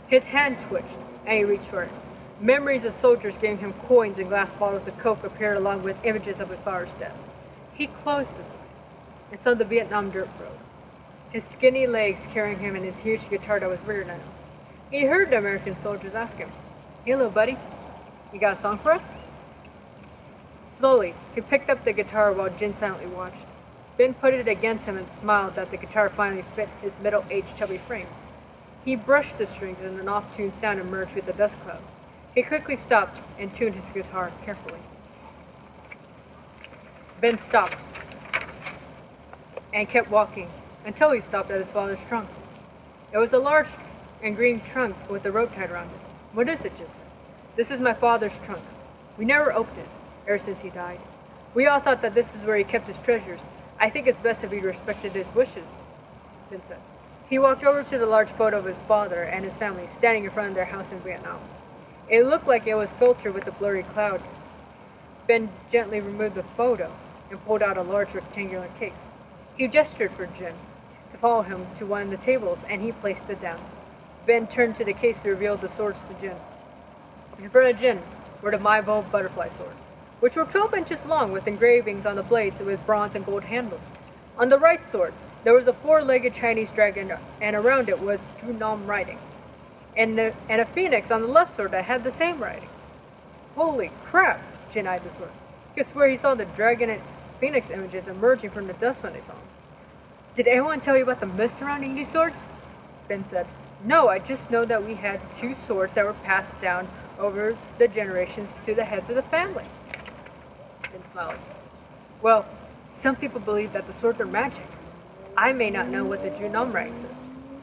his hand twitched and he reached for it. Memories of soldiers giving him coins and glass bottles of Coke appeared along with images of his father's death. He closed his eyes and saw the Vietnam dirt road his skinny legs carrying him and his huge guitar that was bigger than him. He heard the American soldiers ask him, little buddy, you got a song for us? Slowly, he picked up the guitar while Jin silently watched. Ben put it against him and smiled that the guitar finally fit his middle-aged chubby frame. He brushed the strings and an off-tune sound emerged with the dust cloud. He quickly stopped and tuned his guitar carefully. Ben stopped and kept walking, until he stopped at his father's trunk. It was a large and green trunk with a rope tied around it. What is it, Jin? This is my father's trunk. We never opened it, ever since he died. We all thought that this is where he kept his treasures. I think it's best if he respected his wishes, said. He walked over to the large photo of his father and his family standing in front of their house in Vietnam. It looked like it was filtered with a blurry cloud. Ben gently removed the photo and pulled out a large rectangular case. He gestured for Jin to follow him to one of the tables, and he placed it down. Ben turned to the case to reveal the swords to Jin. In front of Jin were the Mai Vo butterfly swords, which were 12 inches long with engravings on the blades with bronze and gold handles. On the right sword, there was a four-legged Chinese dragon, and around it was Chu Nam writing. and, the, and a phoenix on the left sword that had the same writing. Holy crap, Jin eyed the sword. Guess where he saw the dragon and phoenix images emerging from the dust when they saw him. Did anyone tell you about the myth surrounding these swords? Ben said, No, I just know that we had two swords that were passed down over the generations to the heads of the family. Smiled. Well, some people believe that the swords are magic. I may not know what the Junam ranks is,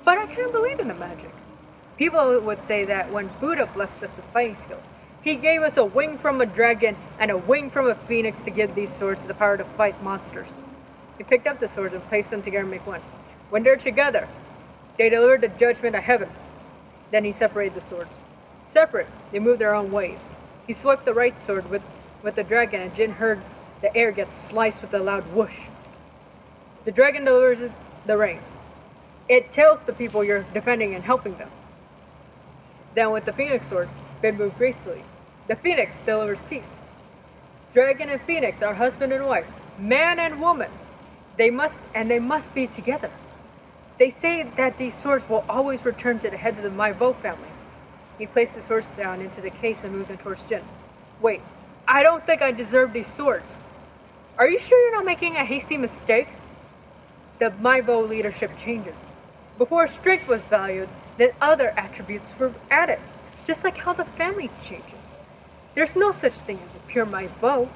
but I of believe in the magic. People would say that when Buddha blessed us with fighting skills, he gave us a wing from a dragon and a wing from a phoenix to give these swords the power to fight monsters. He picked up the swords and placed them together to make one. When they're together, they delivered the judgment of heaven. Then he separated the swords. Separate, they moved their own ways. He swept the right sword with, with the dragon, and Jin heard the air get sliced with a loud whoosh. The dragon delivers the rain. It tells the people you're defending and helping them. Then with the phoenix sword, Ben moved gracefully. The phoenix delivers peace. Dragon and phoenix are husband and wife, man and woman. They must and they must be together. They say that these swords will always return to the head of the Maivo family. He placed the swords down into the case and moved them towards Jin. Wait, I don't think I deserve these swords. Are you sure you're not making a hasty mistake? The Maivo leadership changes. Before strength was valued, then other attributes were added, just like how the family changes. There's no such thing as a pure Maivo.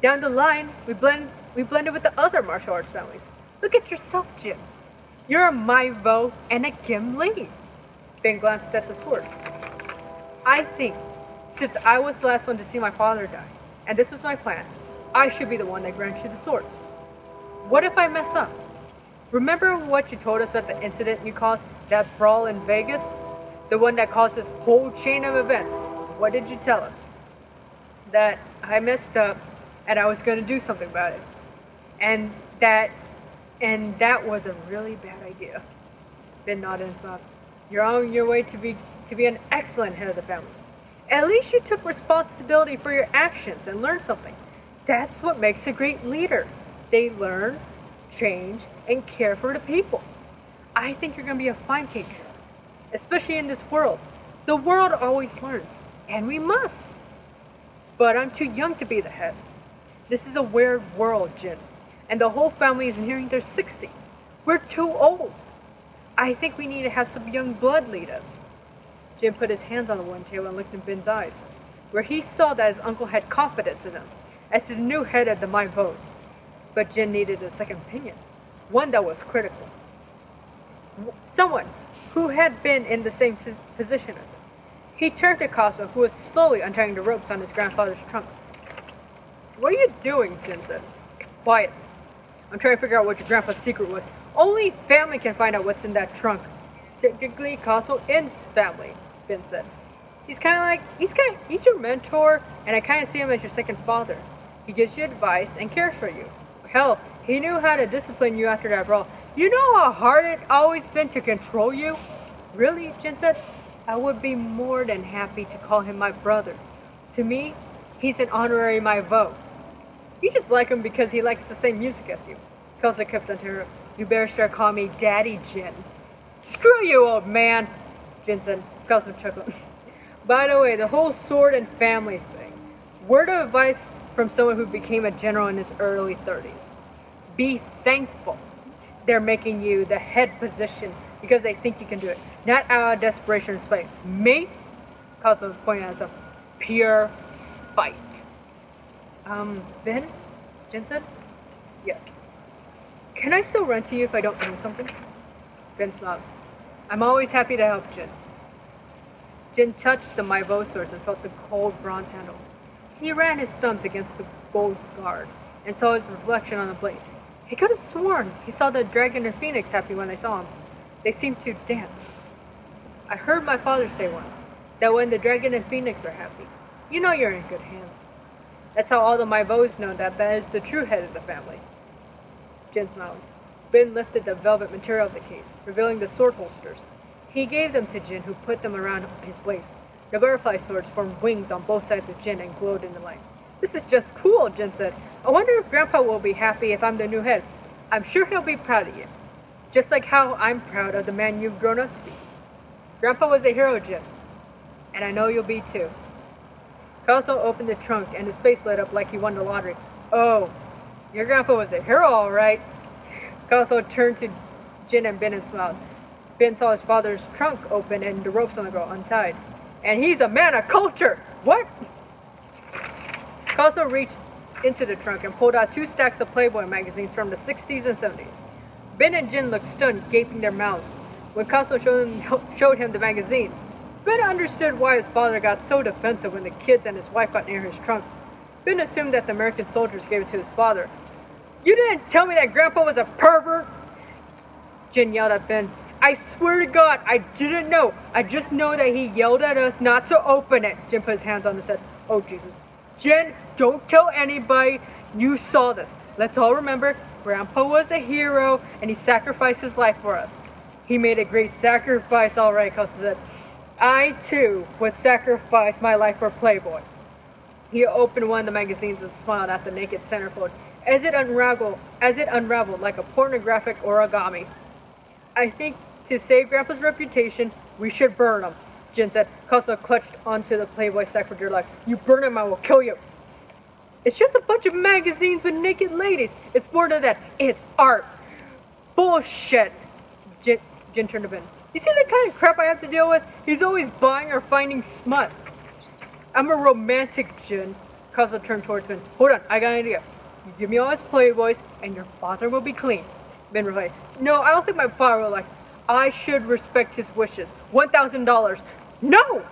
Down the line, we blend we blended with the other martial arts families. Look at yourself, Jin. You're a Maivo and a Kim Lee. Ben glanced at the sword. I think, since I was the last one to see my father die, and this was my plan, I should be the one that grants you the sword. What if I mess up? Remember what you told us at the incident you caused, that brawl in Vegas? The one that caused this whole chain of events. What did you tell us? That I messed up and I was going to do something about it. And that and that was a really bad idea. Ben nodded and smiled. You're on your way to be to be an excellent head of the family. At least you took responsibility for your actions and learned something. That's what makes a great leader. They learn, change, and care for the people. I think you're going to be a fine teacher, especially in this world. The world always learns, and we must. But I'm too young to be the head. This is a weird world, Jin, and the whole family is nearing their 60s. We're too old. I think we need to have some young blood lead us. Jin put his hands on the one table and looked in Ben's eyes, where he saw that his uncle had confidence in him as the new head of the Maivos. But Jin needed a second opinion, one that was critical. Someone who had been in the same position as him. He turned to Cosmo, who was slowly untying the ropes on his grandfather's trunk. What are you doing, Jin said. Quiet. I'm trying to figure out what your grandpa's secret was. Only family can find out what's in that trunk. Technically, Cosmo is family, Ben said. He's kind of like, he's kind of, he's your mentor, and I kind of see him as your second father. He gives you advice and cares for you. Hell, he knew how to discipline you after that brawl. You know how hard it always been to control you? Really, said? I would be more than happy to call him my brother. To me, he's an honorary Maivo. You just like him because he likes the same music as you. On her. You better start calling me Daddy Jin. Screw you, old man, Jin said. Kelsa chuckled. By the way, the whole sword and family thing. Word of advice from someone who became a general in his early 30s. Be thankful they're making you the head position because they think you can do it. Not out of desperation and spite. Me, Kelsa pointed out himself, pure spite. Um, Ben? Jin said? Yes. Can I still run to you if I don't know something? Ben smiled. I'm always happy to help Jin. Jin touched the Maivo swords and felt the cold bronze handle. He ran his thumbs against the gold guard and saw his reflection on the blade. He could have sworn he saw the dragon and phoenix happy when they saw him. They seemed to dance. I heard my father say once that when the dragon and phoenix are happy, you know you're in good hands. That's how all the Maivos know that that is the true head of the family. Jin smiled. Ben lifted the velvet material of the case, revealing the sword holsters. He gave them to Jin, who put them around his waist. The butterfly swords formed wings on both sides of Jin and glowed in the light. This is just cool, Jin said. I wonder if Grandpa will be happy if I'm the new head. I'm sure he'll be proud of you. Just like how I'm proud of the man you've grown up to be. Grandpa was a hero, Jin. And I know you'll be too. Carlson opened the trunk and his face lit up like he won the lottery. Oh, your grandpa was a hero, all right. Carlson turned to Jin and Ben and smiled. Ben saw his father's trunk open and the ropes on the girl untied. And he's a man of culture! What? Carlson reached into the trunk and pulled out two stacks of Playboy magazines from the 60s and 70s. Ben and Jin looked stunned, gaping their mouths. When Costco showed him, showed him the magazines, Ben understood why his father got so defensive when the kids and his wife got near his trunk. Ben assumed that the American soldiers gave it to his father. You didn't tell me that Grandpa was a pervert! Jin yelled at Ben. I swear to God, I didn't know. I just know that he yelled at us not to open it. Jin put his hands on the head. Oh, Jesus. Jin, don't tell anybody you saw this. Let's all remember, Grandpa was a hero, and he sacrificed his life for us. He made a great sacrifice, all right, Costa said. I, too, would sacrifice my life for Playboy. He opened one of the magazines and smiled at the naked centerfold as it unraveled, as it unraveled like a pornographic origami. I think to save Grandpa's reputation, we should burn him, Jin said. Costa clutched onto the Playboy sack for dear life. You burn him, I will kill you. It's just a bunch of magazines with naked ladies. It's more than that. It's art. Bullshit. Jin, Jen turned to Ben. You see the kind of crap I have to deal with? He's always buying or finding smut. I'm a romantic, Jin. Casa turned towards Ben. Hold on, I got an idea. You give me all his playboys, and your father will be clean. Replied, No, I don't think my father this. I should respect his wishes. $1,000. No!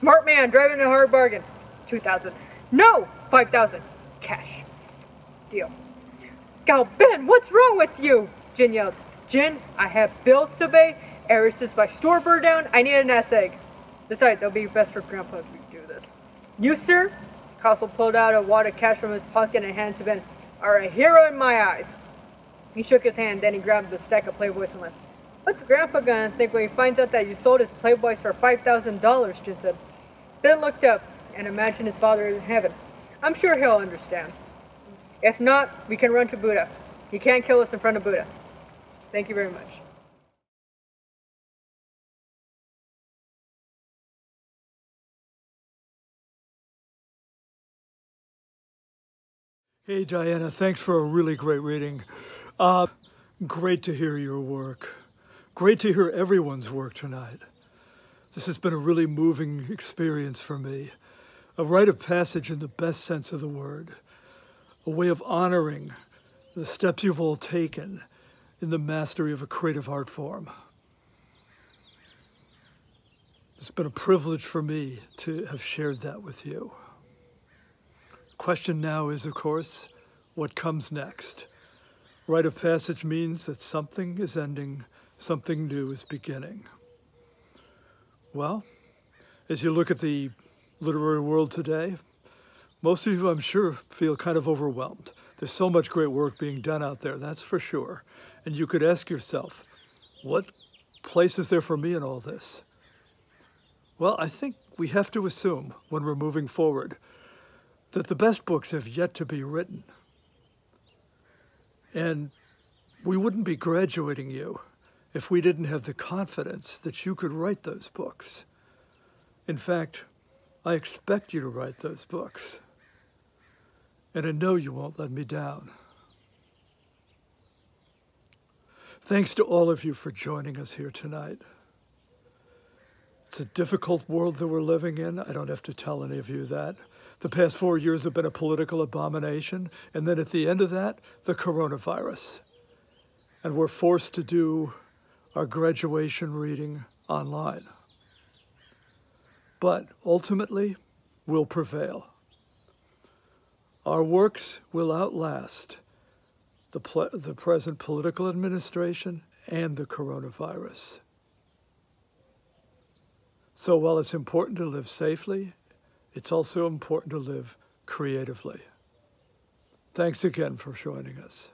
Smart man, driving a hard bargain. 2000 No! 5000 Cash. Deal. Gal Ben, what's wrong with you? Jin yelled. Jin, I have bills to pay, Ever is my store burned down, I need a nest egg. Besides, it'll be best for Grandpa if we do this. You, sir? Castle pulled out a wad of cash from his pocket and handed to Ben. Are a hero in my eyes. He shook his hand, then he grabbed the stack of Playboys and went, What's Grandpa gonna think when he finds out that you sold his Playboys for $5,000? Jin said. Ben looked up and imagined his father in heaven. I'm sure he'll understand. If not, we can run to Buddha. He can't kill us in front of Buddha. Thank you very much. Hey, Diana, thanks for a really great reading. Uh, great to hear your work. Great to hear everyone's work tonight. This has been a really moving experience for me. A rite of passage in the best sense of the word. A way of honoring the steps you've all taken in the mastery of a creative art form. It's been a privilege for me to have shared that with you question now is, of course, what comes next? Rite of passage means that something is ending, something new is beginning. Well, as you look at the literary world today, most of you, I'm sure, feel kind of overwhelmed. There's so much great work being done out there, that's for sure. And you could ask yourself, what place is there for me in all this? Well, I think we have to assume when we're moving forward that the best books have yet to be written. And we wouldn't be graduating you if we didn't have the confidence that you could write those books. In fact, I expect you to write those books. And I know you won't let me down. Thanks to all of you for joining us here tonight. It's a difficult world that we're living in. I don't have to tell any of you that. The past four years have been a political abomination. And then at the end of that, the coronavirus. And we're forced to do our graduation reading online. But ultimately, we'll prevail. Our works will outlast the, the present political administration and the coronavirus. So while it's important to live safely it's also important to live creatively. Thanks again for joining us.